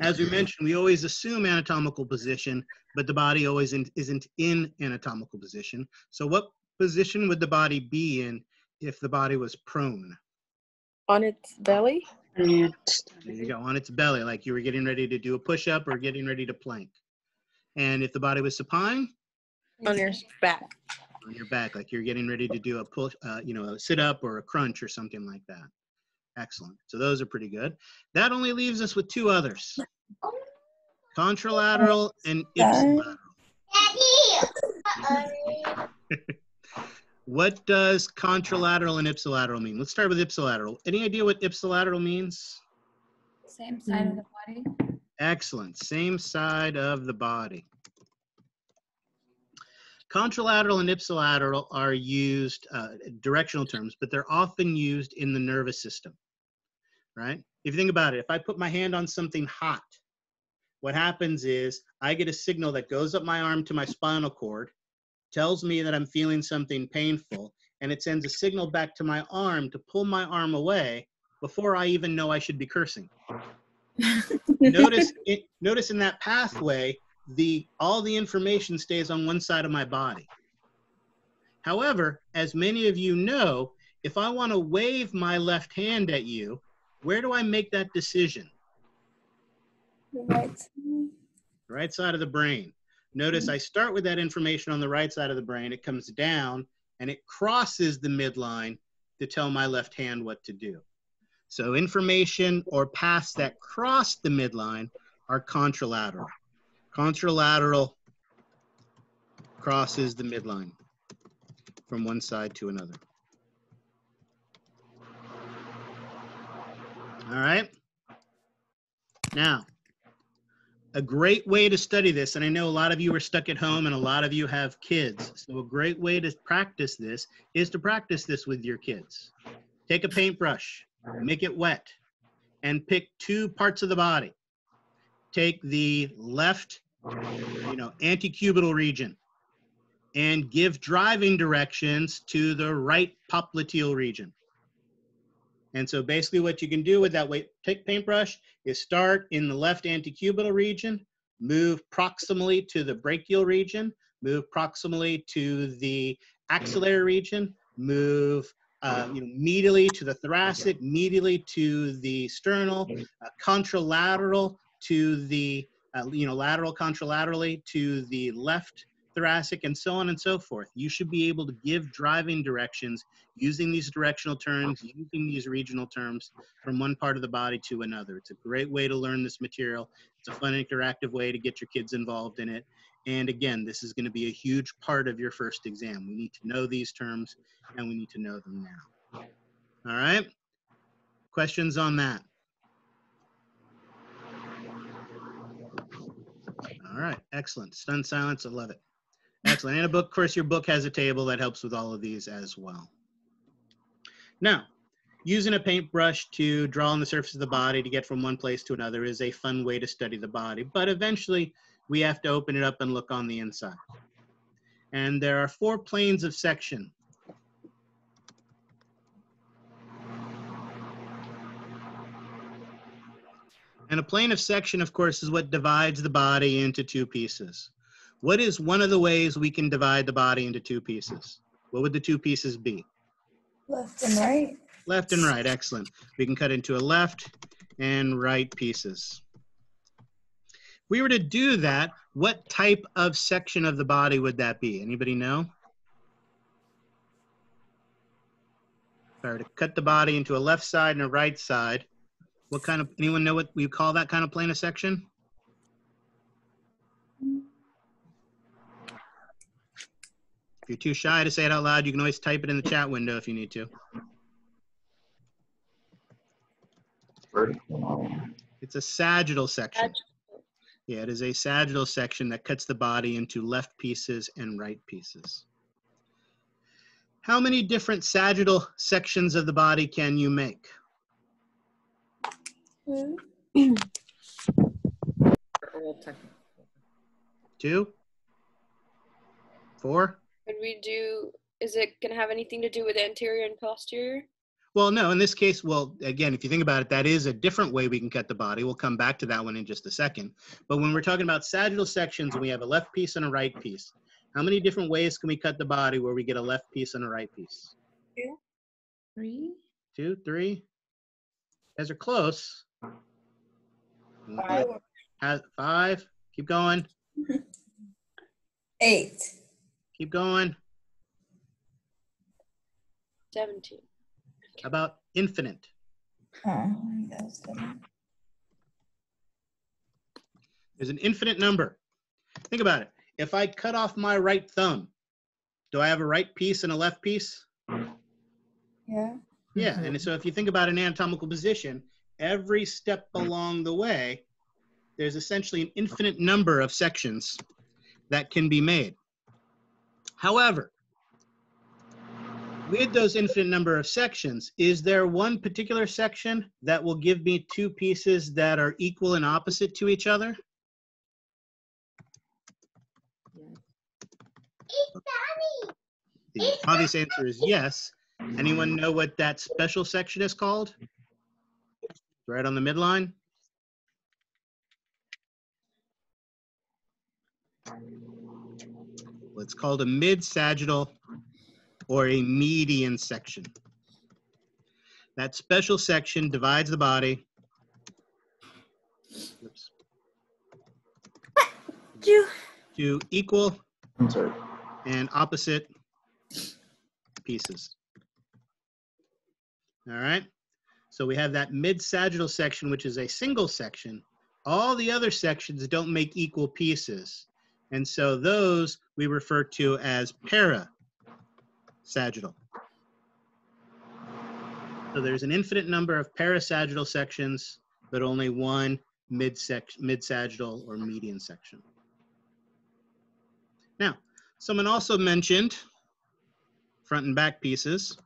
As we mentioned, we always assume anatomical position, but the body always in, isn't in anatomical position. So what position would the body be in if the body was prone? On its belly. There you go, on its belly, like you were getting ready to do a push-up or getting ready to plank. And if the body was supine, On your back. on your back, like you're getting ready to do a push, uh, you know, a sit-up or a crunch or something like that. Excellent. So those are pretty good. That only leaves us with two others. Contralateral and ipsilateral. What does contralateral and ipsilateral mean? Let's start with ipsilateral. Any idea what ipsilateral means? Same side of the body. Excellent. Same side of the body. Contralateral and ipsilateral are used, uh, directional terms, but they're often used in the nervous system. right? If you think about it, if I put my hand on something hot, what happens is I get a signal that goes up my arm to my spinal cord, tells me that I'm feeling something painful, and it sends a signal back to my arm to pull my arm away before I even know I should be cursing. notice it, notice in that pathway, the all the information stays on one side of my body. However, as many of you know, if I want to wave my left hand at you, where do I make that decision? Right. right side of the brain. Notice mm-hmm. I start with that information on the right side of the brain. It comes down and it crosses the midline to tell my left hand what to do. So information or paths that cross the midline are contralateral. Contralateral crosses the midline from one side to another. All right. Now, a great way to study this, and I know a lot of you are stuck at home and a lot of you have kids. So a great way to practice this is to practice this with your kids. Take a paintbrush, make it wet, and pick two parts of the body. Take the left, you know, antecubital region and give driving directions to the right popliteal region. And so basically what you can do with that weight take paintbrush is start in the left antecubital region, move proximally to the brachial region, move proximally to the axillary region, move uh, you know, medially to the thoracic, medially to the sternal, uh, contralateral to the, uh, you know, lateral contralaterally to the left thoracic, and so on and so forth. You should be able to give driving directions using these directional terms, using these regional terms from one part of the body to another. It's a great way to learn this material. It's a fun, interactive way to get your kids involved in it. And again, this is going to be a huge part of your first exam. We need to know these terms and we need to know them now. All right? Questions on that? All right, excellent. Stunned silence, I love it. Excellent. And a book, of course, your book has a table that helps with all of these as well. Now, using a paintbrush to draw on the surface of the body to get from one place to another is a fun way to study the body, but eventually we have to open it up and look on the inside. And there are four planes of section. And a plane of section, of course, is what divides the body into two pieces. What is one of the ways we can divide the body into two pieces? What would the two pieces be? Left and right. Left and right, excellent. We can cut into a left and right pieces. If we were to do that, what type of section of the body would that be? Anybody know? If I were to cut the body into a left side and a right side, what kind of, anyone know what we call that kind of plane of section? You're too shy to say it out loud, you can always type it in the chat window if you need to. It's a sagittal section. Yeah, it is a sagittal section that cuts the body into left pieces and right pieces. How many different sagittal sections of the body can you make? Two? Four? Could we do, is it going to have anything to do with anterior and posterior? Well, no, in this case, well, again, if you think about it, that is a different way we can cut the body. We'll come back to that one in just a second. But when we're talking about sagittal sections, we have a left piece and a right piece. How many different ways can we cut the body where we get a left piece and a right piece? Two. Three. Two, three? You guys are close. Five. Has- Five, keep going, Eight. Keep going. 17. How about infinite? Oh, that's good. There's an infinite number. Think about it. If I cut off my right thumb, do I have a right piece and a left piece? Yeah. Yeah, and so if you think about an anatomical position, every step along the way, there's essentially an infinite number of sections that can be made. However, with those infinite number of sections, is there one particular section that will give me two pieces that are equal and opposite to each other? The obvious answer is yes. Anyone know what that special section is called? Right on the midline? Well, it's called a mid-sagittal or a median section. That special section divides the body. Oops. To equal I'm sorry. and opposite pieces. All right. So we have that mid-sagittal section, which is a single section. All the other sections don't make equal pieces. And so those we refer to as para-sagittal. So there's an infinite number of parasagittal sections, but only one mid-sagittal or median section. Now, someone also mentioned front and back pieces.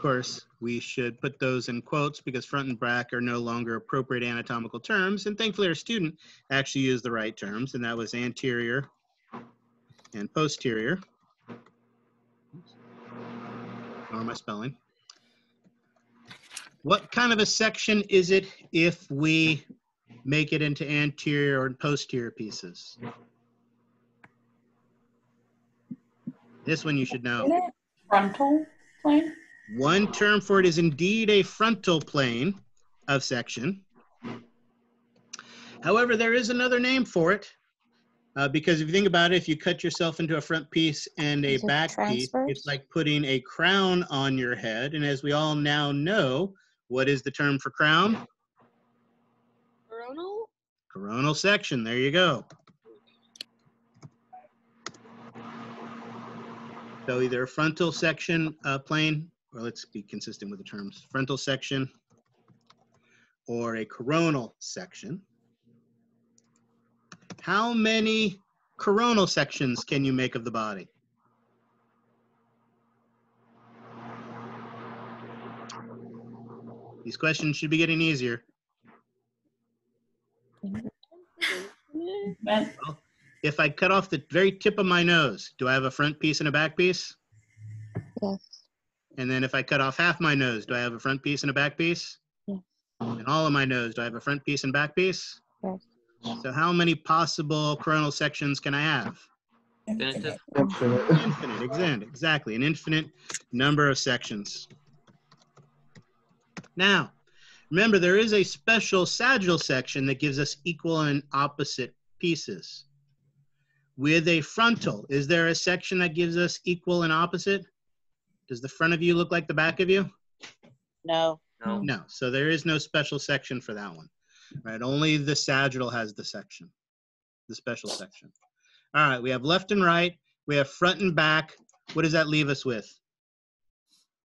Course, we should put those in quotes because front and back are no longer appropriate anatomical terms. And thankfully, our student actually used the right terms, and that was anterior and posterior. Ignore my spelling. What kind of a section is it if we make it into anterior and posterior pieces? This one you should know. Frontal plane? One term for it is indeed a frontal plane of section. However, there is another name for it. Uh, because if you think about it, if you cut yourself into a front piece and a Is it back piece, it's like putting a crown on your head. And as we all now know, what is the term for crown? Coronal? Coronal section. There you go. So either a frontal section uh, plane, or let's be consistent with the terms, frontal section, or a coronal section. How many coronal sections can you make of the body? These questions should be getting easier. Vent- If I cut off the very tip of my nose, do I have a front piece and a back piece? Yes. And then if I cut off half my nose, do I have a front piece and a back piece? Yes. And all of my nose, do I have a front piece and back piece? Yes. So how many possible coronal sections can I have? Infinitive. Infinite. Infinite, exact- exactly, an infinite number of sections. Now, remember, there is a special sagittal section that gives us equal and opposite pieces. With a frontal, is there a section that gives us equal and opposite? Does the front of you look like the back of you? No. No. No, so there is no special section for that one, right? Only the sagittal has the section, the special section. All right, we have left and right, we have front and back. What does that leave us with?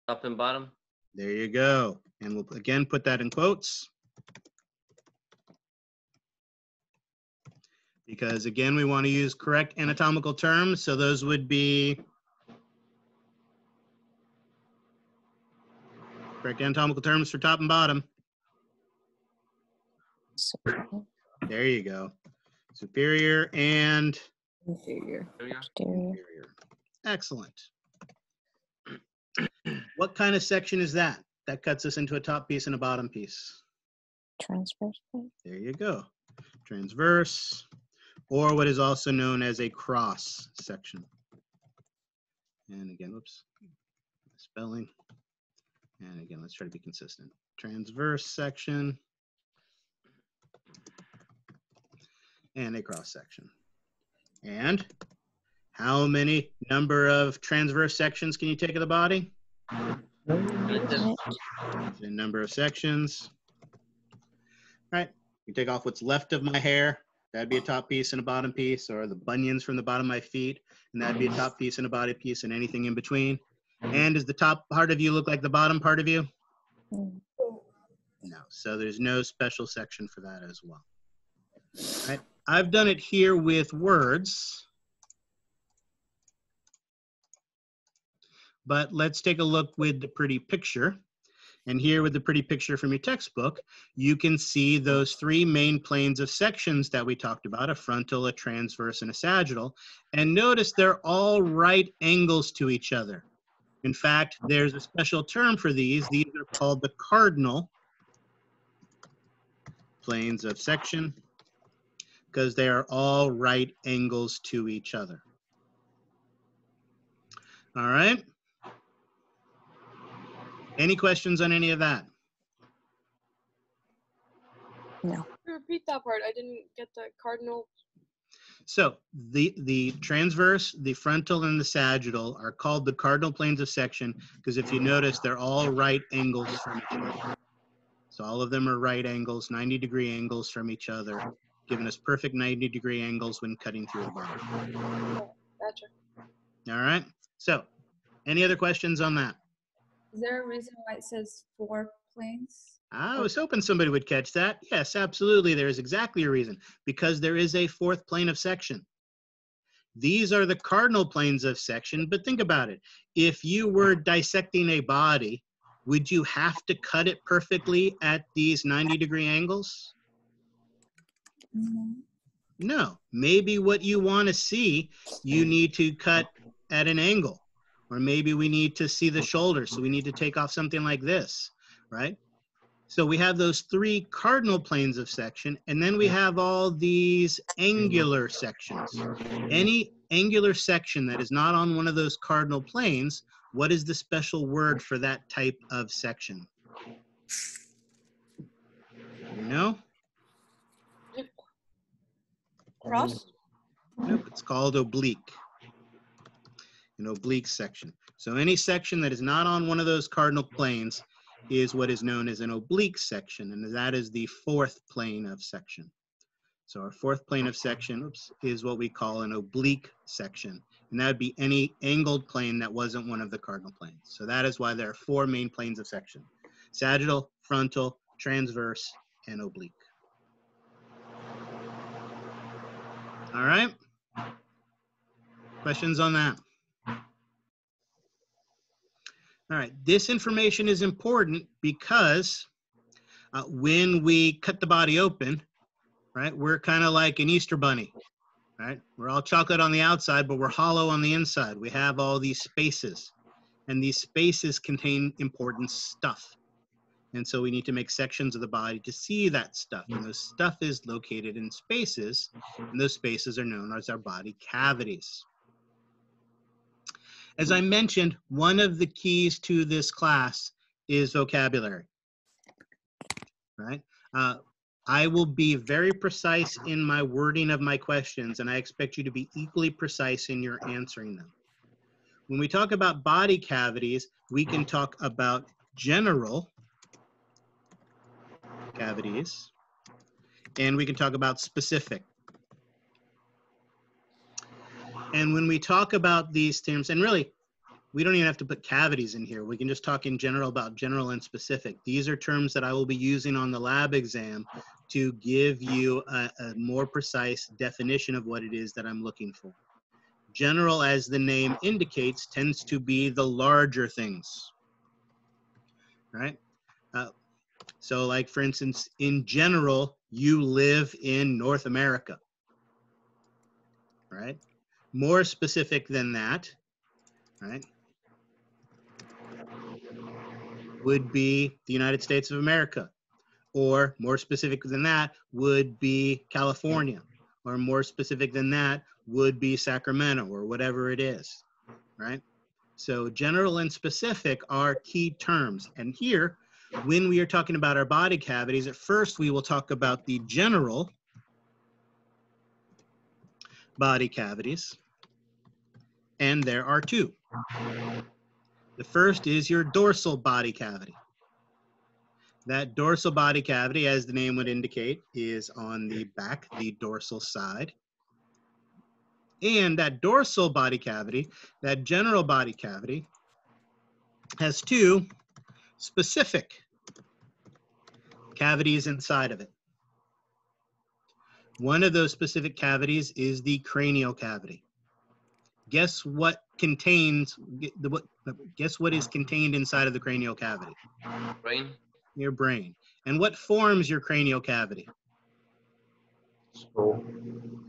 Top and bottom. There you go. And we'll again put that in quotes. Because again, we want to use correct anatomical terms, so those would be correct anatomical terms for top and bottom. There you go. Superior and Inferior. inferior. Excellent. What kind of section is that? That cuts us into a top piece and a bottom piece. Transverse. There you go. Transverse, or what is also known as a cross section. And again, whoops, spelling. And again, let's try to be consistent. Transverse section. And a cross section. And how many number of transverse sections can you take of the body? The number of sections. Right, you take off what's left of my hair, that'd be a top piece and a bottom piece, or the bunions from the bottom of my feet, and that'd be a top piece and a body piece and anything in between. And does the top part of you look like the bottom part of you? Mm. No, so there's no special section for that as well. Right, I've done it here with words. but let's take a look with the pretty picture. And here with the pretty picture from your textbook, you can see those three main planes of sections that we talked about, a frontal, a transverse, and a sagittal. And notice they're all right angles to each other. In fact, there's a special term for these. These are called the cardinal planes of section because they are all right angles to each other. All right. Any questions on any of that? No. Repeat that part. I didn't get the cardinal. So the, the transverse, the frontal, and the sagittal are called the cardinal planes of section because if you notice, they're all right angles from each other. So all of them are right angles, 90 degree angles from each other, giving us perfect 90 degree angles when cutting through the body. Gotcha. All right. So any other questions on that? Is there a reason why it says four planes? I oh. was hoping somebody would catch that. Yes, absolutely. There is exactly a reason because there is a fourth plane of section. These are the cardinal planes of section, but think about it. If you were dissecting a body, would you have to cut it perfectly at these 90 degree angles? No. Maybe what you want to see, you need to cut at an angle. Or maybe we need to see the shoulder, so we need to take off something like this, right? So we have those three cardinal planes of section, and then we have all these angular sections. Any angular section that is not on one of those cardinal planes, what is the special word for that type of section? You know? Cross? Nope, it's called oblique. An oblique section. So any section that is not on one of those cardinal planes is what is known as an oblique section, and that is the fourth plane of section. So our fourth plane of section oops, is what we call an oblique section, and that would be any angled plane that wasn't one of the cardinal planes. So that is why there are four main planes of section, sagittal, frontal, transverse, and oblique. All right? Questions on that? All right, this information is important because uh, when we cut the body open, right, we're kind of like an Easter bunny, right? We're all chocolate on the outside, but we're hollow on the inside. We have all these spaces, and these spaces contain important stuff. And so we need to make sections of the body to see that stuff. And those stuff is located in spaces, and those spaces are known as our body cavities. As I mentioned, one of the keys to this class is vocabulary, right? Uh, I will be very precise in my wording of my questions, and I expect you to be equally precise in your answering them. When we talk about body cavities, we can talk about general cavities, and we can talk about specific. And when we talk about these terms, and really, we don't even have to put cavities in here. We can just talk in general about general and specific. These are terms that I will be using on the lab exam to give you a, a more precise definition of what it is that I'm looking for. General, as the name indicates, tends to be the larger things, right? Uh, so like, for instance, in general, you live in North America, right? More specific than that, right, would be the United States of America. Or more specific than that would be California. Or more specific than that would be Sacramento or whatever it is, right? So general and specific are key terms. And here, when we are talking about our body cavities, at first we will talk about the general body cavities. And there are two. The first is your dorsal body cavity. That dorsal body cavity, as the name would indicate, is on the back, the dorsal side. And that dorsal body cavity, that general body cavity, has two specific cavities inside of it. One of those specific cavities is the cranial cavity. Guess what contains, the what, guess what is contained inside of the cranial cavity? Brain. Your brain. And what forms your cranial cavity? Skull.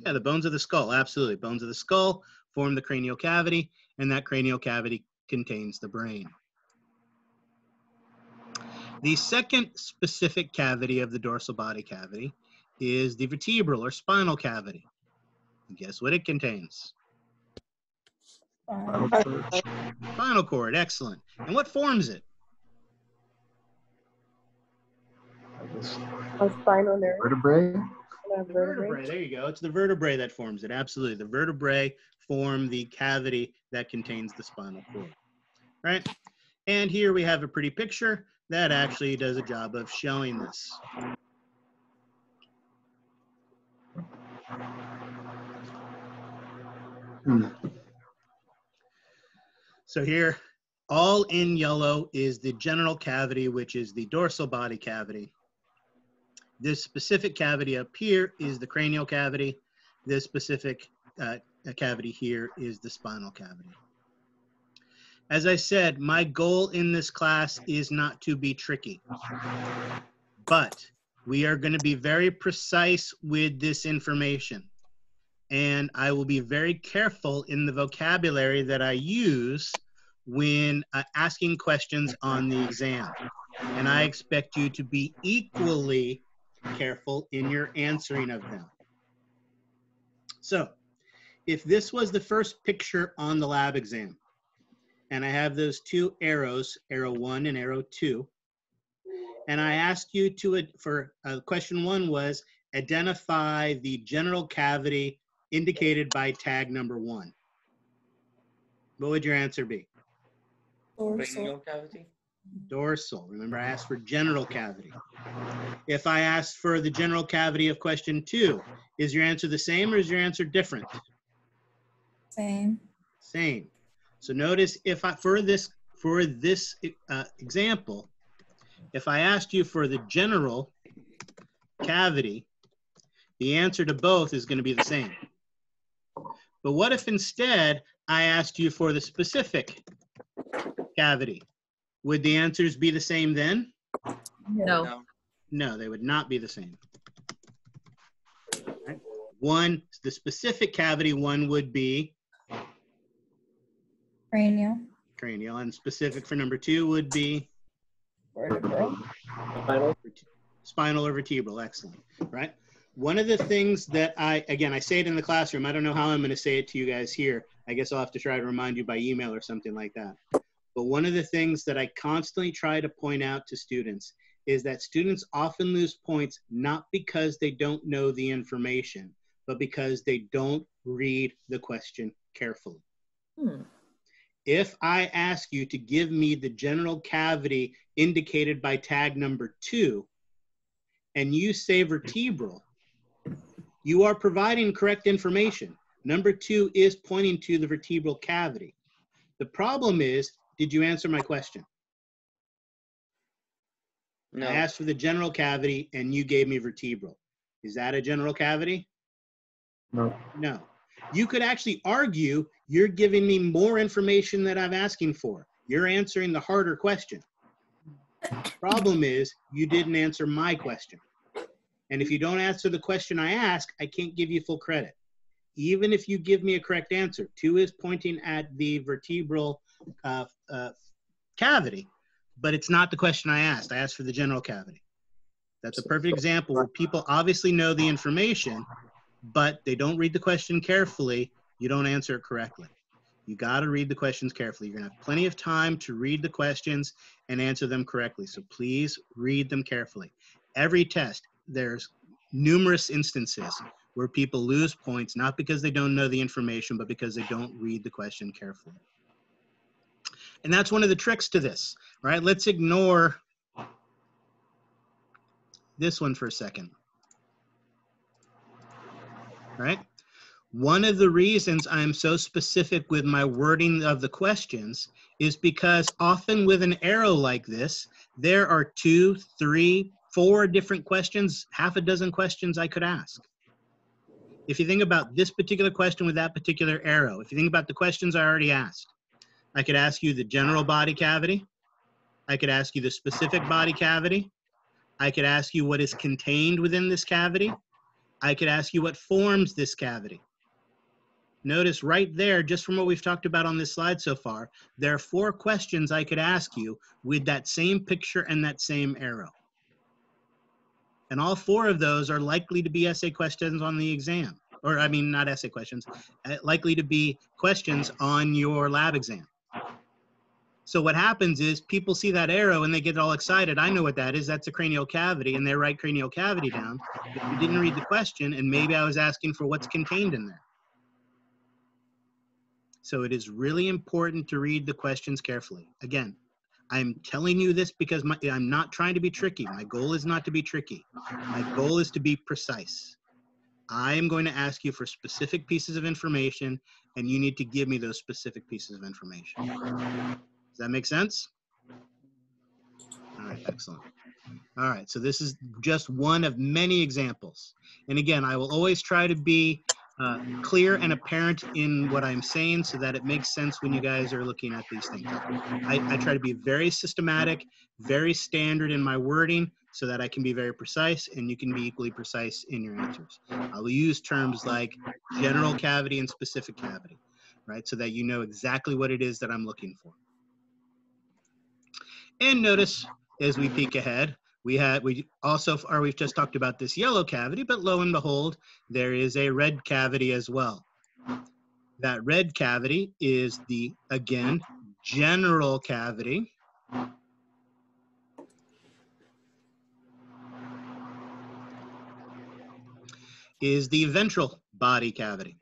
Yeah, the bones of the skull. Absolutely. Bones of the skull form the cranial cavity, and that cranial cavity contains the brain. The second specific cavity of the dorsal body cavity is the vertebral or spinal cavity. Guess what it contains? Spinal cord. Spinal cord. Excellent. And what forms it? I A spinal nerve. vertebrae. Vertebrae. There you go. It's the vertebrae that forms it. Absolutely. The vertebrae form the cavity that contains the spinal cord. Right? And here we have a pretty picture that actually does a job of showing this. Hmm. So here, all in yellow is the general cavity, which is the dorsal body cavity. This specific cavity up here is the cranial cavity. This specific uh, cavity here is the spinal cavity. As I said, my goal in this class is not to be tricky, but we are going to be very precise with this information. And I will be very careful in the vocabulary that I use when uh, asking questions on the exam. And I expect you to be equally careful in your answering of them. So, if this was the first picture on the lab exam, and I have those two arrows, arrow one and arrow two, and I asked you to, for uh, question one was identify the general cavity indicated by tag number one. What would your answer be? Cranial cavity. Dorsal. Remember, I asked for general cavity. If I asked for the general cavity of question two, is your answer the same or is your answer different? Same. Same. So notice if I, for this, for this uh, example, if I asked you for the general cavity, the answer to both is going to be the same. But what if instead I asked you for the specific cavity? Would the answers be the same then? No. No, they would not be the same. Right? One, the specific cavity one would be Cranial. cranial, and specific for number two would be Vertebral. Spinal. spinal or vertebral. Excellent. Right? One of the things that I, again, I say it in the classroom. I don't know how I'm going to say it to you guys here. I guess I'll have to try to remind you by email or something like that. But one of the things that I constantly try to point out to students is that students often lose points not because they don't know the information, but because they don't read the question carefully. Hmm. If I ask you to give me the general cavity indicated by tag number two, and you say vertebral, you are providing correct information. Number two is pointing to the vertebral cavity. The problem is, did you answer my question? No. I asked for the general cavity and you gave me vertebral. Is that a general cavity? No. No. You could actually argue you're giving me more information that I'm asking for. You're answering the harder question. Problem is, you didn't answer my question. And if you don't answer the question I ask, I can't give you full credit. Even if you give me a correct answer, two is pointing at the vertebral uh, uh, cavity, but it's not the question I asked. I asked for the general cavity. That's a perfect example where people obviously know the information, but they don't read the question carefully. You don't answer it correctly. You got to read the questions carefully. You're going to have plenty of time to read the questions and answer them correctly. So please read them carefully. Every test, there's numerous instances where people lose points, not because they don't know the information, but because they don't read the question carefully. And that's one of the tricks to this, right? Let's ignore this one for a second. Right? One of the reasons I'm so specific with my wording of the questions is because often with an arrow like this, there are two, three, four different questions, half a dozen questions I could ask. if you think about this particular question with that particular arrow, if you think about the questions I already asked, I could ask you the general body cavity. I could ask you the specific body cavity. I could ask you what is contained within this cavity. I could ask you what forms this cavity. Notice right there, just from what we've talked about on this slide so far, there are four questions I could ask you with that same picture and that same arrow. And all four of those are likely to be essay questions on the exam. Or I mean, not essay questions, uh, likely to be questions on your lab exam. So what happens is people see that arrow and they get all excited. I know what that is. That's a cranial cavity and they write cranial cavity down. But you didn't read the question and maybe I was asking for what's contained in there. So it is really important to read the questions carefully. Again, I'm telling you this because my, I'm not trying to be tricky. My goal is not to be tricky. My goal is to be precise. I am going to ask you for specific pieces of information and you need to give me those specific pieces of information. Does that make sense? All right, excellent. All right, so this is just one of many examples. And again, I will always try to be uh, clear and apparent in what I'm saying so that it makes sense when you guys are looking at these things. I, I try to be very systematic, very standard in my wording so that I can be very precise and you can be equally precise in your answers. I will use terms like general cavity and specific cavity, right? So that you know exactly what it is that I'm looking for. And notice as we peek ahead, we had we also or we've just talked about this yellow cavity, but lo and behold, there is a red cavity as well. That red cavity is the again general cavity. Is the ventral body cavity.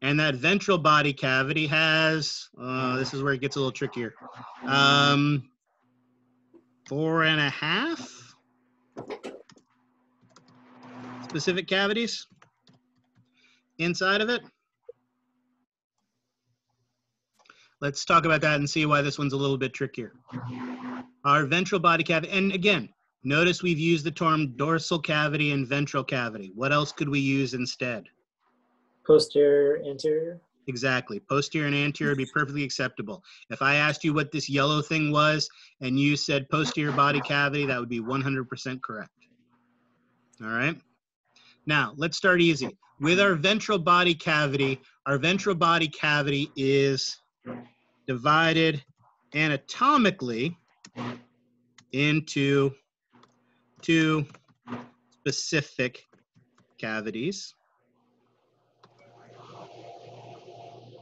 And that ventral body cavity has, uh, this is where it gets a little trickier. Um, four and a half specific cavities inside of it. Let's talk about that and see why this one's a little bit trickier. Our ventral body cavity, and again, notice we've used the term dorsal cavity and ventral cavity. What else could we use instead? Posterior, anterior. Exactly. Posterior and anterior would be perfectly acceptable. If I asked you what this yellow thing was and you said posterior body cavity, that would be 100% correct. All right. Now, let's start easy. With our ventral body cavity, our ventral body cavity is divided anatomically into two specific cavities.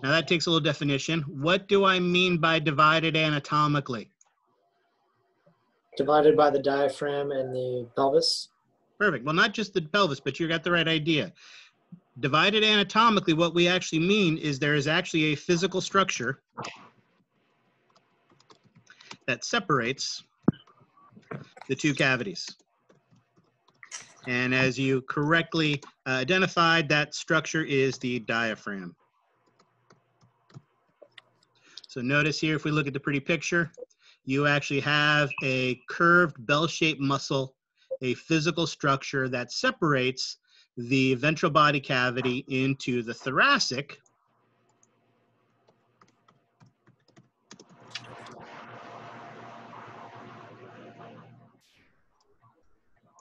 Now that takes a little definition. What do I mean by divided anatomically? Divided by the diaphragm and the pelvis. Perfect. Well, not just the pelvis, but you got the right idea. Divided anatomically, what we actually mean is there is actually a physical structure that separates the two cavities. And as you correctly uh, identified, that structure is the diaphragm. So notice here, if we look at the pretty picture, you actually have a curved bell-shaped muscle, a physical structure that separates the ventral body cavity into the thoracic.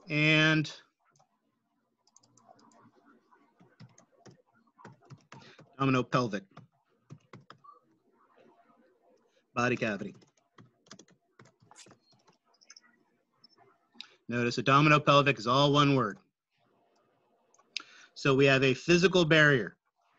And pelvic body cavity. Notice abdominopelvic is all one word. So we have a physical barrier.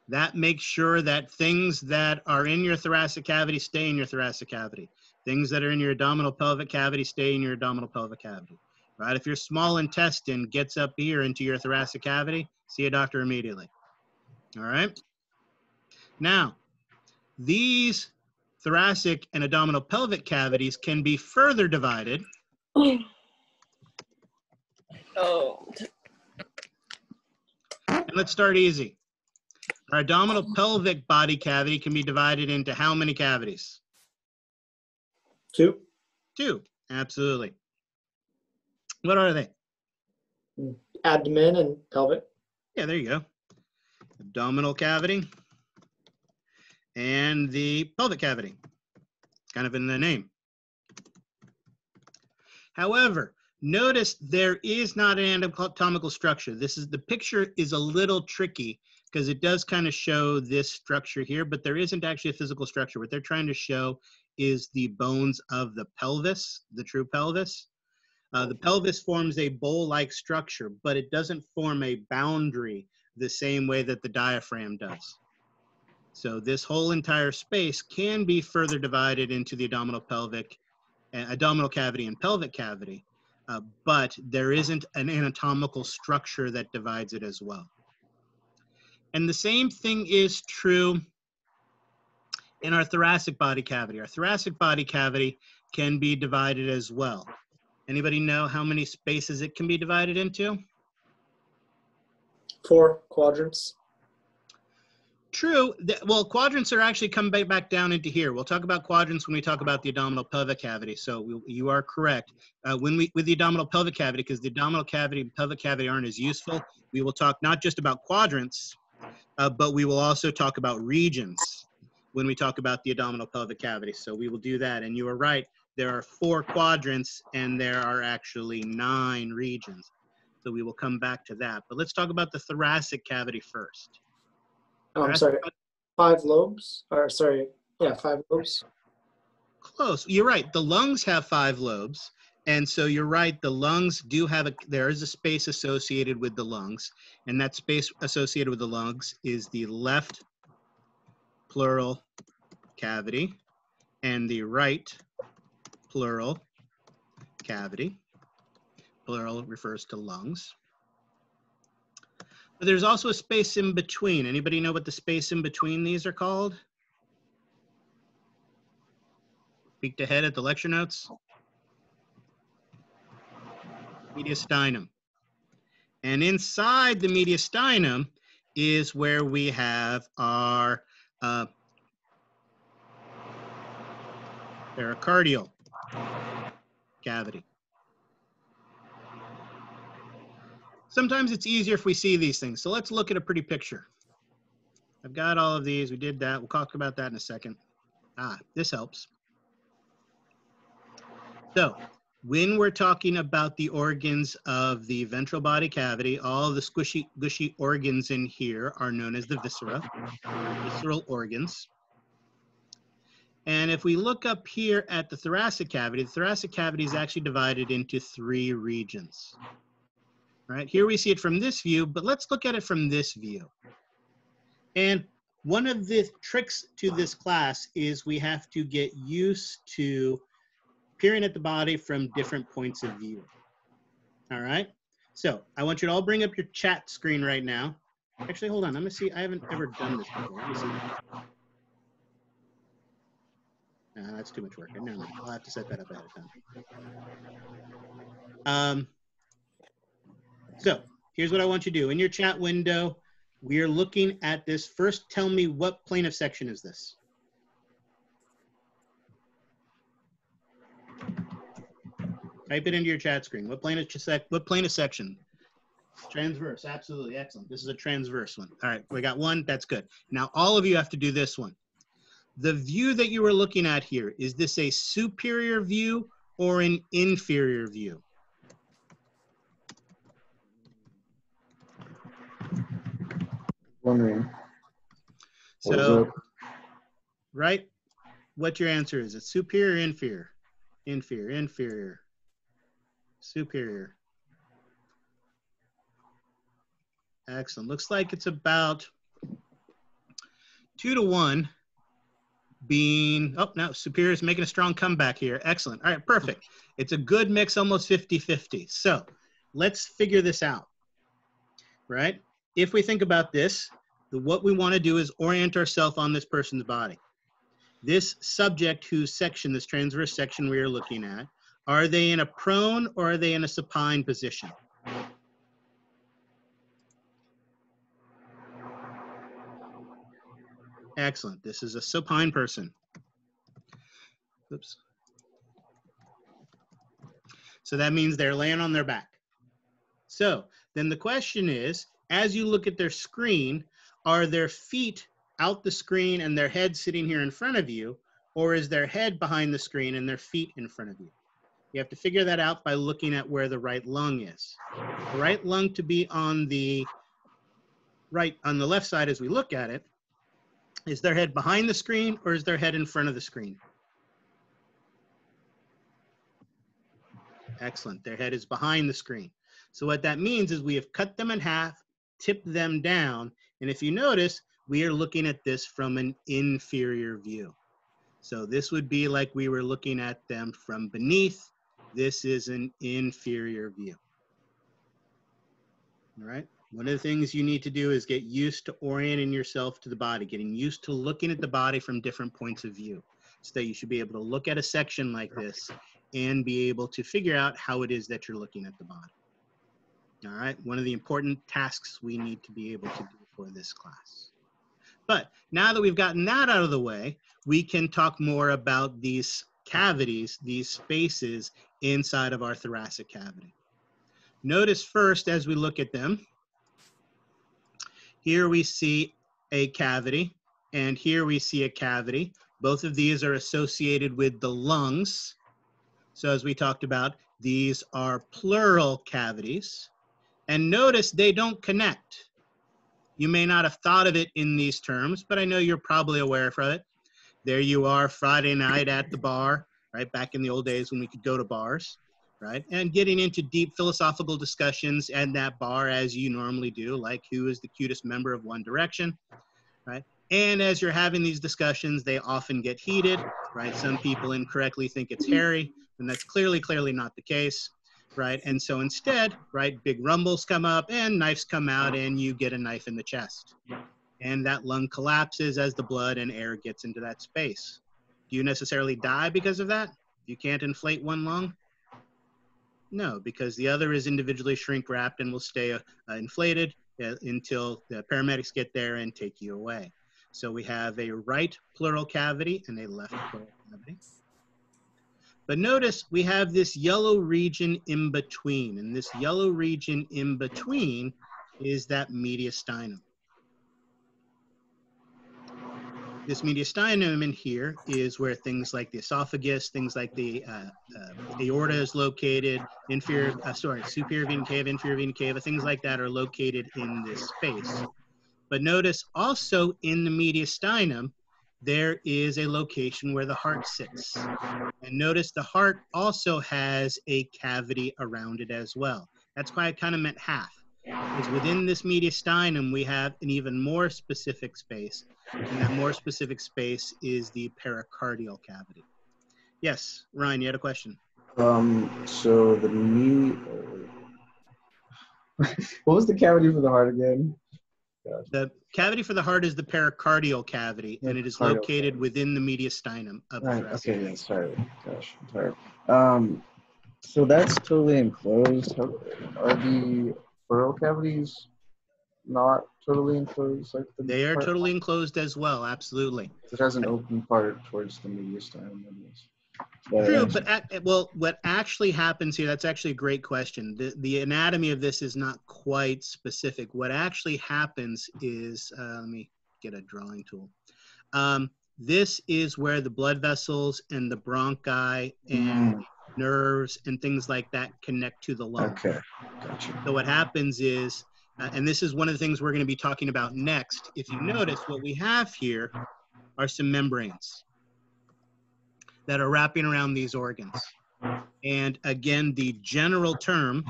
That makes sure that things that are in your thoracic cavity stay in your thoracic cavity. Things that are in your abdominal pelvic cavity stay in your abdominal pelvic cavity. Right? If your small intestine gets up here into your thoracic cavity, see a doctor immediately. All right? Now, these thoracic and abdominal pelvic cavities can be further divided. Oh. And let's start easy. Our abdominal pelvic body cavity can be divided into how many cavities? Two. Two, absolutely. What are they? Abdomen and pelvic. Yeah, there you go. abdominal cavity, and the pelvic cavity. It's kind of in the name. However, notice there is not an anatomical structure. This is the picture is a little tricky because it does kind of show this structure here, but there isn't actually a physical structure. What they're trying to show is the bones of the pelvis, the true pelvis. Uh, the pelvis forms a bowl-like structure, but it doesn't form a boundary the same way that the diaphragm does. So this whole entire space can be further divided into the abdominal pelvic, uh, abdominal cavity and pelvic cavity, uh, but there isn't an anatomical structure that divides it as well. And the same thing is true in our thoracic body cavity. Our thoracic body cavity can be divided as well. Anybody know how many spaces it can be divided into? Four quadrants. True. Well, quadrants are actually come back down into here. We'll talk about quadrants when we talk about the abdominal pelvic cavity. So we, you are correct. Uh, when we with the abdominal pelvic cavity, because the abdominal cavity and pelvic cavity aren't as useful, we will talk not just about quadrants, uh, but we will also talk about regions when we talk about the abdominal pelvic cavity. So we will do that. And you are right, there are four quadrants and there are actually nine regions. So we will come back to that. But let's talk about the thoracic cavity first. Oh, I'm sorry. Five lobes, or sorry, yeah, five lobes. Close. You're right. The lungs have five lobes. And so you're right, the lungs do have a, there is a space associated with the lungs, and that space associated with the lungs is the left pleural cavity and the right pleural cavity. Pleural refers to lungs. But there's also a space in between. Anybody know what the space in between these are called? Peeked ahead at the lecture notes mediastinum. And inside the mediastinum is where we have our uh, pericardial cavity. Sometimes it's easier if we see these things. So let's look at a pretty picture. I've got all of these. We did that. We'll talk about that in a second. Ah, this helps. So when we're talking about the organs of the ventral body cavity, all the squishy, gushy organs in here are known as the viscera, visceral organs. And if we look up here at the thoracic cavity, the thoracic cavity is actually divided into three regions. Right here we see it from this view, but let's look at it from this view. And one of the tricks to this class is we have to get used to peering at the body from different points of view. All right. So I want you to all bring up your chat screen right now. Actually, hold on. Let me see. I haven't ever done this before. Let me see. No, that's too much work. No, I'll have to set that up ahead of time. Um, so here's what I want you to do. In your chat window, we are looking at this. First, tell me what plane of section is this? Type it into your chat screen. What plane of what plane of section? Transverse, absolutely, excellent. This is a transverse one. All right, we got one, that's good. Now all of you have to do this one. The view that you are looking at here, is this a superior view or an inferior view? Wondering. So, right? What your answer is? It's superior, inferior, inferior, inferior superior. Excellent. Looks like it's about two to one being, oh, no, superior is making a strong comeback here. Excellent. All right, perfect. It's a good mix, almost 50-50. So let's figure this out, right? If we think about this, the, what we want to do is orient ourselves on this person's body. This subject whose section, this transverse section we are looking at, are they in a prone or are they in a supine position? Excellent. This is a supine person. Oops. So that means they're laying on their back. So then the question is, as you look at their screen, are their feet out the screen and their head sitting here in front of you, or is their head behind the screen and their feet in front of you? You have to figure that out by looking at where the right lung is. The right lung to be on the right, on the left side as we look at it, is their head behind the screen or is their head in front of the screen? Excellent. Their head is behind the screen. So what that means is we have cut them in half, tipped them down, and if you notice, we are looking at this from an inferior view. So this would be like we were looking at them from beneath. This is an inferior view. All right. One of the things you need to do is get used to orienting yourself to the body, getting used to looking at the body from different points of view. So that you should be able to look at a section like this and be able to figure out how it is that you're looking at the body. All right, one of the important tasks we need to be able to do for this class. But now that we've gotten that out of the way, we can talk more about these cavities, these spaces inside of our thoracic cavity. Notice first as we look at them, here we see a cavity, and here we see a cavity. Both of these are associated with the lungs. So as we talked about, these are pleural cavities. And notice they don't connect. You may not have thought of it in these terms, but I know you're probably aware of it. There you are Friday night at the bar, right? Back in the old days when we could go to bars, right? And getting into deep philosophical discussions at that bar as you normally do, like who is the cutest member of One Direction, right? And as you're having these discussions, they often get heated, right? Some people incorrectly think it's Harry, and that's clearly, clearly not the case right? And so instead, right, big rumbles come up and knives come out and you get a knife in the chest. And that lung collapses as the blood and air gets into that space. Do you necessarily die because of that? You can't inflate one lung? No, because the other is individually shrink wrapped and will stay uh, inflated uh, until the paramedics get there and take you away. So we have a right pleural cavity and a left pleural cavity. But notice we have this yellow region in between, and this yellow region in between is that mediastinum. This mediastinum in here is where things like the esophagus, things like the uh, uh, aorta is located, inferior, uh, sorry, superior vena cava, inferior vena cava, things like that are located in this space. But notice also in the mediastinum, there is a location where the heart sits. And notice the heart also has a cavity around it as well. That's why I kind of meant half. Because within this mediastinum, we have an even more specific space. And that more specific space is the pericardial cavity. Yes, Ryan, you had a question. Um, so the knee. what was the cavity for the heart again? The cavity for the heart is the pericardial cavity, and it is located within the mediastinum of the Right. Okay. Yeah. Sorry. Gosh. I'm tired. Um, so that's totally enclosed. Are the pleural cavities not totally enclosed? Like the They are part- totally enclosed as well, absolutely. It has an open part towards the mediastinum. Guess. But, True, but ac- well, what actually happens here, that's actually a great question. The, the anatomy of this is not quite specific. What actually happens is, uh, let me get a drawing tool. Um, this is where the blood vessels and the bronchi and Mm. nerves and things like that connect to the lung. Okay. Gotcha. So what happens is, uh, and this is one of the things we're going to be talking about next. If you notice, what we have here are some membranes that are wrapping around these organs. And again, the general term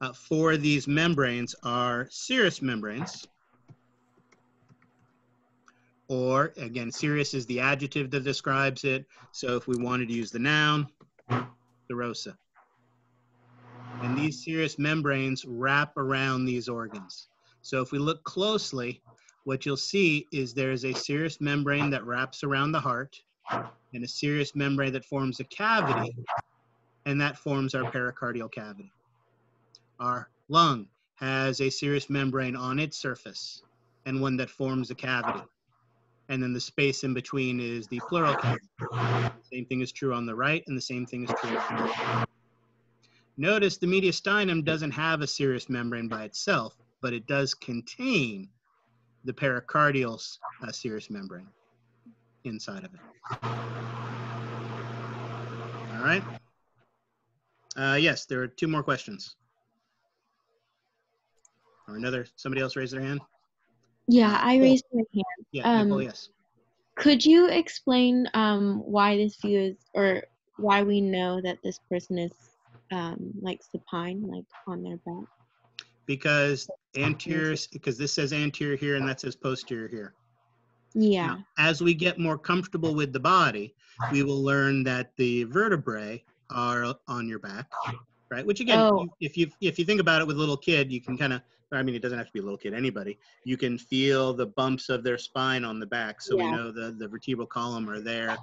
uh, for these membranes are serous membranes. Or again, serous is the adjective that describes it. So if we wanted to use the noun, serosa. And these serous membranes wrap around these organs. So if we look closely, what you'll see is there is a serous membrane that wraps around the heart and a serous membrane that forms a cavity, and that forms our pericardial cavity. Our lung has a serous membrane on its surface and one that forms a cavity. And then the space in between is the pleural cavity. Same thing is true on the right, and the same thing is true on the left. Notice the mediastinum doesn't have a serous membrane by itself. but it does contain the pericardial uh, serous membrane inside of it. All right. Uh, yes, there are two more questions. Or another, somebody else raised their hand? Yeah, I raised my hand. Yeah, Um, Nicole, yes. Could you explain um, why this view is, or why we know that this person is um, like supine, like on their back? Because anterior, because this says anterior here and that says posterior here. Yeah. As we get more comfortable with the body, we will learn that the vertebrae are on your back, right? Which again, Oh. if you if you think about it with a little kid, you can kind of. I mean, it doesn't have to be a little kid. Anybody, you can feel the bumps of their spine on the back, so we know the the vertebral column are there.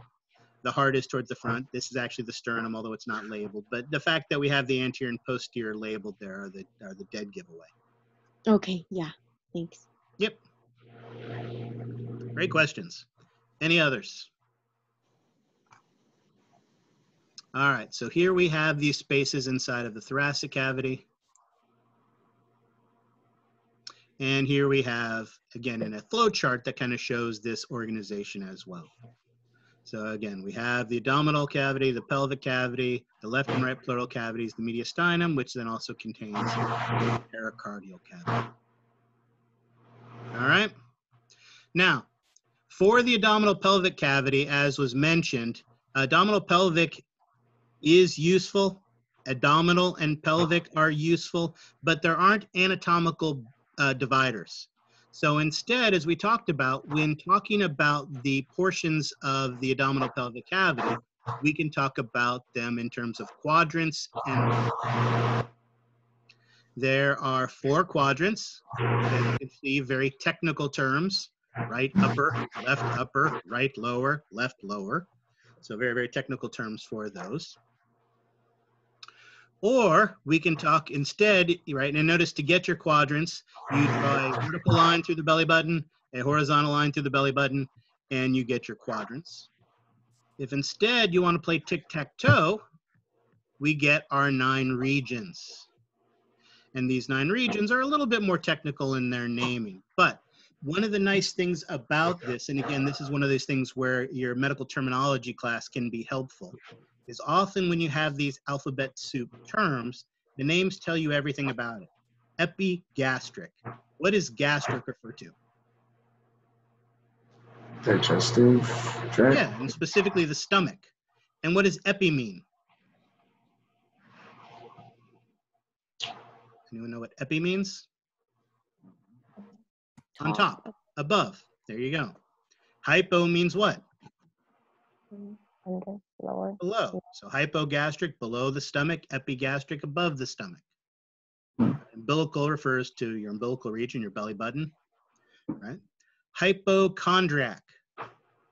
The heart is towards the front. This is actually the sternum, although it's not labeled. But the fact that we have the anterior and posterior labeled there are the are the dead giveaway. Okay, yeah. Thanks. Yep. Great questions. Any others? All right, so here we have these spaces inside of the thoracic cavity. And here we have, again, in a flow chart that kind of shows this organization as well. So again, we have the abdominal cavity, the pelvic cavity, the left and right pleural cavities, the mediastinum, which then also contains the pericardial cavity. All right. Now, for the abdominal pelvic cavity, as was mentioned, abdominal pelvic is useful. Abdominal and pelvic are useful, but there aren't anatomical uh, dividers. So instead, as we talked about, when talking about the portions of the abdominal pelvic cavity, we can talk about them in terms of quadrants and there are four quadrants. As you can see, very technical terms, right upper, left upper, right lower, left lower. So very, very technical terms for those. Or we can talk instead, right, and notice to get your quadrants, you draw a vertical line through the belly button, a horizontal line through the belly button, and you get your quadrants. If instead you want to play tic-tac-toe, we get our nine regions. And these nine regions are a little bit more technical in their naming. But one of the nice things about this, and again, this is one of those things where your medical terminology class can be helpful, is often when you have these alphabet soup terms, the names tell you everything about it. Epigastric. What does gastric refer to? Digestive tract. Yeah, and specifically the stomach. And what does epi mean? Anyone know what epi means? On top, above. There you go. Hypo means what? Mm. Under, lower. Below. So hypogastric, below the stomach, epigastric, above the stomach. Hmm. Umbilical refers to your umbilical region, your belly button, right? Hypochondriac.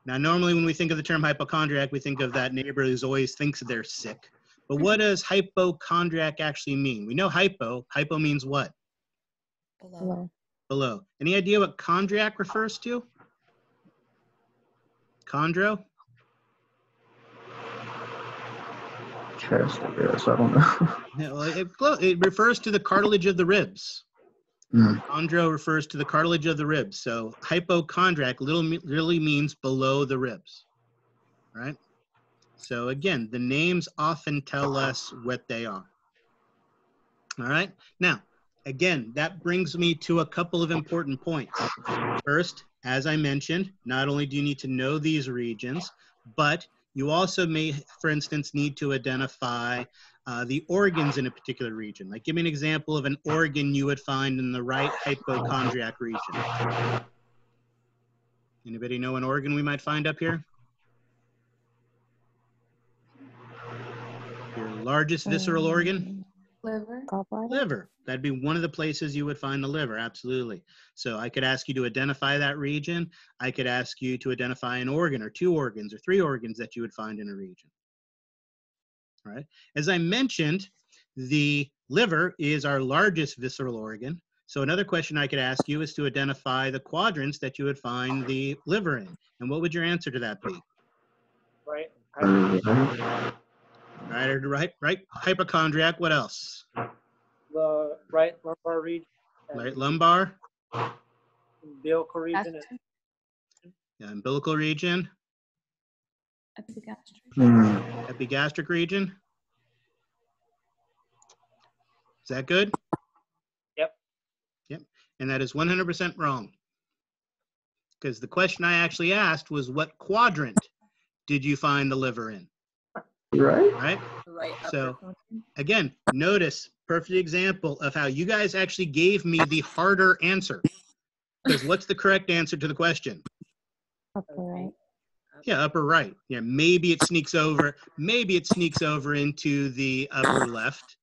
Now, normally when we think of the term hypochondriac, we think of that neighbor who's always thinks they're sick. But what does hypochondriac actually mean? We know hypo. Hypo means what? Below. Below. Any idea what chondriac refers to? Chondro? Chest, I guess. I don't know. Yeah, well, it, it refers to the cartilage of the ribs. Hmm. Chondro refers to the cartilage of the ribs. So hypochondriac little really means below the ribs, right? So again, the names often tell us what they are. All right. Now, again, that brings me to a couple of important points. First, as I mentioned, not only do you need to know these regions, but you also may, for instance, need to identify uh, the organs in a particular region. Like, give me an example of an organ you would find in the right hypochondriac region. Anybody know an organ we might find up here? Your largest visceral organ? Liver. Gallbladder. Liver. That'd be one of the places you would find the liver, absolutely. So I could ask you to identify that region. I could ask you to identify an organ or two organs or three organs that you would find in a region. All right. As I mentioned, the liver is our largest visceral organ. So another question I could ask you is to identify the quadrants that you would find the liver in. And what would your answer to that be? Right. Right right, right? Hypochondriac. What else? The right lumbar region right? Lumbar, Umbilical region. yeah, umbilical region, Epigastric. Hmm. epigastric region. Is that good? Yep. Yep. And that is 100% wrong. Because the question I actually asked was what quadrant did you find the liver in? Right? Right? Right. So again, notice perfect example of how you guys actually gave me the harder answer. Because what's the correct answer to the question? Upper right. Yeah, upper right. Yeah, maybe it sneaks over. Maybe it sneaks over into the upper left,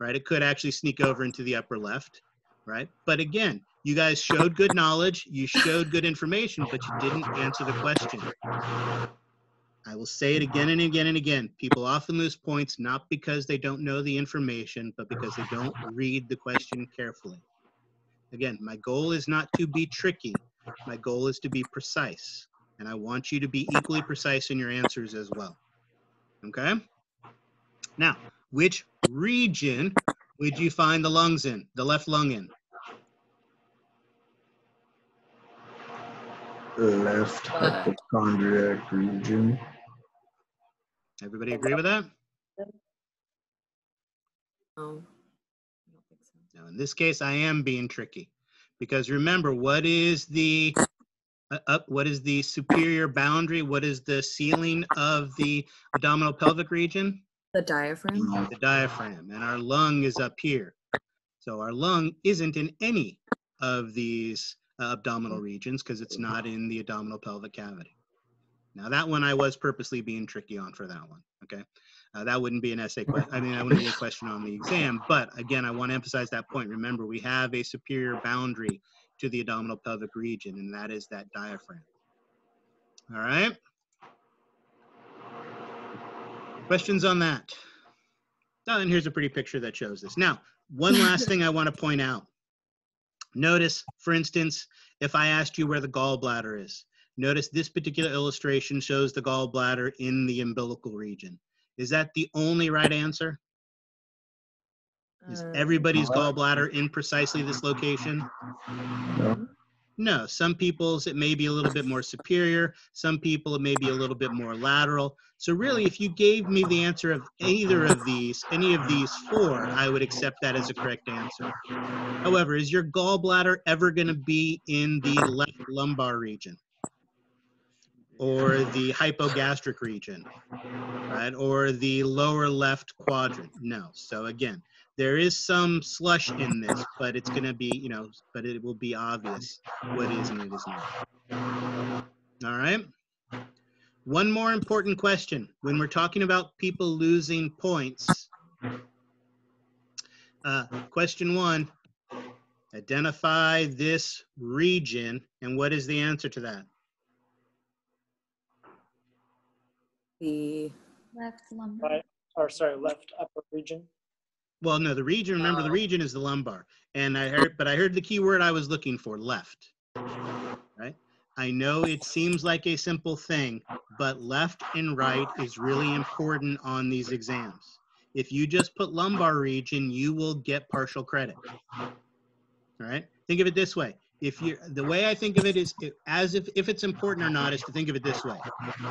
right? It could actually sneak over into the upper left, right? But again, you guys showed good knowledge, you showed good information, but you didn't answer the question. I will say it again and again and again. People often lose points not because they don't know the information, but because they don't read the question carefully. Again, my goal is not to be tricky. My goal is to be precise. And I want you to be equally precise in your answers as well. Okay? Now, which region would you find the lungs in, the left lung in? Left hypochondriac region. Everybody agree with that? No. Now, in this case, I am being tricky because remember, what is the uh, up? What is the superior boundary? What is the ceiling of the abdominal pelvic region? The diaphragm. The diaphragm, and our lung is up here. So our lung isn't in any of these Uh, abdominal mm-hmm. regions because it's mm-hmm. not in the abdominal pelvic cavity. Now that one I was purposely being tricky on for that one. Okay, uh, that wouldn't be an essay question. I mean, that wouldn't be a question on the exam. But again, I want to emphasize that point. Remember, we have a superior boundary to the abdominal pelvic region, and that is that diaphragm. All right. Questions on that? Oh, and here's a pretty picture that shows this. Now, one last thing I want to point out. Notice, for instance, if I asked you where the gallbladder is, notice this particular illustration shows the gallbladder in the umbilical region. Is that the only right answer? Is Uh, everybody's gallbladder in precisely this location? No. No, some people's it may be a little bit more superior, some people it may be a little bit more lateral. So really, if you gave me the answer of either of these, any of these four, I would accept that as a correct answer. However, is your gallbladder ever going to be in the left lumbar region? Or the hypogastric region, right? Or the lower left quadrant? No. So again, there is some slush in this, but it's going to be, you know, but it will be obvious what is and what is not. All right. One more important question. When we're talking about people losing points, uh, question one, identify this region, and what is the answer to that? The Left lumbar. Right, or sorry, left upper region. Well, no, the region, remember the Oh. region is the lumbar. And I heard, but I heard the key word I was looking for, left. Right? I know it seems like a simple thing, but left and right is really important on these exams. If you just put lumbar region, you will get partial credit. All right? Think of it this way. If you the way I think of it is as if if it's important or not is to think of it this way.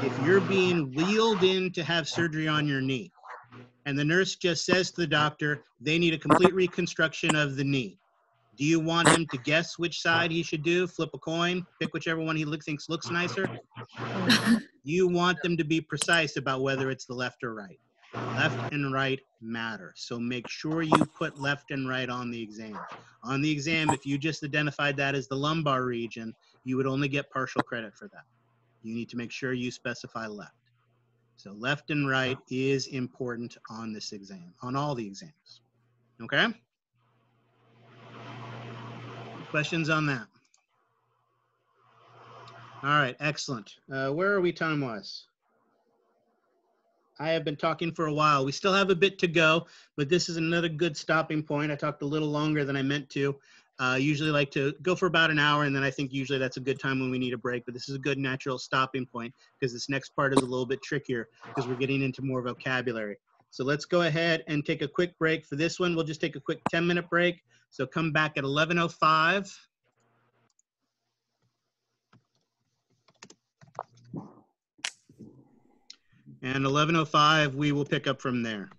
If you're being wheeled in to have surgery on your knee, and the nurse just says to the doctor, they need a complete reconstruction of the knee. Do you want him to guess which side he should do? Flip a coin, pick whichever one he look, thinks looks nicer? You want them to be precise about whether it's the left or right. Left and right matter. So make sure you put left and right on the exam. On the exam, if you just identified that as the lumbar region, you would only get partial credit for that. You need to make sure you specify left. So left and right is important on this exam, on all the exams. Okay? Questions on that? All right, excellent. Uh, where are we time-wise? I have been talking for a while. We still have a bit to go, but this is another good stopping point. I talked a little longer than I meant to. Uh, usually like to go for about an hour, and then I think usually that's a good time when we need a break. But this is a good natural stopping point because this next part is a little bit trickier because we're getting into more vocabulary. So let's go ahead and take a quick break for this one. We'll just take a quick 10 minute break. So come back at 11.05. And 11.05, we will pick up from there.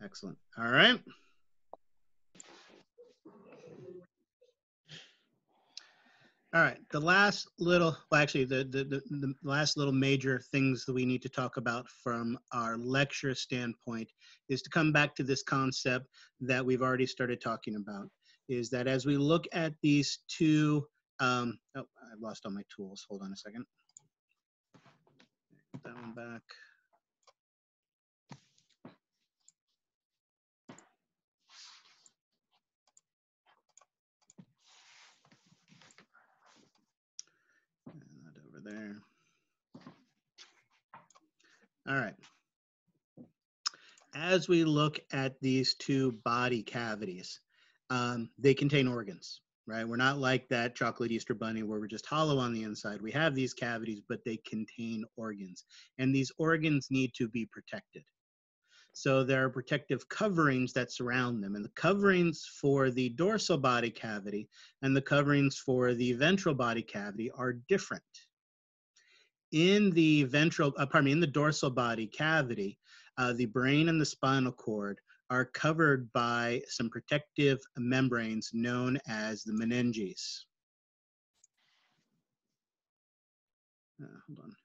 Excellent. All right. All right, the last little, well, actually, the, the, the, the last little major things that we need to talk about from our lecture standpoint is to come back to this concept that we've already started talking about, is that as we look at these two, um, oh, I lost all my tools. Hold on a second. That one back. There. All right. As we look at these two body cavities, um, they contain organs, right? We're not like that chocolate Easter bunny where we're just hollow on the inside. We have these cavities, but they contain organs. And these organs need to be protected. So there are protective coverings that surround them. And the coverings for the dorsal body cavity and the coverings for the ventral body cavity are different. In the ventral, uh, pardon me, in the dorsal body cavity, uh, the brain and the spinal cord are covered by some protective membranes known as the meninges. Uh, hold on.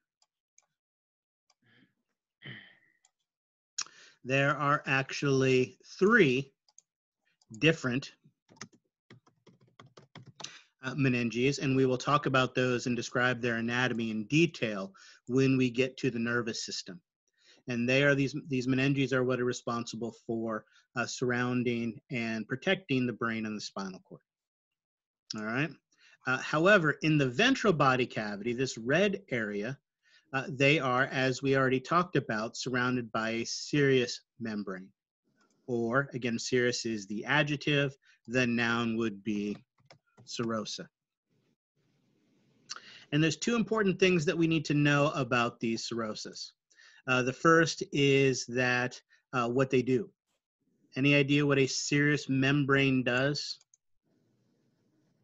There are actually three different uh, meninges, and we will talk about those and describe their anatomy in detail when we get to the nervous system. And they are these these meninges are what are responsible for uh, surrounding and protecting the brain and the spinal cord. All right. Uh, however, in the ventral body cavity, this red area, uh, they are, as we already talked about, surrounded by a serous membrane. Or again, serous is the adjective. The noun would be serosa. And there's two important things that we need to know about these serosas. Uh, the first is that uh, what they do. Any idea what a serous membrane does?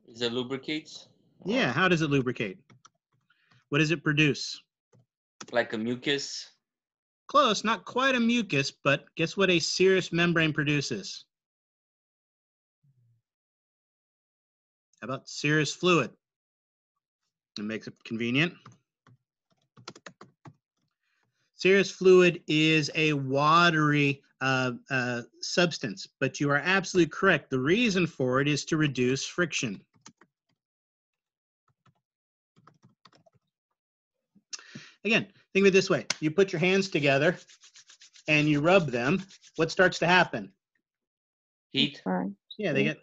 Is it lubricates? Yeah, how does it lubricate? What does it produce? Like a mucus? Close, not quite a mucus, but guess what a serous membrane produces? How about serous fluid? It makes it convenient. Serous fluid is a watery uh, uh, substance, but you are absolutely correct. The reason for it is to reduce friction. Again, think of it this way. You put your hands together and you rub them. What starts to happen? Heat. Yeah, they get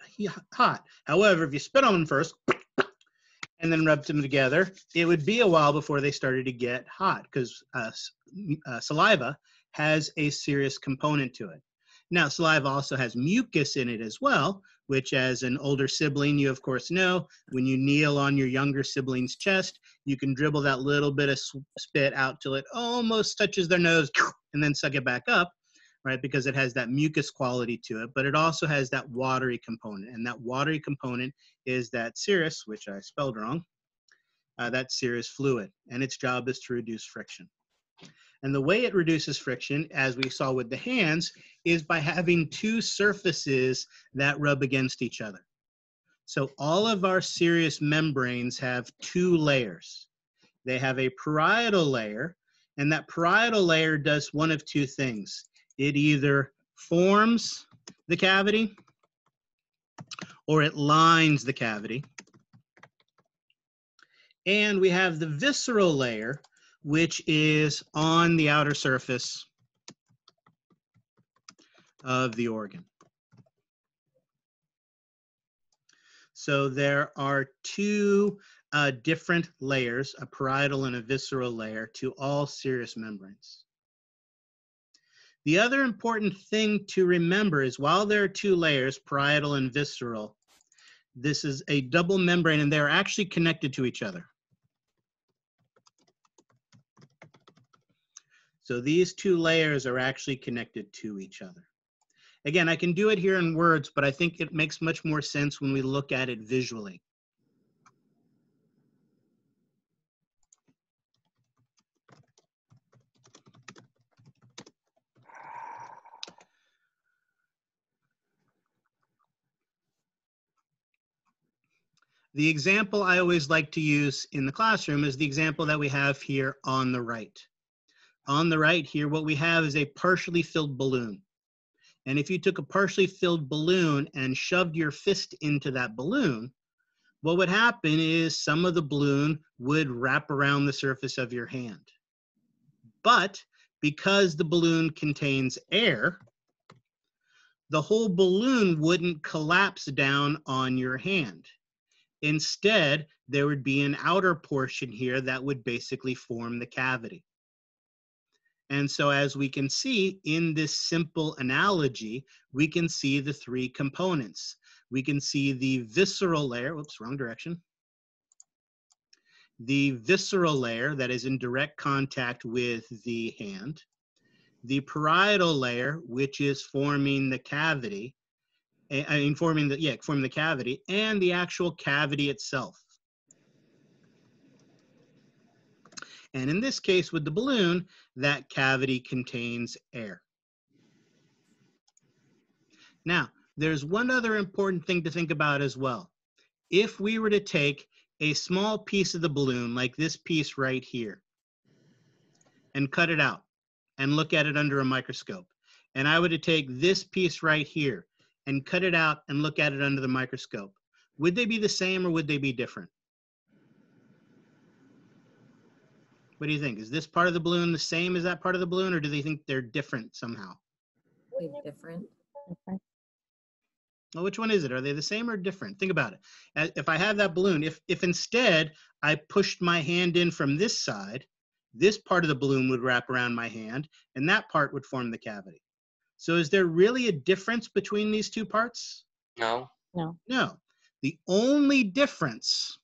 hot. However, if you spit on them first and then rubbed them together, it would be a while before they started to get hot because uh, uh, saliva has a serous component to it. Now, saliva also has mucus in it as well, which, as an older sibling, you of course know when you kneel on your younger sibling's chest, you can dribble that little bit of spit out till it almost touches their nose and then suck it back up, right? Because it has that mucus quality to it, but it also has that watery component. And that watery component is that serous, which I spelled wrong, uh, that serous fluid. And its job is to reduce friction. And the way it reduces friction, as we saw with the hands, is by having two surfaces that rub against each other. So all of our serous membranes have two layers. They have a parietal layer, and that parietal layer does one of two things. It either forms the cavity or it lines the cavity. And we have the visceral layer, which is on the outer surface of the organ. So there are two uh, different layers, a parietal and a visceral layer, to all serous membranes. The other important thing to remember is while there are two layers, parietal and visceral, this is a double membrane and they're actually connected to each other. So these two layers are actually connected to each other. Again, I can do it here in words, but I think it makes much more sense when we look at it visually. The example I always like to use in the classroom is the example that we have here on the right. On the right here, what we have is a partially filled balloon. And if you took a partially filled balloon and shoved your fist into that balloon, what would happen is some of the balloon would wrap around the surface of your hand. But because the balloon contains air, the whole balloon wouldn't collapse down on your hand. Instead, there would be an outer portion here that would basically form the cavity. And so as we can see in this simple analogy, we can see the three components. We can see the visceral layer, whoops, wrong direction. The visceral layer that is in direct contact with the hand. The parietal layer, which is forming the cavity, I mean, forming the, yeah, forming the cavity, and the actual cavity itself. And in this case with the balloon, that cavity contains air. Now, there's one other important thing to think about as well. If we were to take a small piece of the balloon, like this piece right here, and cut it out and look at it under a microscope, and I were to take this piece right here and cut it out and look at it under the microscope, would they be the same or would they be different? What do you think? Is this part of the balloon the same as that part of the balloon, or do they think they're different somehow? different. Well, which one is it? Are they the same or different? Think about it. If I have that balloon, if, if instead I pushed my hand in from this side, this part of the balloon would wrap around my hand, and that part would form the cavity. So is there really a difference between these two parts? No. No. No. The only difference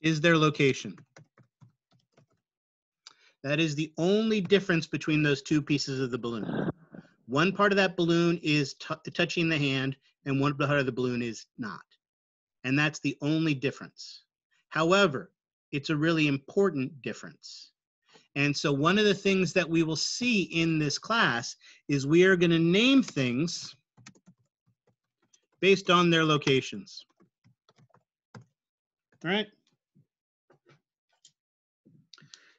is their location. That is the only difference between those two pieces of the balloon. One part of that balloon is touching the hand and one part of the balloon is not. And that's the only difference. However, it's a really important difference. And so one of the things that we will see in this class is we are gonna name things based on their locations. All right?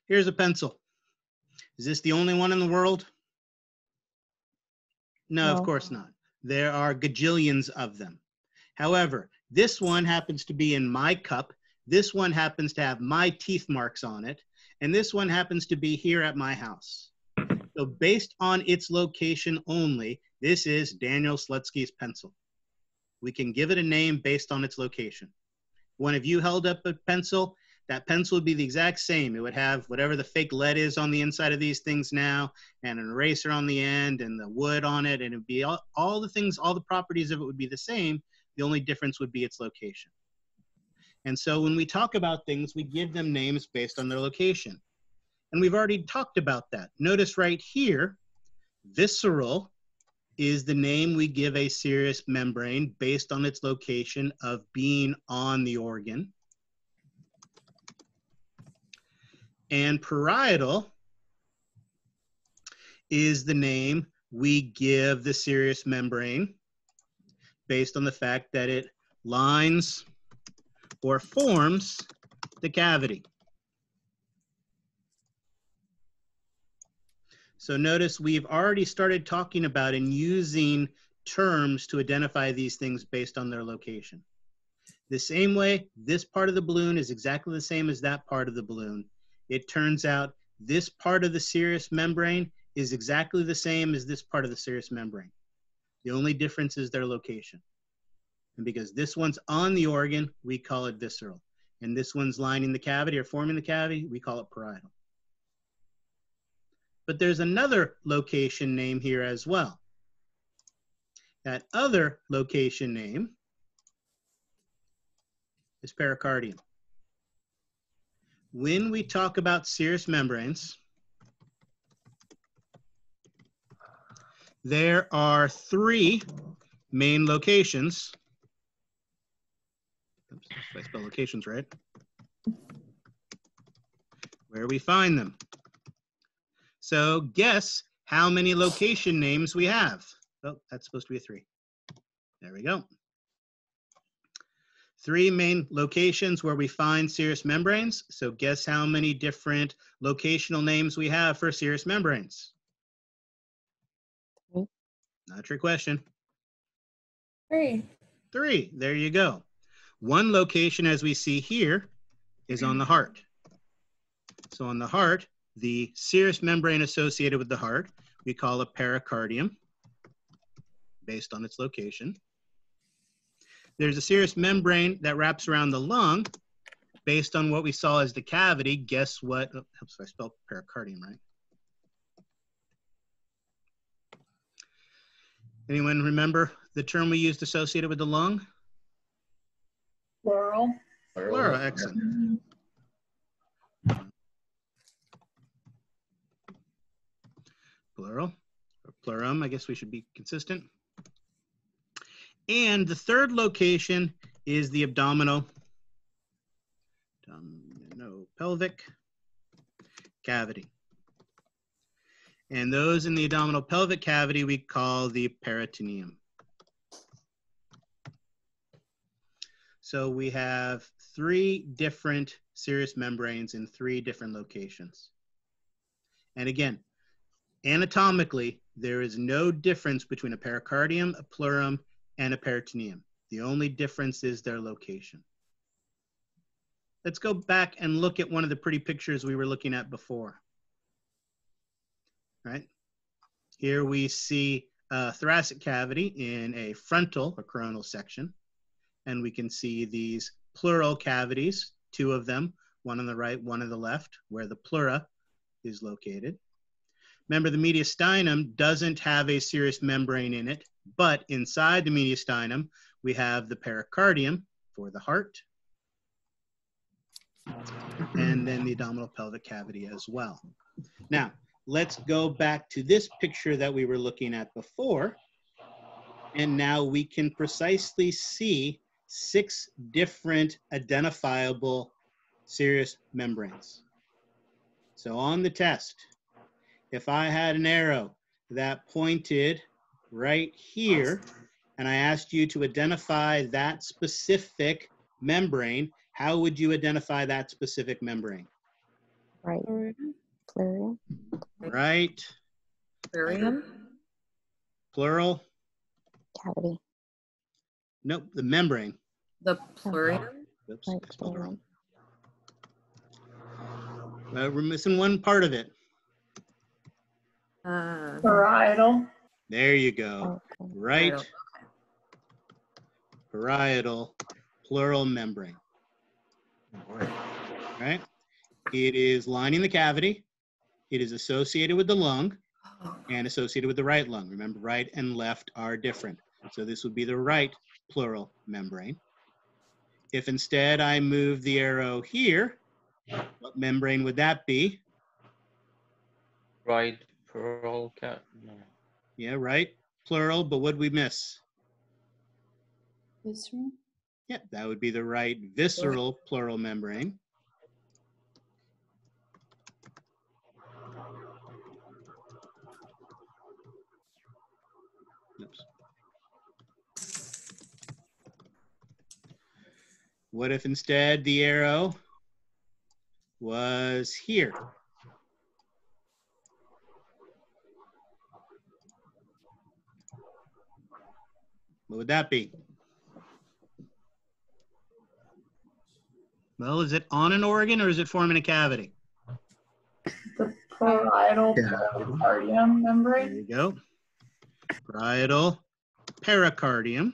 Here's a pencil. Is this the only one in the world? No, No. of course not. There are gajillions of them. However, this one happens to be in my cup. This one happens to have my teeth marks on it. And this one happens to be here at my house. So based on its location only, this is Daniel Slutsky's pencil. We can give it a name based on its location. One of you held up a pencil, that pencil would be the exact same. It would have whatever the fake lead is on the inside of these things now, and an eraser on the end, and the wood on it, and it would be all, all the things, all the properties of it would be the same. The only difference would be its location. And so when we talk about things, we give them names based on their location. And we've already talked about that. Notice right here, visceral is the name we give a serous membrane based on its location of being on the organ. And parietal is the name we give the serous membrane based on the fact that it lines or forms the cavity. So notice we've already started talking about and using terms to identify these things based on their location. The same way, this part of the balloon is exactly the same as that part of the balloon. It turns out this part of the serous membrane is exactly the same as this part of the serous membrane. The only difference is their location. And because this one's on the organ, we call it visceral. And this one's lining the cavity or forming the cavity, we call it parietal. But there's another location name here as well. That other location name is pericardium. when we talk about serous membranes, there are three main locations. Oops, if I spell locations right. Where we find them. So guess how many location names we have. Oh, that's supposed to be a three. There we go. Three main locations where we find serous membranes. So guess how many different locational names we have for serous membranes? Oh. Not your question. Three. Three, there you go. One location, as we see here, is on the heart. So on the heart, the serous membrane associated with the heart, we call a pericardium, based on its location. There's a serous membrane that wraps around the lung, based on what we saw as the cavity. Guess what? Oh, helps if I spell pericardium right. Anyone remember the term we used associated with the lung? Pleural. Pleural, excellent. Pleural, or plurum, I guess we should be consistent. And the third location is the abdominal, no, pelvic cavity. And those in the abdominal pelvic cavity we call the peritoneum. So we have three different serous membranes in three different locations. And again, anatomically, there is no difference between a pericardium, a plurum, and a peritoneum. The only difference is their location. Let's go back and look at one of the pretty pictures we were looking at before. Right? Here we see a thoracic cavity in a frontal or coronal section. And we can see these pleural cavities, two of them, one on the right, one on the left, where the pleura is located. Remember, the mediastinum doesn't have a serous membrane in it, but inside the mediastinum, we have the pericardium for the heart, and then the abdominal pelvic cavity as well. Now, let's go back to this picture that we were looking at before, and now we can precisely see six different identifiable serous membranes. So on the test, if I had an arrow that pointed right here, and I asked you to identify that specific membrane, how would you identify that specific membrane? Right. Pleural. Right. Plurium. Pleural. Cavity. Nope, the membrane. The plurium. Oops, Right, I spelled wrong. Uh, we're missing one part of it. Uh, Parietal. There you go. okay. Right. Parietal, Parietal pleural membrane. Boy. Right. It is lining the cavity. It is associated with the lung Oh, and associated with the right lung. Remember, right and left are different. So this would be the right pleural membrane. If instead I move the arrow here, what membrane would that be? Right pearl cat. No. Yeah, right. Pleural, but what'd we miss? Visceral. Yeah, that would be the right visceral pleural membrane. What if instead the arrow was here? What would that be? Well, is it on an organ or is it forming a cavity? The parietal Yeah. pericardium There you go. Parietal pericardium,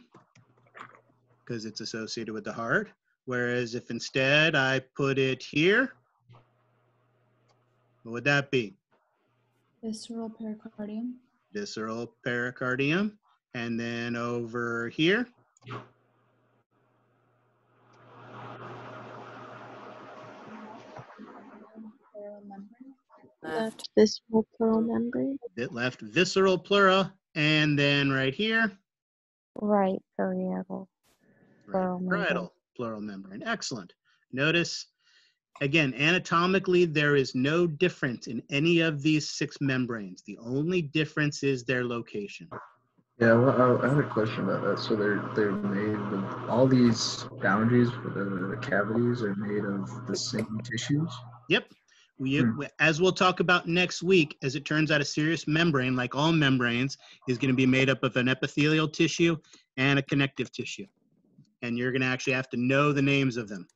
because it's associated with the heart. Whereas if instead I put it here, what would that be? Visceral pericardium. Visceral pericardium. And then over here, Left visceral pleural membrane. Bit left visceral pleura, and then right here, Right parietal. Pleural membrane. parietal pleural membrane. Excellent. Notice, again, anatomically, there is no difference in any of these six membranes. The only difference is their location. Yeah, well, I, had a question about that. So they're they're made of all these boundaries for the cavities are made of the same tissues. Yep. We, Hmm. as we'll talk about next week, as it turns out, a serous membrane, like all membranes, is going to be made up of an epithelial tissue and a connective tissue. And you're going to actually have to know the names of them.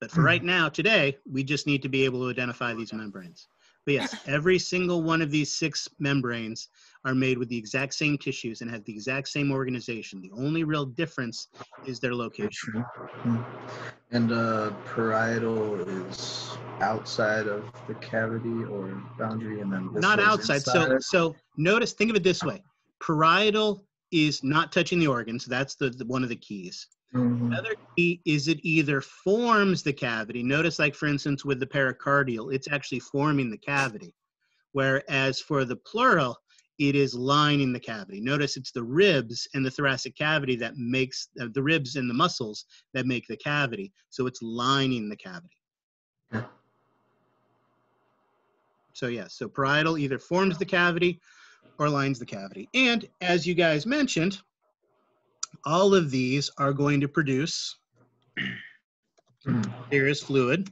But for right now, today, we just need to be able to identify these membranes. But yes, every single one of these six membranes are made with the exact same tissues and have the exact same organization. The only real difference is their location. Hmm. And uh, parietal is outside of the cavity or boundary, and then not outside. So so notice, think of it this way: parietal is not touching the organ, so that's the, the- one of the keys. Mhm. Another key is it either forms the cavity. Notice, like for instance, with the pericardial, it's actually forming the cavity, whereas for the pleural, it is lining the cavity. Notice it's the ribs and the thoracic cavity that makes uh, the ribs and the muscles that make the cavity. So it's lining the cavity. So yes, so parietal either forms the cavity or lines the cavity. And as you guys mentioned, all of these are going to produce hmm. serous fluid.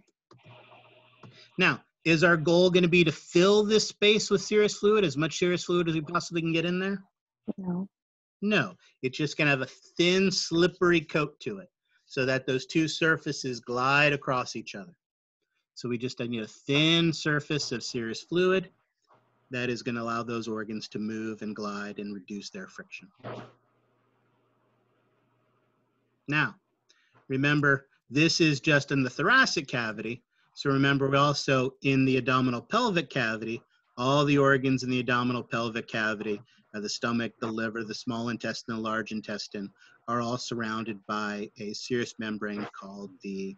Now, is our goal going to be to fill this space with serous fluid, as much serous fluid as we possibly can get in there? No. No, it's just going to have a thin, slippery coat to it so that those two surfaces glide across each other. So we just need a thin surface of serous fluid that is going to allow those organs to move and glide and reduce their friction. Now, remember, this is just in the thoracic cavity. So remember, also in the abdominal pelvic cavity, all the organs in the abdominal pelvic cavity, uh, the stomach, the liver, the small intestine, the large intestine, are all surrounded by a serous membrane called the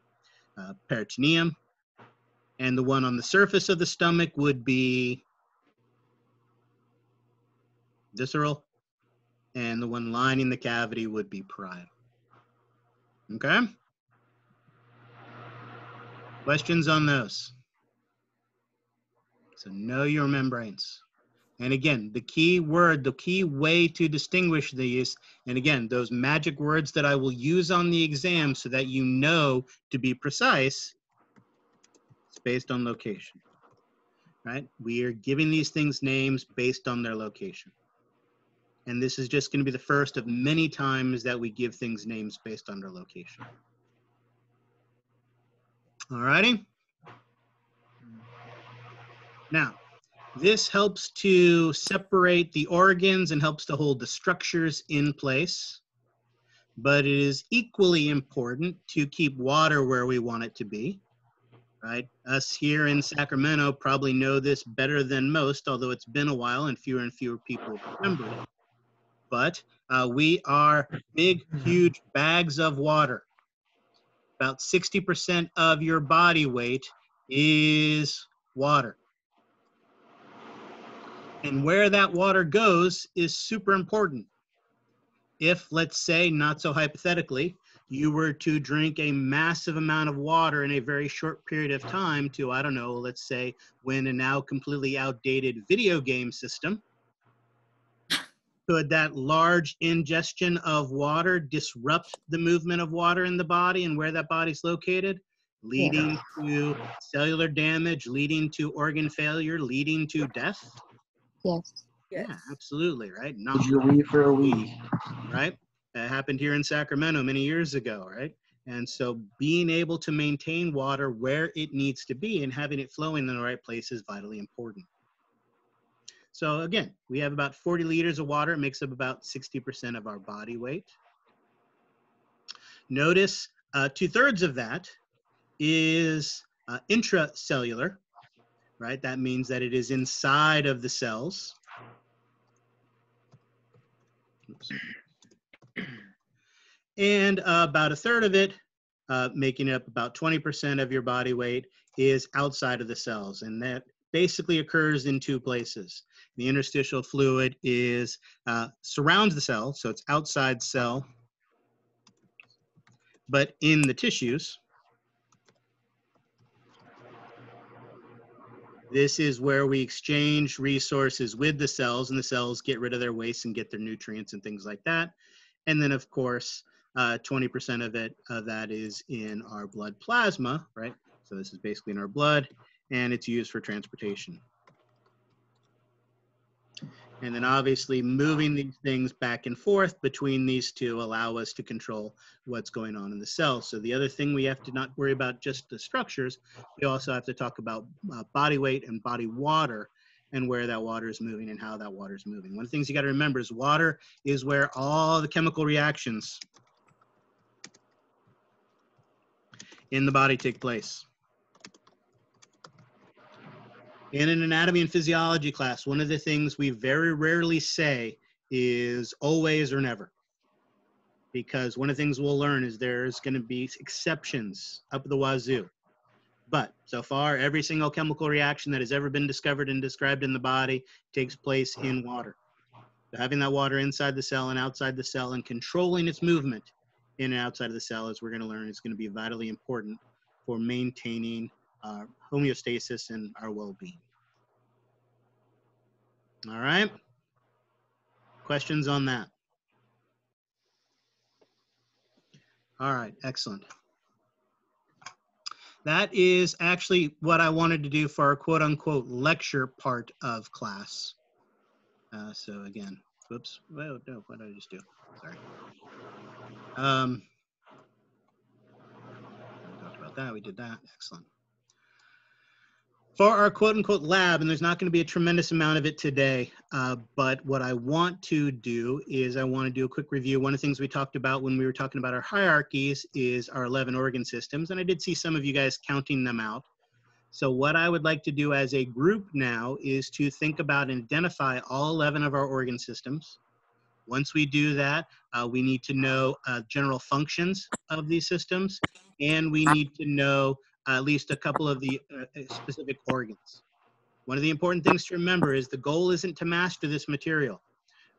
uh, peritoneum. And the one on the surface of the stomach would be visceral, and the one lining the cavity would be parietal. Okay? Questions on those? So know your membranes. And again, the key word, the key way to distinguish these, and again, those magic words that I will use on the exam so that you know to be precise, it's based on location, right? We are giving these things names based on their location. And this is just going to be the first of many times that we give things names based on their location. All righty. Now, this helps to separate the organs and helps to hold the structures in place. But it is equally important to keep water where we want it to be. Right? Us here in Sacramento probably know this better than most, although it's been a while and fewer and fewer people remember it. But uh, we are big, huge bags of water. About 60% of your body weight is water. And where that water goes is super important. If, let's say, not so hypothetically, you were to drink a massive amount of water in a very short period of time to, I don't know, let's say, win a now completely outdated video game system, could that large ingestion of water disrupt the movement of water in the body and where that body's located, leading to cellular damage, leading to organ failure, leading to death? Yes. Yeah, absolutely, right? Not Would you wee for a wee? right? That happened here in Sacramento many years ago, right? And so being able to maintain water where it needs to be and having it flowing in the right place is vitally important. So again, we have about 40 liters of water. It makes up about 60% of our body weight. Notice uh, two thirds of that is uh, intracellular, right? That means that it is inside of the cells. Oops. And uh, about a third of it uh, making up about 20% of your body weight, is outside of the cells. And that basically occurs in two places. The interstitial fluid is uh, surrounds the cell, so it's outside cell, but in the tissues. This is where we exchange resources with the cells, and the cells get rid of their waste and get their nutrients and things like that. And then, of course, 20% of it of that is in our blood plasma, right? So this is basically in our blood, and it's used for transportation. And then obviously moving these things back and forth between these two allow us to control what's going on in the cell. So the other thing we have to not worry about just the structures, we also have to talk about uh, body weight and body water and where that water is moving and how that water is moving. One of the things you got to remember is water is where all the chemical reactions in the body take place. In an anatomy and physiology class, one of the things we very rarely say is always or never. Because one of the things we'll learn is there's going to be exceptions up the wazoo. But so far, every single chemical reaction that has ever been discovered and described in the body takes place in water. So having that water inside the cell and outside the cell and controlling its movement in and outside of the cell, as we're going to learn, is going to be vitally important for maintaining uh, homeostasis and our well-being. All right. Questions on that? All right, excellent. That is actually what I wanted to do for our quote unquote lecture part of class. Uh, so again, whoops, well, no, what did I just do? Sorry. Um, we talked about that, we did that, excellent for our quote unquote lab, and there's not going to be a tremendous amount of it today, uh, but what I want to do is I want to do a quick review. One of the things we talked about when we were talking about our hierarchies is our 11 organ systems, and I did see some of you guys counting them out. So what I would like to do as a group now is to think about and identify all 11 of our organ systems. Once we do that, uh, we need to know uh, general functions of these systems, and we need to know at least a couple of the uh, uh, specific organs. One of the important things to remember is the goal isn't to master this material,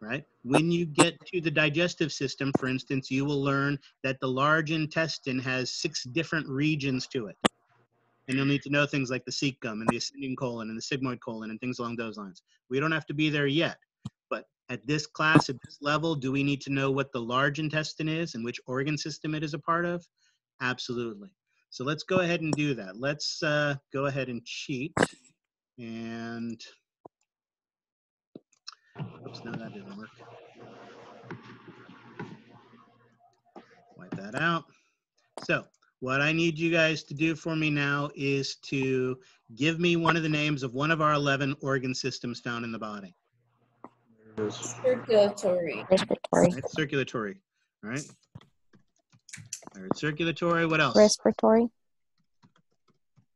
right? When you get to the digestive system, for instance, you will learn that the large intestine has six different regions to it. And you'll need to know things like the cecum and the ascending colon and the sigmoid colon and things along those lines. We don't have to be there yet. But at this class, at this level, do we need to know what the large intestine is and which organ system it is a part of? Absolutely. So let's go ahead and do that. Let's uh, go ahead and cheat. And, oops, no, that didn't work. Wipe that out. So what I need you guys to do for me now is to give me one of the names of one of our 11 organ systems found in the body. Circulatory. Circulatory. Right, circulatory, all right? I heard circulatory. What else? Respiratory.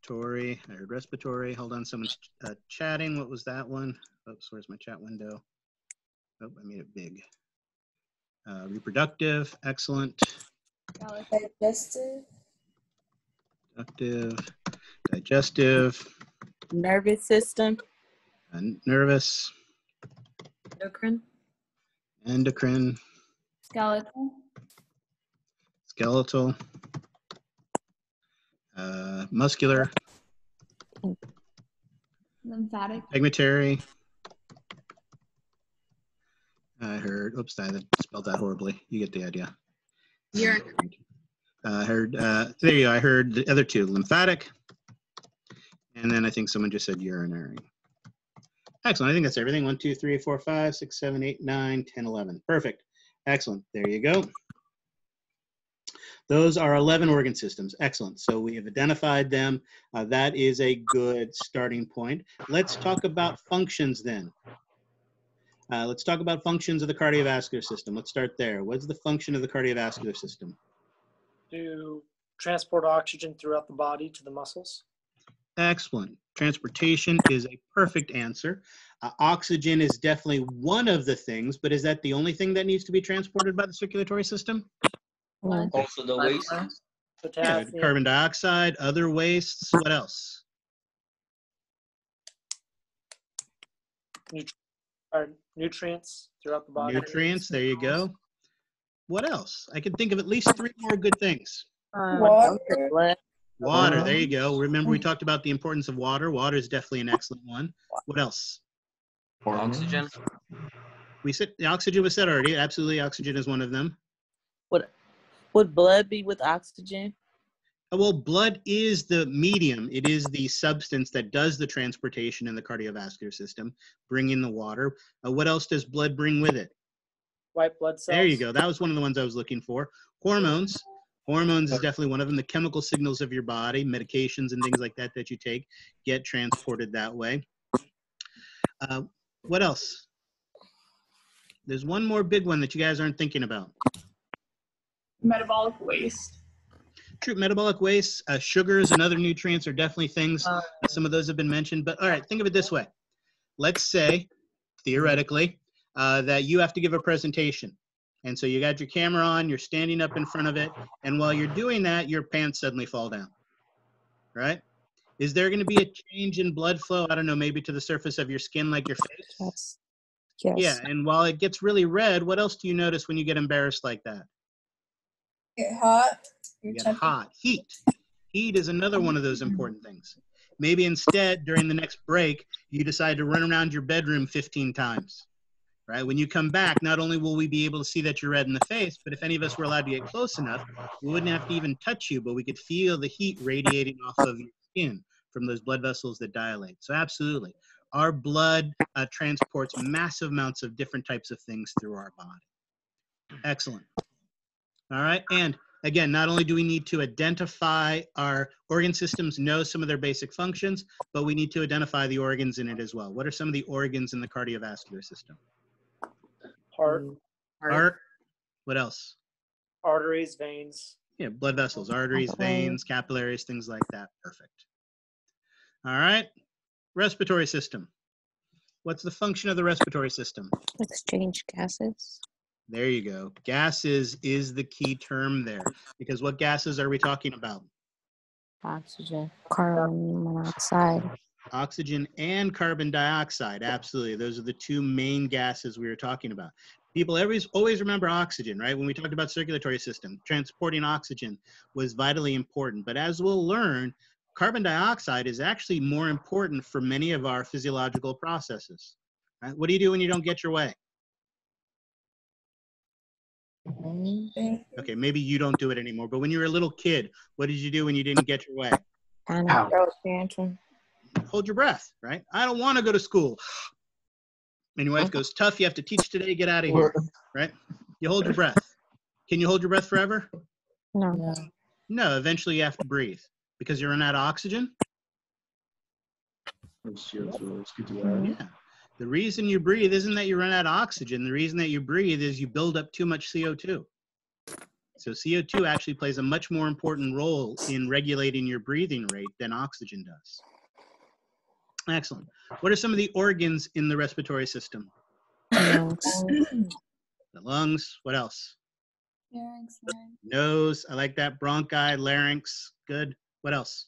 Respiratory. I heard respiratory. Hold on, someone's uh, chatting. What was that one? Oops, where's my chat window? Oh, I made it big. Uh, reproductive. Excellent. Digestive. Reproductive. Digestive. Nervous system. And nervous. Endocrine. Endocrine. Skeletal. Skeletal, uh, muscular, Lymphatic. integumentary. I heard, oops, I spelled that horribly. You get the idea. Urinary. Uh, I heard, uh, there you go. I heard the other two, lymphatic. And then I think someone just said urinary. Excellent. I think that's everything. One, two, three, four, five, six, seven, eight, nine, 10, 11. Perfect. Excellent. There you go. Those are 11 organ systems. Excellent. So we have identified them. Uh, that is a good starting point. Let's talk about functions then. Uh, let's talk about functions of the cardiovascular system. Let's start there. What's the function of the cardiovascular system? To transport oxygen throughout the body to the muscles. Excellent. Transportation is a perfect answer. Uh, oxygen is definitely one of the things, but is that the only thing that needs to be transported by the circulatory system? Also the waste. Yeah, carbon dioxide, other wastes. What else? or uh, nutrients throughout the body. Nutrients. There you go. What else? I can think of at least three more good things. Um, Water. Water. Uh-huh. There you go. Remember we mm. talked about the importance of water. Water is definitely an excellent one. What else? Oxygen. We said the oxygen was said already. Absolutely, oxygen is one of them. Would would blood be with oxygen? Uh, Well, blood is the medium. It is the substance that does the transportation in the cardiovascular system, bringing the water. Uh, what else does blood bring with it? White blood cells. There you go. That was one of the ones I was looking for. Hormones. Hormones is definitely one of them. The chemical signals of your body, medications and things like that that you take get transported that way. Uh, what else? There's one more big one that you guys aren't thinking about. Metabolic waste. True, metabolic waste, uh, sugars, and other nutrients are definitely things. uh, some of those have been mentioned. But all right, think of it this way. Let's say, theoretically, uh, that you have to give a presentation. And so you got your camera on, you're standing up in front of it, and while you're doing that, your pants suddenly fall down. Right? Is there going to be a change in blood flow? I don't know, maybe to the surface of your skin, like your face? Yes. Yes. Yeah, and while it gets really red, what else do you notice when you get embarrassed like that? Get hot. Your get hot. Heat. Heat is another one of those important things. Maybe instead, during the next break, you decide to run around your bedroom 15 times. Right? When you come back, not only will we be able to see that you're red in the face, but if any of us were allowed to get close enough, we wouldn't have to even touch you, but we could feel the heat radiating off of your skin from those blood vessels that dilate. So, absolutely. Our blood uh, transports massive amounts of different types of things through our body. Excellent. All right. And again, not only do we need to identify our organ systems, know some of their basic functions, but we need to identify the organs in it as well. What are some of the organs in the cardiovascular system? Heart, mm-hmm. Heart. What else? arteries, veins. Yeah, blood vessels, arteries, Capillaries. veins, capillaries, things like that. Perfect. All right. Respiratory system. What's the function of the respiratory system? Exchange gases. There you go. Gases is the key term there because what gases are we talking about? Oxygen. Carbon monoxide. Oxygen and carbon dioxide. Absolutely. Those are the two main gases we were talking about. People always always remember oxygen, right? When we talked about circulatory system, transporting oxygen was vitally important. But as we'll learn, carbon dioxide is actually more important for many of our physiological processes. Right? What do you do when you don't get your way? Okay, maybe you don't do it anymore, but when you were a little kid, what did you do when you didn't get your way? Panic. Throw a tantrum. Hold your breath, right? I don't want to go to school. And your wife uh-huh. goes, tough, you have to teach today, get out of here, right? You hold your breath. Can you hold your breath forever? No. No, eventually you have to breathe because you run out of oxygen. Let's get to that. Yeah. The reason you breathe isn't that you run out of oxygen. The reason that you breathe is you build up too much CO2. So CO2 actually plays a much more important role in regulating your breathing rate than oxygen does. Excellent. What are some of the organs in the respiratory system? Lungs. The lungs. What else? Larynx, larynx. Nose. I like that. Bronchi, larynx. Good. What else?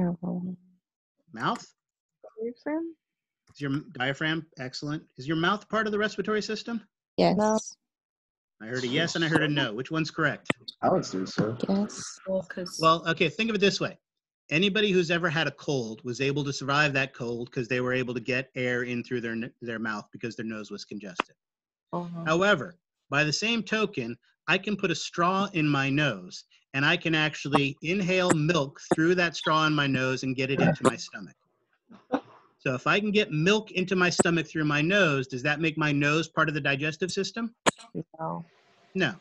Elbow. Mouth. Diaphragm? Is your diaphragm excellent? Is your mouth part of the respiratory system? Yes. I heard a yes and I heard a no. Which one's correct? I would say so. Yes. Well, because Well, okay, think of it this way. Anybody who's ever had a cold was able to survive that cold because they were able to get air in through their their mouth because their nose was congested. Uh-huh. However, by the same token, I can put a straw in my nose and I can actually inhale milk through that straw in my nose and get it into my stomach. So if I can get milk into my stomach through my nose, does that make my nose part of the digestive system? No. No.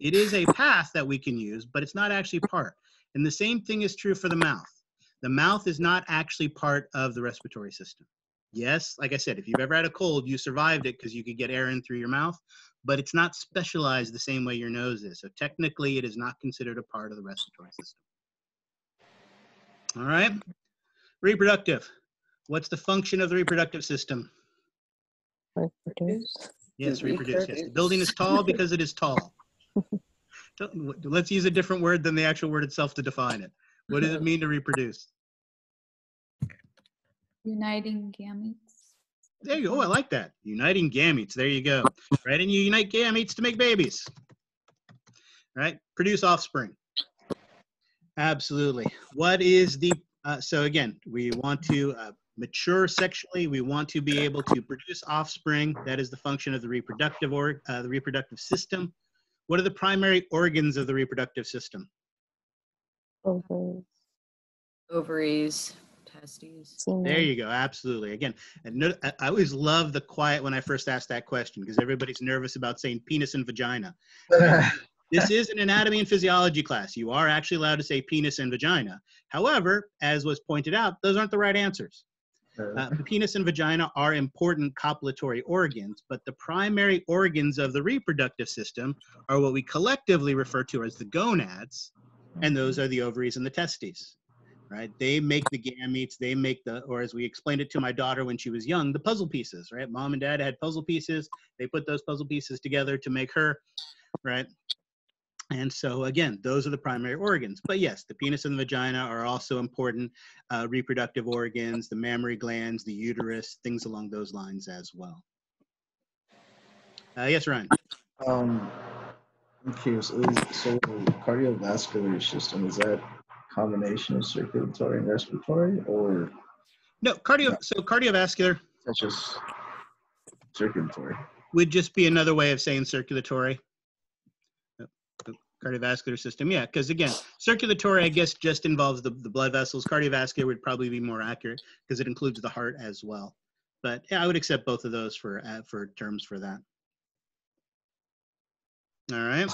It is a path that we can use, but it's not actually part. And the same thing is true for the mouth. The mouth is not actually part of the respiratory system. Yes, like I said, if you've ever had a cold, you survived it because you could get air in through your mouth, but it's not specialized the same way your nose is. So technically, it is not considered a part of the respiratory system. All right. Reproductive. What's the function of the reproductive system? Reproduce. Yes, reproduce. Yes. The building is tall because it is tall. Let's use a different word than the actual word itself to define it. What does it mean to reproduce? Uniting gametes. There you go. Oh, I like that. Uniting gametes. There you go. Right? And you unite gametes to make babies. Right? Produce offspring. Absolutely. What is the, uh, so again, we want to uh, mature sexually. We want to be able to produce offspring. That is the function of the reproductive or uh, the reproductive system. What are the primary organs of the reproductive system? Ovaries. Ovaries, testes. There you go. Absolutely. Again, and no, I I always love the quiet when I first ask that question because everybody's nervous about saying penis and vagina. this is an anatomy and physiology class. You are actually allowed to say penis and vagina. However, as was pointed out, those aren't the right answers. Uh, the penis and vagina are important copulatory organs, but the primary organs of the reproductive system are what we collectively refer to as the gonads, and those are the ovaries and the testes. Right? They make the gametes, they make the, or as we explained it to my daughter when she was young, the puzzle pieces, right? Mom and dad had puzzle pieces. They put those puzzle pieces together to make her, right? And so again, those are the primary organs. But yes, the penis and the vagina are also important uh, reproductive organs, the mammary glands, the uterus, things along those lines as well. Uh, yes, Ryan. Um, I'm curious. Is, so the cardiovascular system is that combination of circulatory and respiratory, or No, cardio. So cardiovascular that's just circulatory? would just be another way of saying circulatory. The Cardiovascular system, yeah, because again, circulatory, I guess, just involves the, the blood vessels. Cardiovascular would probably be more accurate because it includes the heart as well. But yeah, I would accept both of those for uh, for terms for that. All right.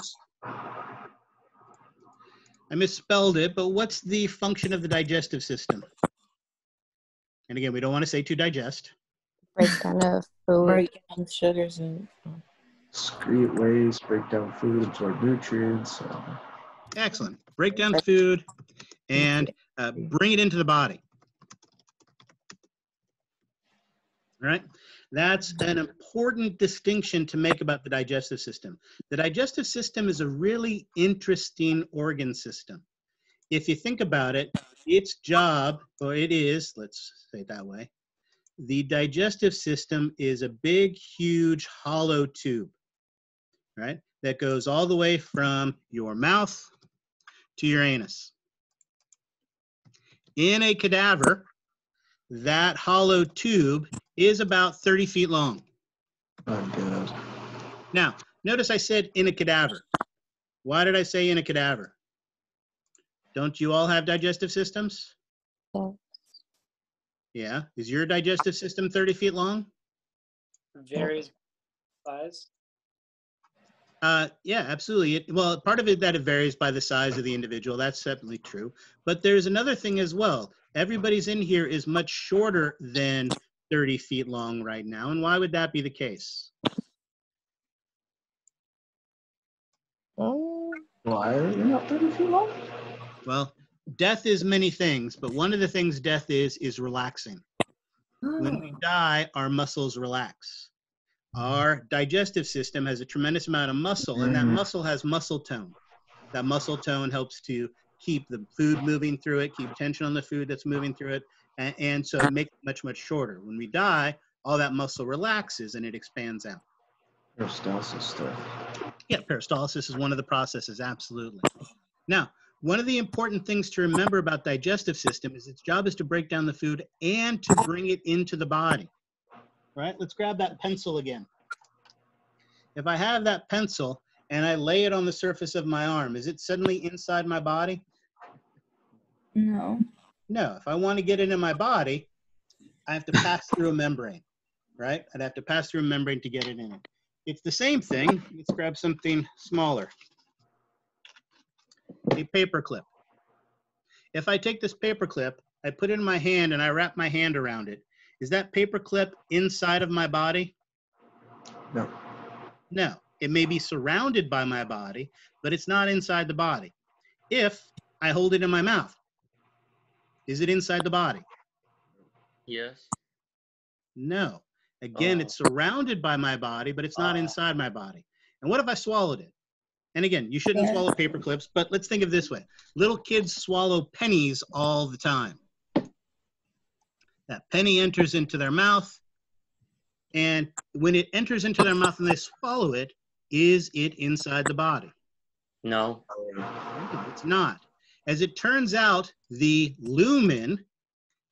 I misspelled it, but what's the function of the digestive system? And again, we don't want to say to digest. Breakdown of food. Break sugars and Excrete waste, break down food, absorb nutrients. Uh, Excellent. Break down food and uh, bring it into the body. All right. That's an important distinction to make about the digestive system. The digestive system is a really interesting organ system. If you think about it, its job, or it is, let's say it that way, the digestive system is a big, huge, hollow tube, right? That goes all the way from your mouth to your anus. In a cadaver, that hollow tube is about 30 feet long. oh God. Now, notice I said in a cadaver. Why did I say in a cadaver? Don't you all have digestive systems? Yeah. Yeah. Is your digestive system 30 feet long? Varies size. Uh, yeah, absolutely. It, well, part of it that it varies by the size of the individual. That's certainly true. But there's another thing as well. Everybody's in here is much shorter than 30 feet long right now. And why would that be the case? Oh, why are you not 30 feet long? Well, death is many things, but one of the things death is is relaxing. When we die, our muscles relax. Our digestive system has a tremendous amount of muscle, and that Mhm. muscle has muscle tone. That muscle tone helps to keep the food moving through it, keep tension on the food that's moving through it, and, and so it makes it much, much shorter. When we die, all that muscle relaxes and it expands out. Peristalsis stuff. Yeah, peristalsis is one of the processes, absolutely. Now, one of the important things to remember about digestive system is its job is to break down the food and to bring it into the body. Right? Let's grab that pencil again. If I have that pencil and I lay it on the surface of my arm, is it suddenly inside my body? No. No. If I want to get it in my body, I have to pass through a membrane, right? I'd have to pass through a membrane to get it in. It's the same thing. Let's grab something smaller. A paper clip. If I take this paper clip, I put it in my hand and I wrap my hand around it. Is that paperclip inside of my body? No. No. It may be surrounded by my body, but it's not inside the body. If I hold it in my mouth, is it inside the body? Yes. No. Again, Oh. it's surrounded by my body, but it's not Oh. inside my body. And what if I swallowed it? And again, you shouldn't Yeah. swallow paper clips, but let's think of it this way. Little kids swallow pennies all the time. That penny enters into their mouth, and when it enters into their mouth and they swallow it, is it inside the body? No. It's not. As it turns out, the lumen,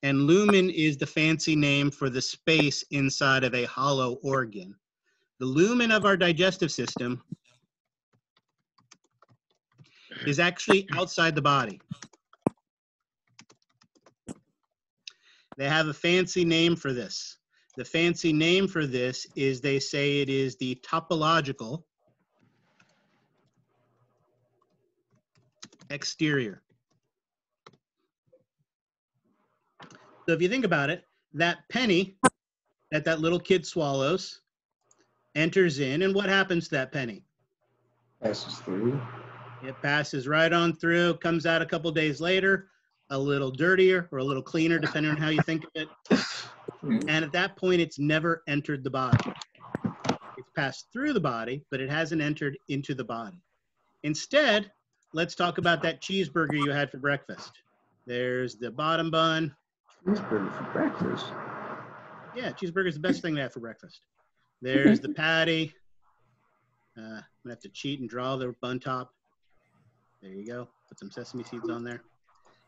and lumen is the fancy name for the space inside of a hollow organ. The lumen of our digestive system is actually outside the body. They have a fancy name for this. The fancy name for this is they say it is the topological exterior. So if you think about it, that penny that that little kid swallows enters in, and what happens to that penny? Passes through. It passes right on through, comes out a couple days later, a little dirtier or a little cleaner, depending on how you think of it. And at that point, it's never entered the body. It's passed through the body, but it hasn't entered into the body. Instead, let's talk about that cheeseburger you had for breakfast. There's the bottom bun. Cheeseburger for breakfast. Yeah, cheeseburger is the best thing to have for breakfast. There's the patty. Uh, I'm gonna have to cheat and draw the bun top. There you go. Put some sesame seeds on there.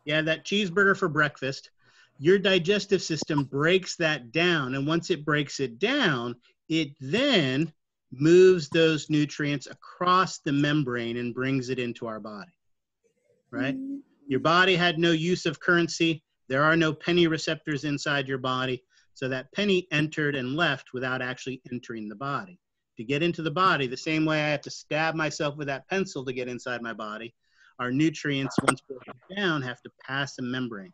Yeah, that cheeseburger for breakfast. Your digestive system breaks that down, and once it breaks it down, it then moves those nutrients across the membrane and brings it into our body. Right? Your body had no use of currency. There are no penny receptors inside your body. So that penny entered and left without actually entering the body. To get into the body, the same way I have to stab myself with that pencil to get inside my body, our nutrients, once broken down, have to pass a membrane.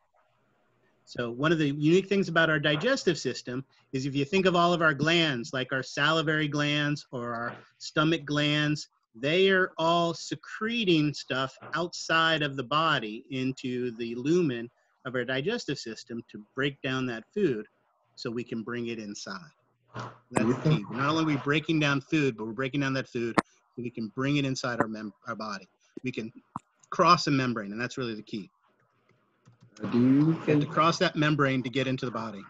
So one of the unique things about our digestive system is if you think of all of our glands, like our salivary glands or our stomach glands, they are all secreting stuff outside of the body into the lumen of our digestive system to break down that food so we can bring it inside. That's key. Not only are we breaking down food, but we're breaking down that food so we can bring it inside our mem- our body. We can cross a membrane, and that's really the key. Do you We have to cross that membrane to get into the body.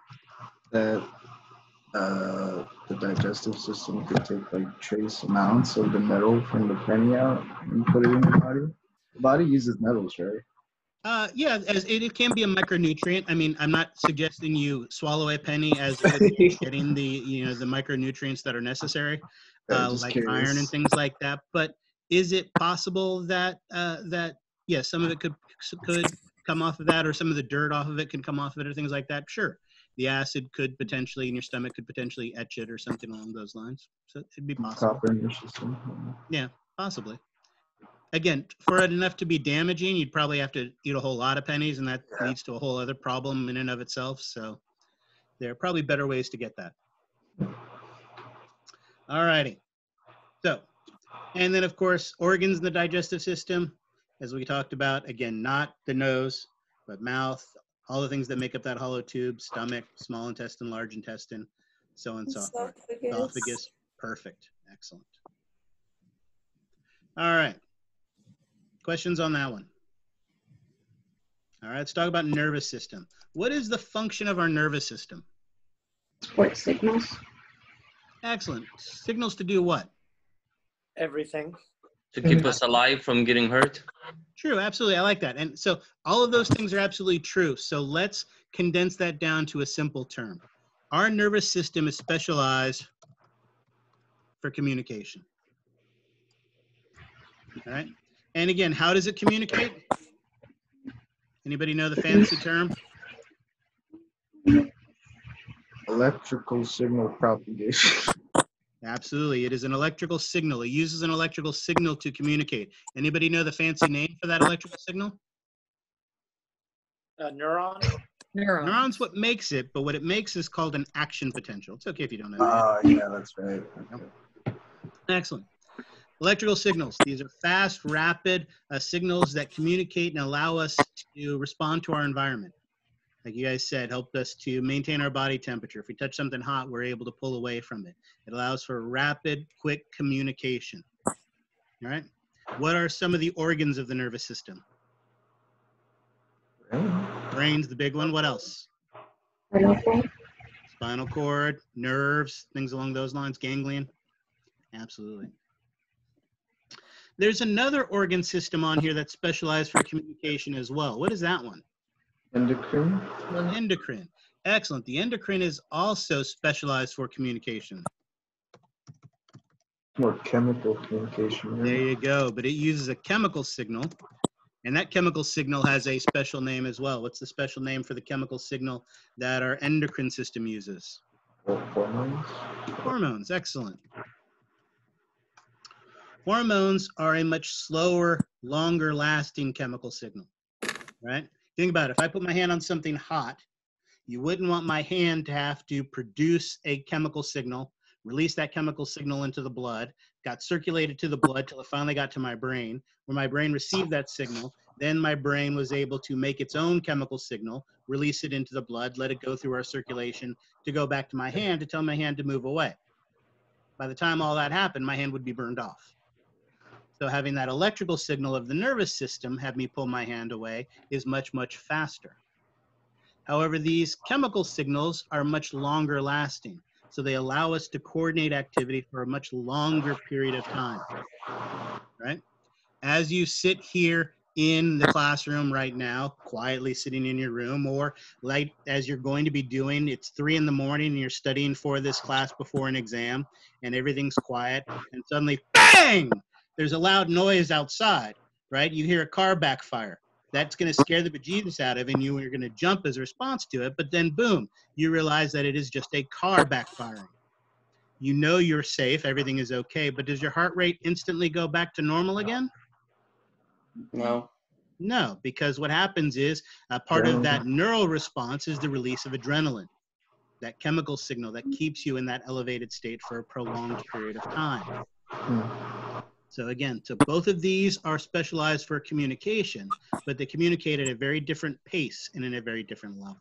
that uh, the digestive system could take like trace amounts of the metal from the penny out and put it in the body? The body uses metals, right? Uh, yeah, as it, it can be a micronutrient. I mean, I'm not suggesting you swallow a penny as a way of getting the you know the micronutrients that are necessary, uh, like curious. iron and things like that. But is it possible that uh, that yeah, some of it could could come off of that, or some of the dirt off of it can come off of it, or things like that? Sure, the acid could potentially in your stomach could potentially etch it, or something along those lines. So it'd be possible. Copper in your system. Yeah, possibly. Again, for it enough to be damaging, you'd probably have to eat a whole lot of pennies, and that leads to a whole other problem in and of itself. So there are probably better ways to get that. All righty. So, and then of course, organs in the digestive system, as we talked about, again, not the nose, but mouth, all the things that make up that hollow tube, stomach, small intestine, large intestine, so on and so forth. Esophagus. Esophagus, perfect, excellent. All right. Questions on that one? All right, let's talk about nervous system. What is the function of our nervous system? Support signals. Excellent. Signals to do what? Everything. To keep us alive from getting hurt. True, absolutely. I like that. And so all of those things are absolutely true. So let's condense that down to a simple term. Our nervous system is specialized for communication. All right. And again, how does it communicate? Anybody know the fancy term? Electrical signal propagation. Absolutely. It is an electrical signal. It uses an electrical signal to communicate. Anybody know the fancy name for that electrical signal? A neuron. Neuron. Neuron's what makes it, but what it makes is called an action potential. It's okay if you don't know that. Ah, yeah, that's right. Excellent. Electrical signals. These are fast, rapid uh, signals that communicate and allow us to respond to our environment. Like you guys said, helped us to maintain our body temperature. If we touch something hot, we're able to pull away from it. It allows for rapid, quick communication. All right. What are some of the organs of the nervous system? Brain's the big one. What else? Spinal cord, nerves, things along those lines, ganglion. Absolutely. There's another organ system on here that's specialized for communication as well. What is that one? Endocrine. Endocrine. Excellent. The endocrine is also specialized for communication. More chemical communication. There you go. But it uses a chemical signal, and that chemical signal has a special name as well. What's the special name for the chemical signal that our endocrine system uses? Hormones. Hormones. Excellent. Hormones are a much slower, longer lasting chemical signal, right? Think about it. If I put my hand on something hot, you wouldn't want my hand to have to produce a chemical signal, release that chemical signal into the blood, got circulated to the blood till it finally got to my brain, where my brain received that signal. Then my brain was able to make its own chemical signal, release it into the blood, let it go through our circulation to go back to my hand to tell my hand to move away. By the time all that happened, my hand would be burned off. So having that electrical signal of the nervous system have me pull my hand away is much, much faster. However, these chemical signals are much longer lasting. So they allow us to coordinate activity for a much longer period of time, right? As you sit here in the classroom right now, quietly sitting in your room, or like as you're going to be doing, it's three in the morning and you're studying for this class before an exam and everything's quiet and suddenly bang, there's a loud noise outside, right? You hear a car backfire. That's going to scare the bejesus out of you, and you are going to jump as a response to it. But then, boom, you realize that it is just a car backfiring. You know you're safe, everything is okay, but does your heart rate instantly go back to normal again? No. No, because what happens is uh, part of that neural response is the release of adrenaline, that chemical signal that keeps you in that elevated state for a prolonged period of time. So again, so both of these are specialized for communication, but they communicate at a very different pace and in a very different level.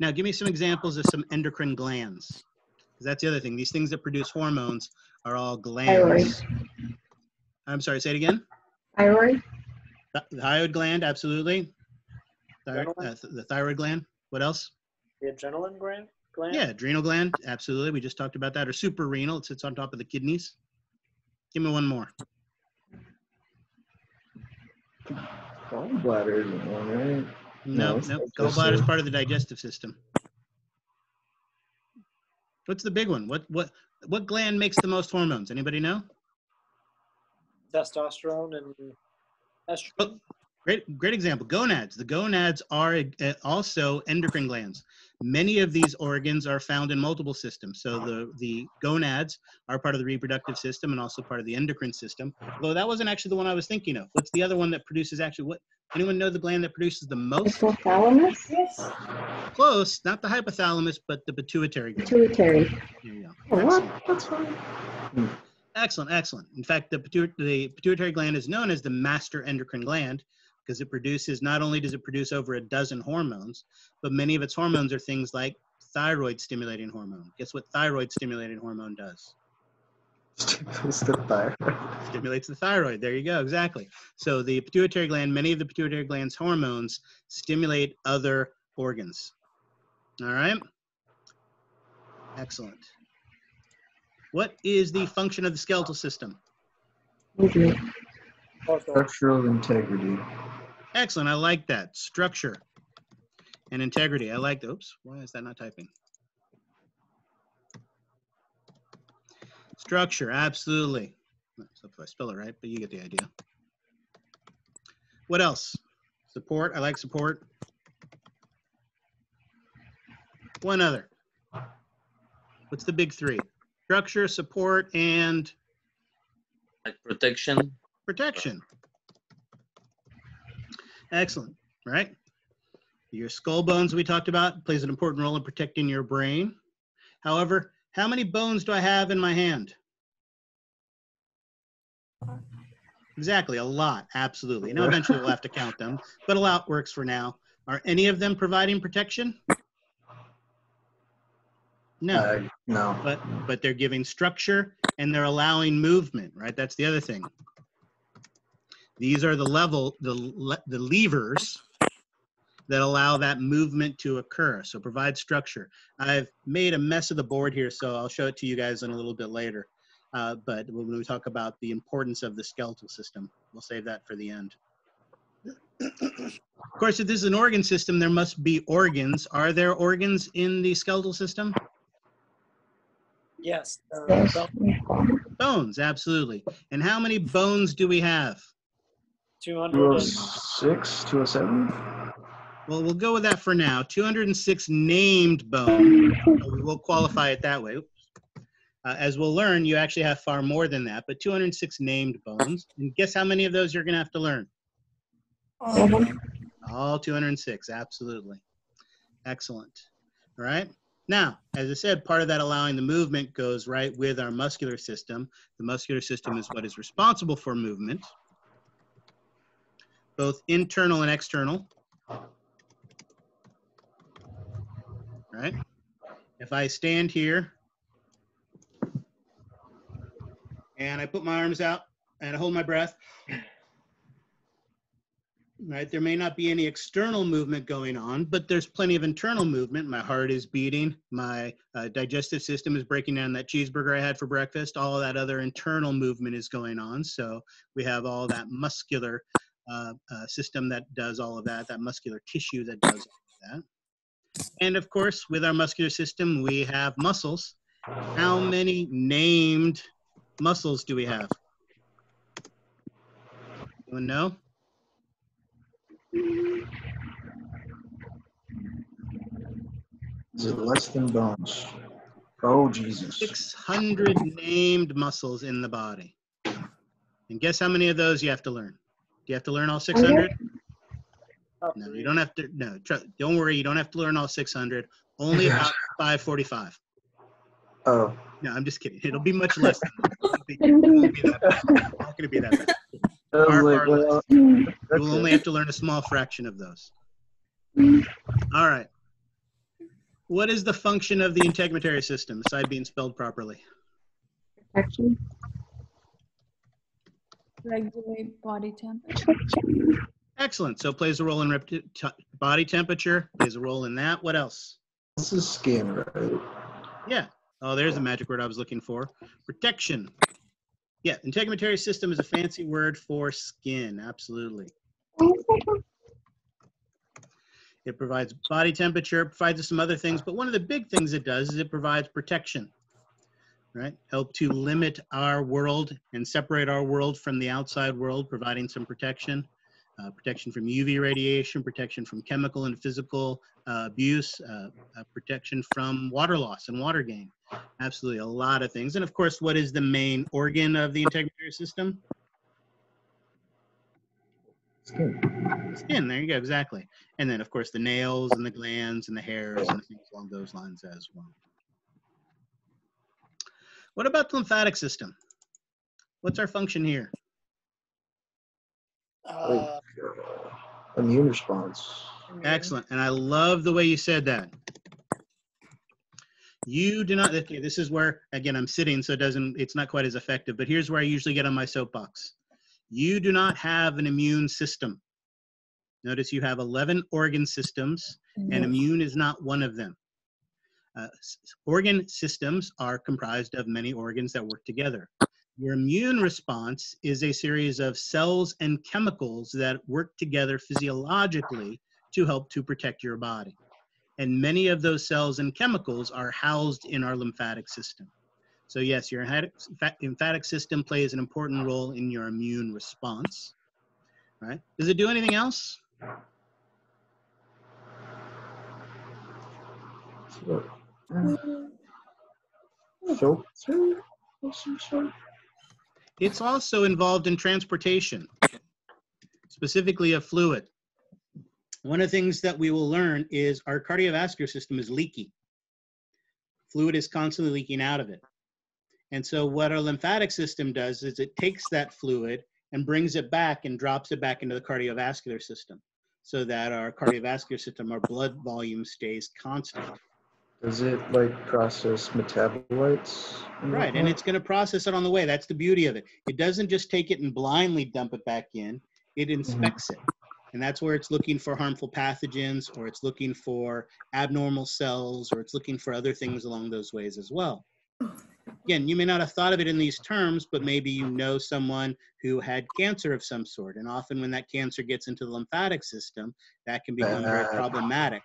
Now, give me some examples of some endocrine glands. Because that's the other thing. These things that produce hormones are all glands. I'm sorry, say it again. Thyroid. Th- The thyroid gland, absolutely. Thyroid, uh, th- the thyroid gland. What else? The adrenaline gland? gland? Yeah, adrenal gland, absolutely. We just talked about that. Or suprarenal, it sits on top of the kidneys. Give me one more. Gallbladder isn't one, right? No, it's no, gallbladder is part of the digestive system. What's the big one? What what what gland makes the most hormones? Anybody know? Testosterone and estrogen. Great, great example. Gonads. The gonads are uh, also endocrine glands. Many of these organs are found in multiple systems. So the, the gonads are part of the reproductive system and also part of the endocrine system. Although that wasn't actually the one I was thinking of. What's the other one that produces actually what? Anyone know the gland that produces the most? Hypothalamus? Yes. Close, not the hypothalamus, but the pituitary gland. Pituitary. There you go. Oh, what? Excellent. That's fine. Hmm. Excellent, excellent. In fact, the, pitu- the pituitary gland is known as the master endocrine gland because it produces, not only does it produce over a dozen hormones, but many of its hormones are things like thyroid stimulating hormone. Guess what thyroid stimulating hormone does? Stimulates the thyroid. Stimulates the thyroid. There you go, exactly. So the pituitary gland, many of the pituitary gland's hormones stimulate other organs. All right? Excellent. What is the function of the skeletal system? Structural integrity. Excellent. I like that. Structure and integrity. I like. Oops. Why is that not typing? Structure. Absolutely. Except if I spell it right, but you get the idea. What else? Support. I like support. One other. What's the big three? Structure, support, and Like protection. protection. Excellent, right? Your skull bones we talked about plays an important role in protecting your brain. However, how many bones do I have in my hand? Exactly, a lot, absolutely. Now eventually we'll have to count them, but a lot works for now. Are any of them providing protection? No. Uh, no. But but they're giving structure and they're allowing movement, right? That's the other thing. These are the level, the, le- the levers that allow that movement to occur. So provide structure. I've made a mess of the board here, so I'll show it to you guys in a little bit later. Uh, but when we talk about the importance of the skeletal system, we'll save that for the end. Of course, if this is an organ system, there must be organs. Are there organs in the skeletal system? Yes. uh, bone- Bones, absolutely. And how many bones do we have? 200 Two oh and- six, two oh seven? Well, we'll go with that for now. 206 named bones. We will qualify it that way. Uh, as we'll learn, you actually have far more than that, but 206 named bones. And guess how many of those you're going to have to learn? All, All 206, absolutely. Excellent. All right. Now, as I said, part of that allowing the movement goes right with our muscular system. The muscular system is what is responsible for movement, both internal and external. Right? If I stand here and I put my arms out and I hold my breath, right? There may not be any external movement going on, but there's plenty of internal movement. My heart is beating. My uh, digestive system is breaking down that cheeseburger I had for breakfast. All that other internal movement is going on. So we have all that muscular uh, uh, system that does all of that, that muscular tissue that does all of that. And of course, with our muscular system, we have muscles. How many named muscles do we have? Anyone know? Is it less than bones? Oh, Jesus. 600 named muscles in the body. And guess how many of those you have to learn? Do you have to learn all 600? No, you don't have to. No, tr- don't worry. You don't have to learn all 600. Only about 545. Oh. No, I'm just kidding. It'll be much less. Than that. It won't be that bad. It's not going to be that bad. I was Far, far less. You will only have to learn a small fraction of those. All right. What is the function of the integumentary system, aside being spelled properly? Protection. Regulate body temperature. Excellent. So it plays a role in rep- t- body temperature, plays a role in that. What else? This is skin, right? Yeah. Oh, there's the magic word I was looking for. Protection. Yeah, integumentary system is a fancy word for skin. Absolutely. It provides body temperature, it provides us some other things, but one of the big things it does is it provides protection. Right? Help to limit our world and separate our world from the outside world, providing some protection. Uh, protection from UV radiation, protection from chemical and physical uh, abuse, uh, uh, protection from water loss and water gain. Absolutely, a lot of things. And of course, what is the main organ of the integumentary system? Skin. Skin, there you go, exactly. And then, of course, the nails and the glands and the hairs and things along those lines as well. What about the lymphatic system? What's our function here? Uh, Immune response. Excellent. And I love the way you said that. You do not, okay, this is where, again, I'm sitting, so it doesn't, it's not quite as effective, but here's where I usually get on my soapbox. You do not have an immune system. Notice you have 11 organ systems, and immune is not one of them. Uh, organ systems are comprised of many organs that work together. Your immune response is a series of cells and chemicals that work together physiologically to help to protect your body. And many of those cells and chemicals are housed in our lymphatic system. So yes, your lymphatic system plays an important role in your immune response. Right? Does it do anything else? Uh, Filter? It's also involved in transportation, specifically of fluid. One of the things that we will learn is our cardiovascular system is leaky. Fluid is constantly leaking out of it. And so what our lymphatic system does is it takes that fluid and brings it back and drops it back into the cardiovascular system so that our cardiovascular system, our blood volume stays constant. Does it like process metabolites? Right, and it's going to process it on the way. That's the beauty of it. It doesn't just take it and blindly dump it back in, it mm-hmm. inspects it. And that's where it's looking for harmful pathogens, or it's looking for abnormal cells, or it's looking for other things along those ways as well. Again, you may not have thought of it in these terms, but maybe you know someone who had cancer of some sort. And often, when that cancer gets into the lymphatic system, that can become very problematic,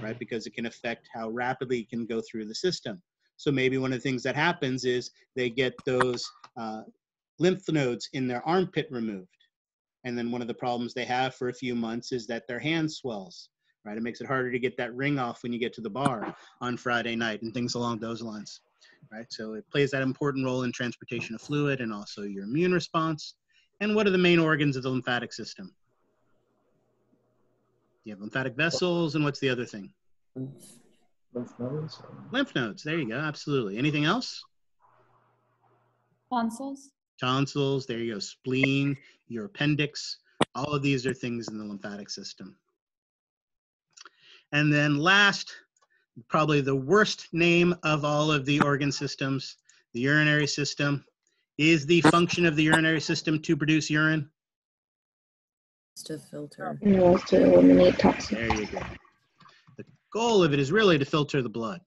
right? Because it can affect how rapidly it can go through the system. So maybe one of the things that happens is they get those uh, lymph nodes in their armpit removed. And then one of the problems they have for a few months is that their hand swells, right? It makes it harder to get that ring off when you get to the bar on Friday night and things along those lines, right? So it plays that important role in transportation of fluid and also your immune response. And what are the main organs of the lymphatic system? You have lymphatic vessels, and what's the other thing? Lymph nodes. Lymph nodes. There you go. Absolutely. Anything else? Tonsils. Tonsils. There you go. Spleen, your appendix. All of these are things in the lymphatic system. And then last, probably the worst name of all of the organ systems, the urinary system. Is the function of the urinary system to produce urine? It's to filter. No, it's to eliminate toxins. There you go. The goal of it is really to filter the blood.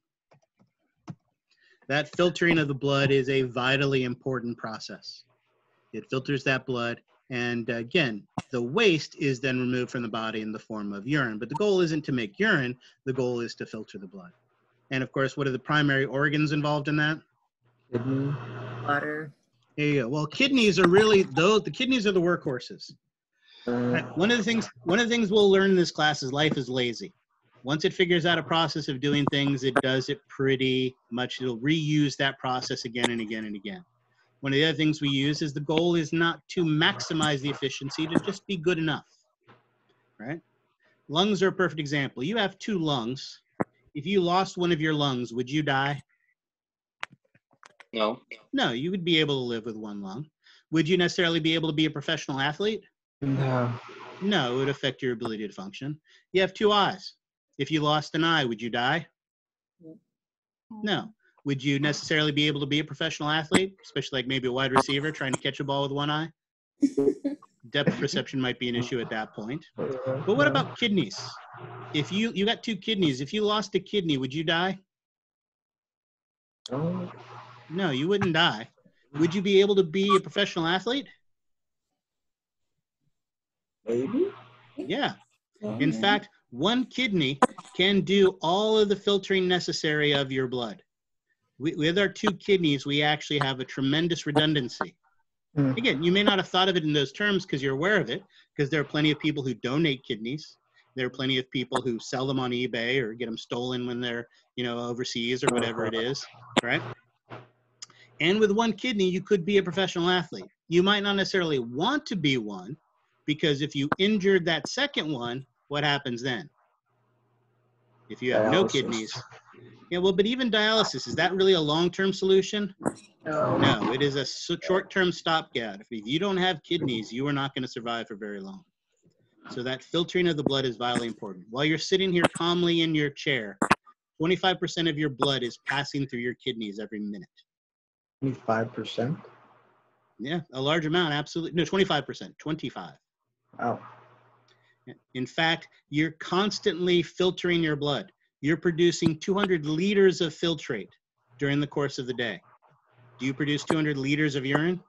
That filtering of the blood is a vitally important process. It filters that blood, and again, the waste is then removed from the body in the form of urine. But the goal isn't to make urine, the goal is to filter the blood. And of course, what are the primary organs involved in that? Kidney. Water. There you go. Well, kidneys are really though the kidneys are the workhorses. One of the things one of the things we'll learn in this class is life is lazy. Once it figures out a process of doing things, it does it pretty much. It'll reuse that process again and again and again. One of the other things we use is the goal is not to maximize the efficiency, to just be good enough. Right? Lungs are a perfect example. You have two lungs. If you lost one of your lungs, would you die? No. No, you would be able to live with one lung. Would you necessarily be able to be a professional athlete? No. No, it would affect your ability to function. You have two eyes. If you lost an eye, would you die? No. Would you necessarily be able to be a professional athlete, especially like maybe a wide receiver trying to catch a ball with one eye? Depth perception might be an issue at that point. But what about kidneys? If you you got two kidneys, if you lost a kidney, would you die? Oh, No, you wouldn't die. Would you be able to be a professional athlete? Maybe. Yeah. In fact, one kidney can do all of the filtering necessary of your blood. We, with our two kidneys, we actually have a tremendous redundancy. Hmm. Again, you may not have thought of it in those terms because you're aware of it, because there are plenty of people who donate kidneys. There are plenty of people who sell them on eBay or get them stolen when they're, you know, overseas or whatever it is, right? And with one kidney, you could be a professional athlete. You might not necessarily want to be one, because if you injured that second one, what happens then? If you have no kidneys. Yeah, well, but even dialysis, is that really a long-term solution? No. No, it is a short-term stopgap. If you don't have kidneys, you are not going to survive for very long. So that filtering of the blood is vitally important. While you're sitting here calmly in your chair, 25% of your blood is passing through your kidneys every minute. Twenty-five percent. Yeah, a large amount, absolutely. No, 25%, 25. Wow. In fact, you're constantly filtering your blood. You're producing 200 liters of filtrate during the course of the day. Do you produce 200 liters of urine?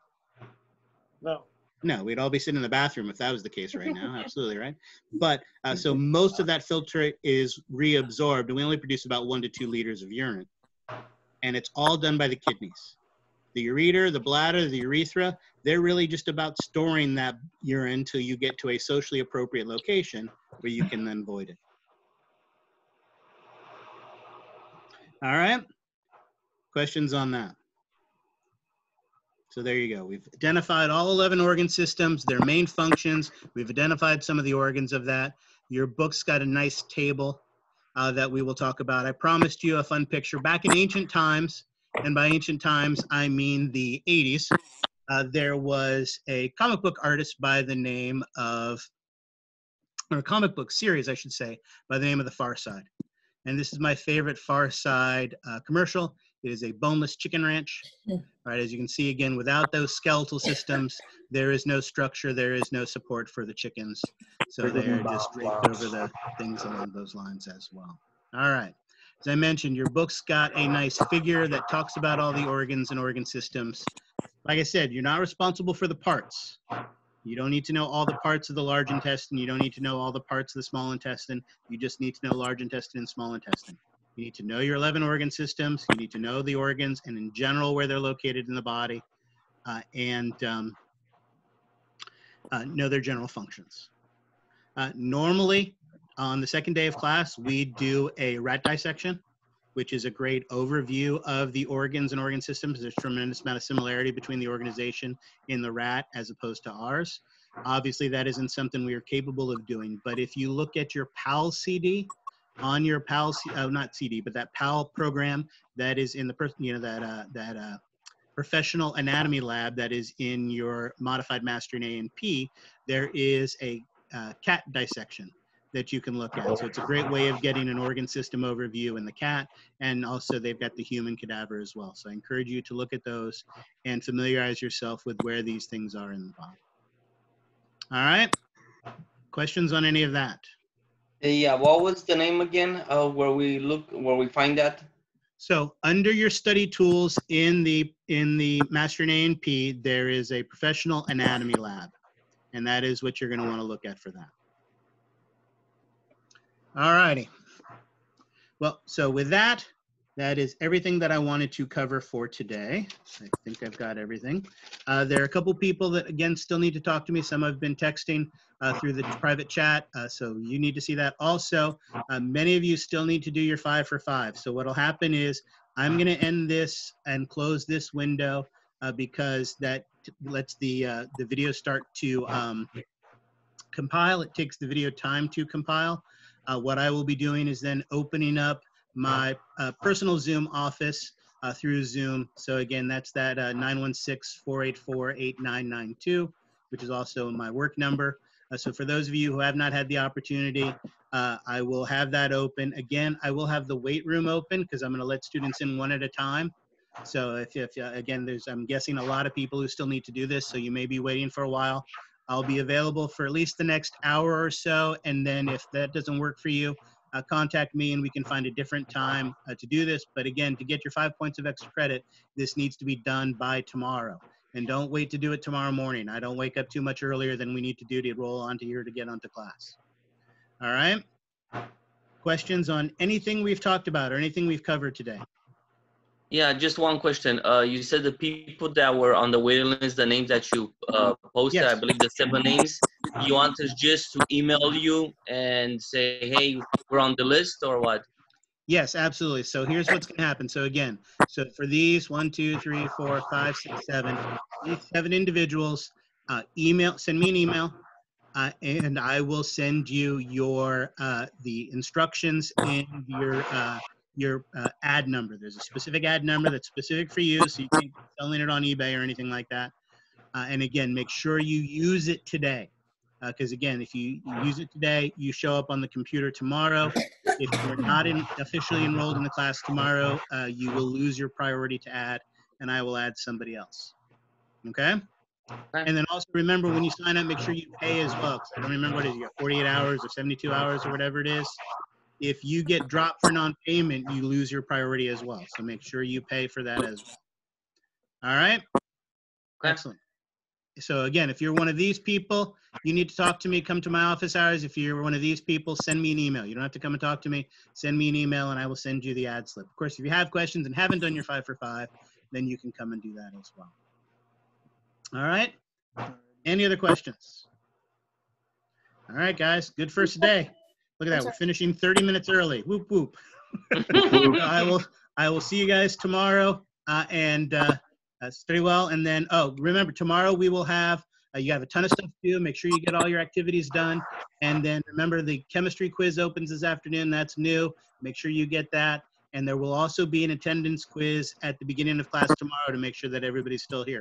No. No, we'd all be sitting in the bathroom if that was the case right now. Absolutely, right? But uh, so most of that filtrate is reabsorbed, and we only produce about one to two liters of urine. And it's all done by the kidneys. The ureter, the bladder, the urethra, they're really just about storing that urine till you get to a socially appropriate location where you can then void it. All right. Questions on that? So there you go. We've identified all 11 organ systems, their main functions. We've identified some of the organs of that. Your book's got a nice table uh, that we will talk about. I promised you a fun picture. Back in ancient times, and by ancient times, I mean the 80s, uh, there was a comic book artist by the name of, or a comic book series, I should say, by the name of The Far Side. And this is my favorite Far Side uh, commercial. It is a boneless chicken ranch. Right, as you can see again, without those skeletal systems, there is no structure, there is no support for the chickens. So they are just draped over the things along those lines as well. All right. As I mentioned, your book's got a nice figure that talks about all the organs and organ systems. Like I said, you're not responsible for the parts. You don't need to know all the parts of the large intestine. You don't need to know all the parts of the small intestine. You just need to know large intestine and small intestine. You need to know your 11 organ systems. You need to know the organs and in general where they're located in the body uh, and um, uh, know their general functions. Uh, normally, on the second day of class, we do a rat dissection, which is a great overview of the organs and organ systems. There's tremendous amount of similarity between the organization in the rat as opposed to ours. Obviously, that isn't something we are capable of doing, but if you look at your PAL CD, on your PAL, uh, not CD, but that PAL program that is in the person, you know, that uh, that uh, professional anatomy lab that is in your modified mastering A and P, there is a uh, cat dissection that you can look at. So it's a great way of getting an organ system overview in the cat, and also they've got the human cadaver as well. So I encourage you to look at those and familiarize yourself with where these things are in the body. All right. Questions on any of that? Uh, yeah, what was the name again? Uh, where we look, where we find that? So under your study tools in the in the Mastering A&P, there is a professional anatomy lab, and that is what you're going to want to look at for that. All righty. Well, so with that, that is everything that I wanted to cover for today. I think I've got everything. Uh, there are a couple people that, again, still need to talk to me. Some have been texting uh, through the private chat, uh, so you need to see that. Also, uh, many of you still need to do your five for five. So what'll happen is I'm going to end this and close this window uh, because that lets the uh, the video start to um, compile. It takes the video time to compile. Uh, what I will be doing is then opening up my uh, personal Zoom office uh, through Zoom. So again, that's that 916-484-8992, which is also my work number. Uh, so for those of you who have not had the opportunity, uh, I will have that open. Again, I will have the wait room open because I'm going to let students in one at a time. So if, if uh, again, there's, I'm guessing a lot of people who still need to do this, so you may be waiting for a while. I'll be available for at least the next hour or so. And then if that doesn't work for you, uh, contact me and we can find a different time uh, to do this. But again, to get your five points of extra credit, this needs to be done by tomorrow. And don't wait to do it tomorrow morning. I don't wake up too much earlier than we need to do to roll onto here to get onto class. All right? Questions on anything we've talked about or anything we've covered today? Yeah, just one question. Uh, you said the people that were on the waiting list, the names that you uh, posted, I believe the seven names. You want us just to email you and say, hey, we're on the list or what? Yes, absolutely. So here's what's going to happen. So again, so for these one, two, three, four, five, six, seven, these seven individuals, uh, email, send me an email, uh, and I will send you your uh, the instructions and your uh, your uh, add number. There's a specific add number that's specific for you, so you can't be selling it on eBay or anything like that. Uh, and again, make sure you use it today. Because again, if you use it today, you show up on the computer tomorrow. If you're not in, officially enrolled in the class tomorrow, uh, you will lose your priority to add, and I will add somebody else. Okay? And then also remember when you sign up, make sure you pay as well. I don't remember what it is. You got 48 hours or 72 hours or whatever it is. If you get dropped for non-payment, you lose your priority as well. So make sure you pay for that as well. All right? Excellent. So again, if you're one of these people, you need to talk to me, come to my office hours. If you're one of these people, send me an email. You don't have to come and talk to me. Send me an email and I will send you the add slip. Of course, if you have questions and haven't done your five for five, then you can come and do that as well. All right. Any other questions? All right, guys. Good first day. Look at that. We're finishing 30 minutes early. Whoop whoop. I will. I will see you guys tomorrow. Uh, and uh, that's pretty well. And then, oh, remember tomorrow we will have. Uh, you have a ton of stuff to do. Make sure you get all your activities done. And then remember the chemistry quiz opens this afternoon. That's new. Make sure you get that. And there will also be an attendance quiz at the beginning of class tomorrow to make sure that everybody's still here.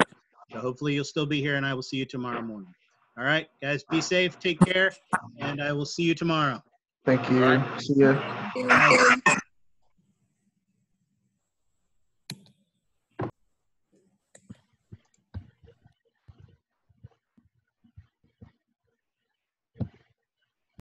So hopefully you'll still be here and I will see you tomorrow morning. All right, guys, be safe, take care, and I will see you tomorrow. Thank you. See ya.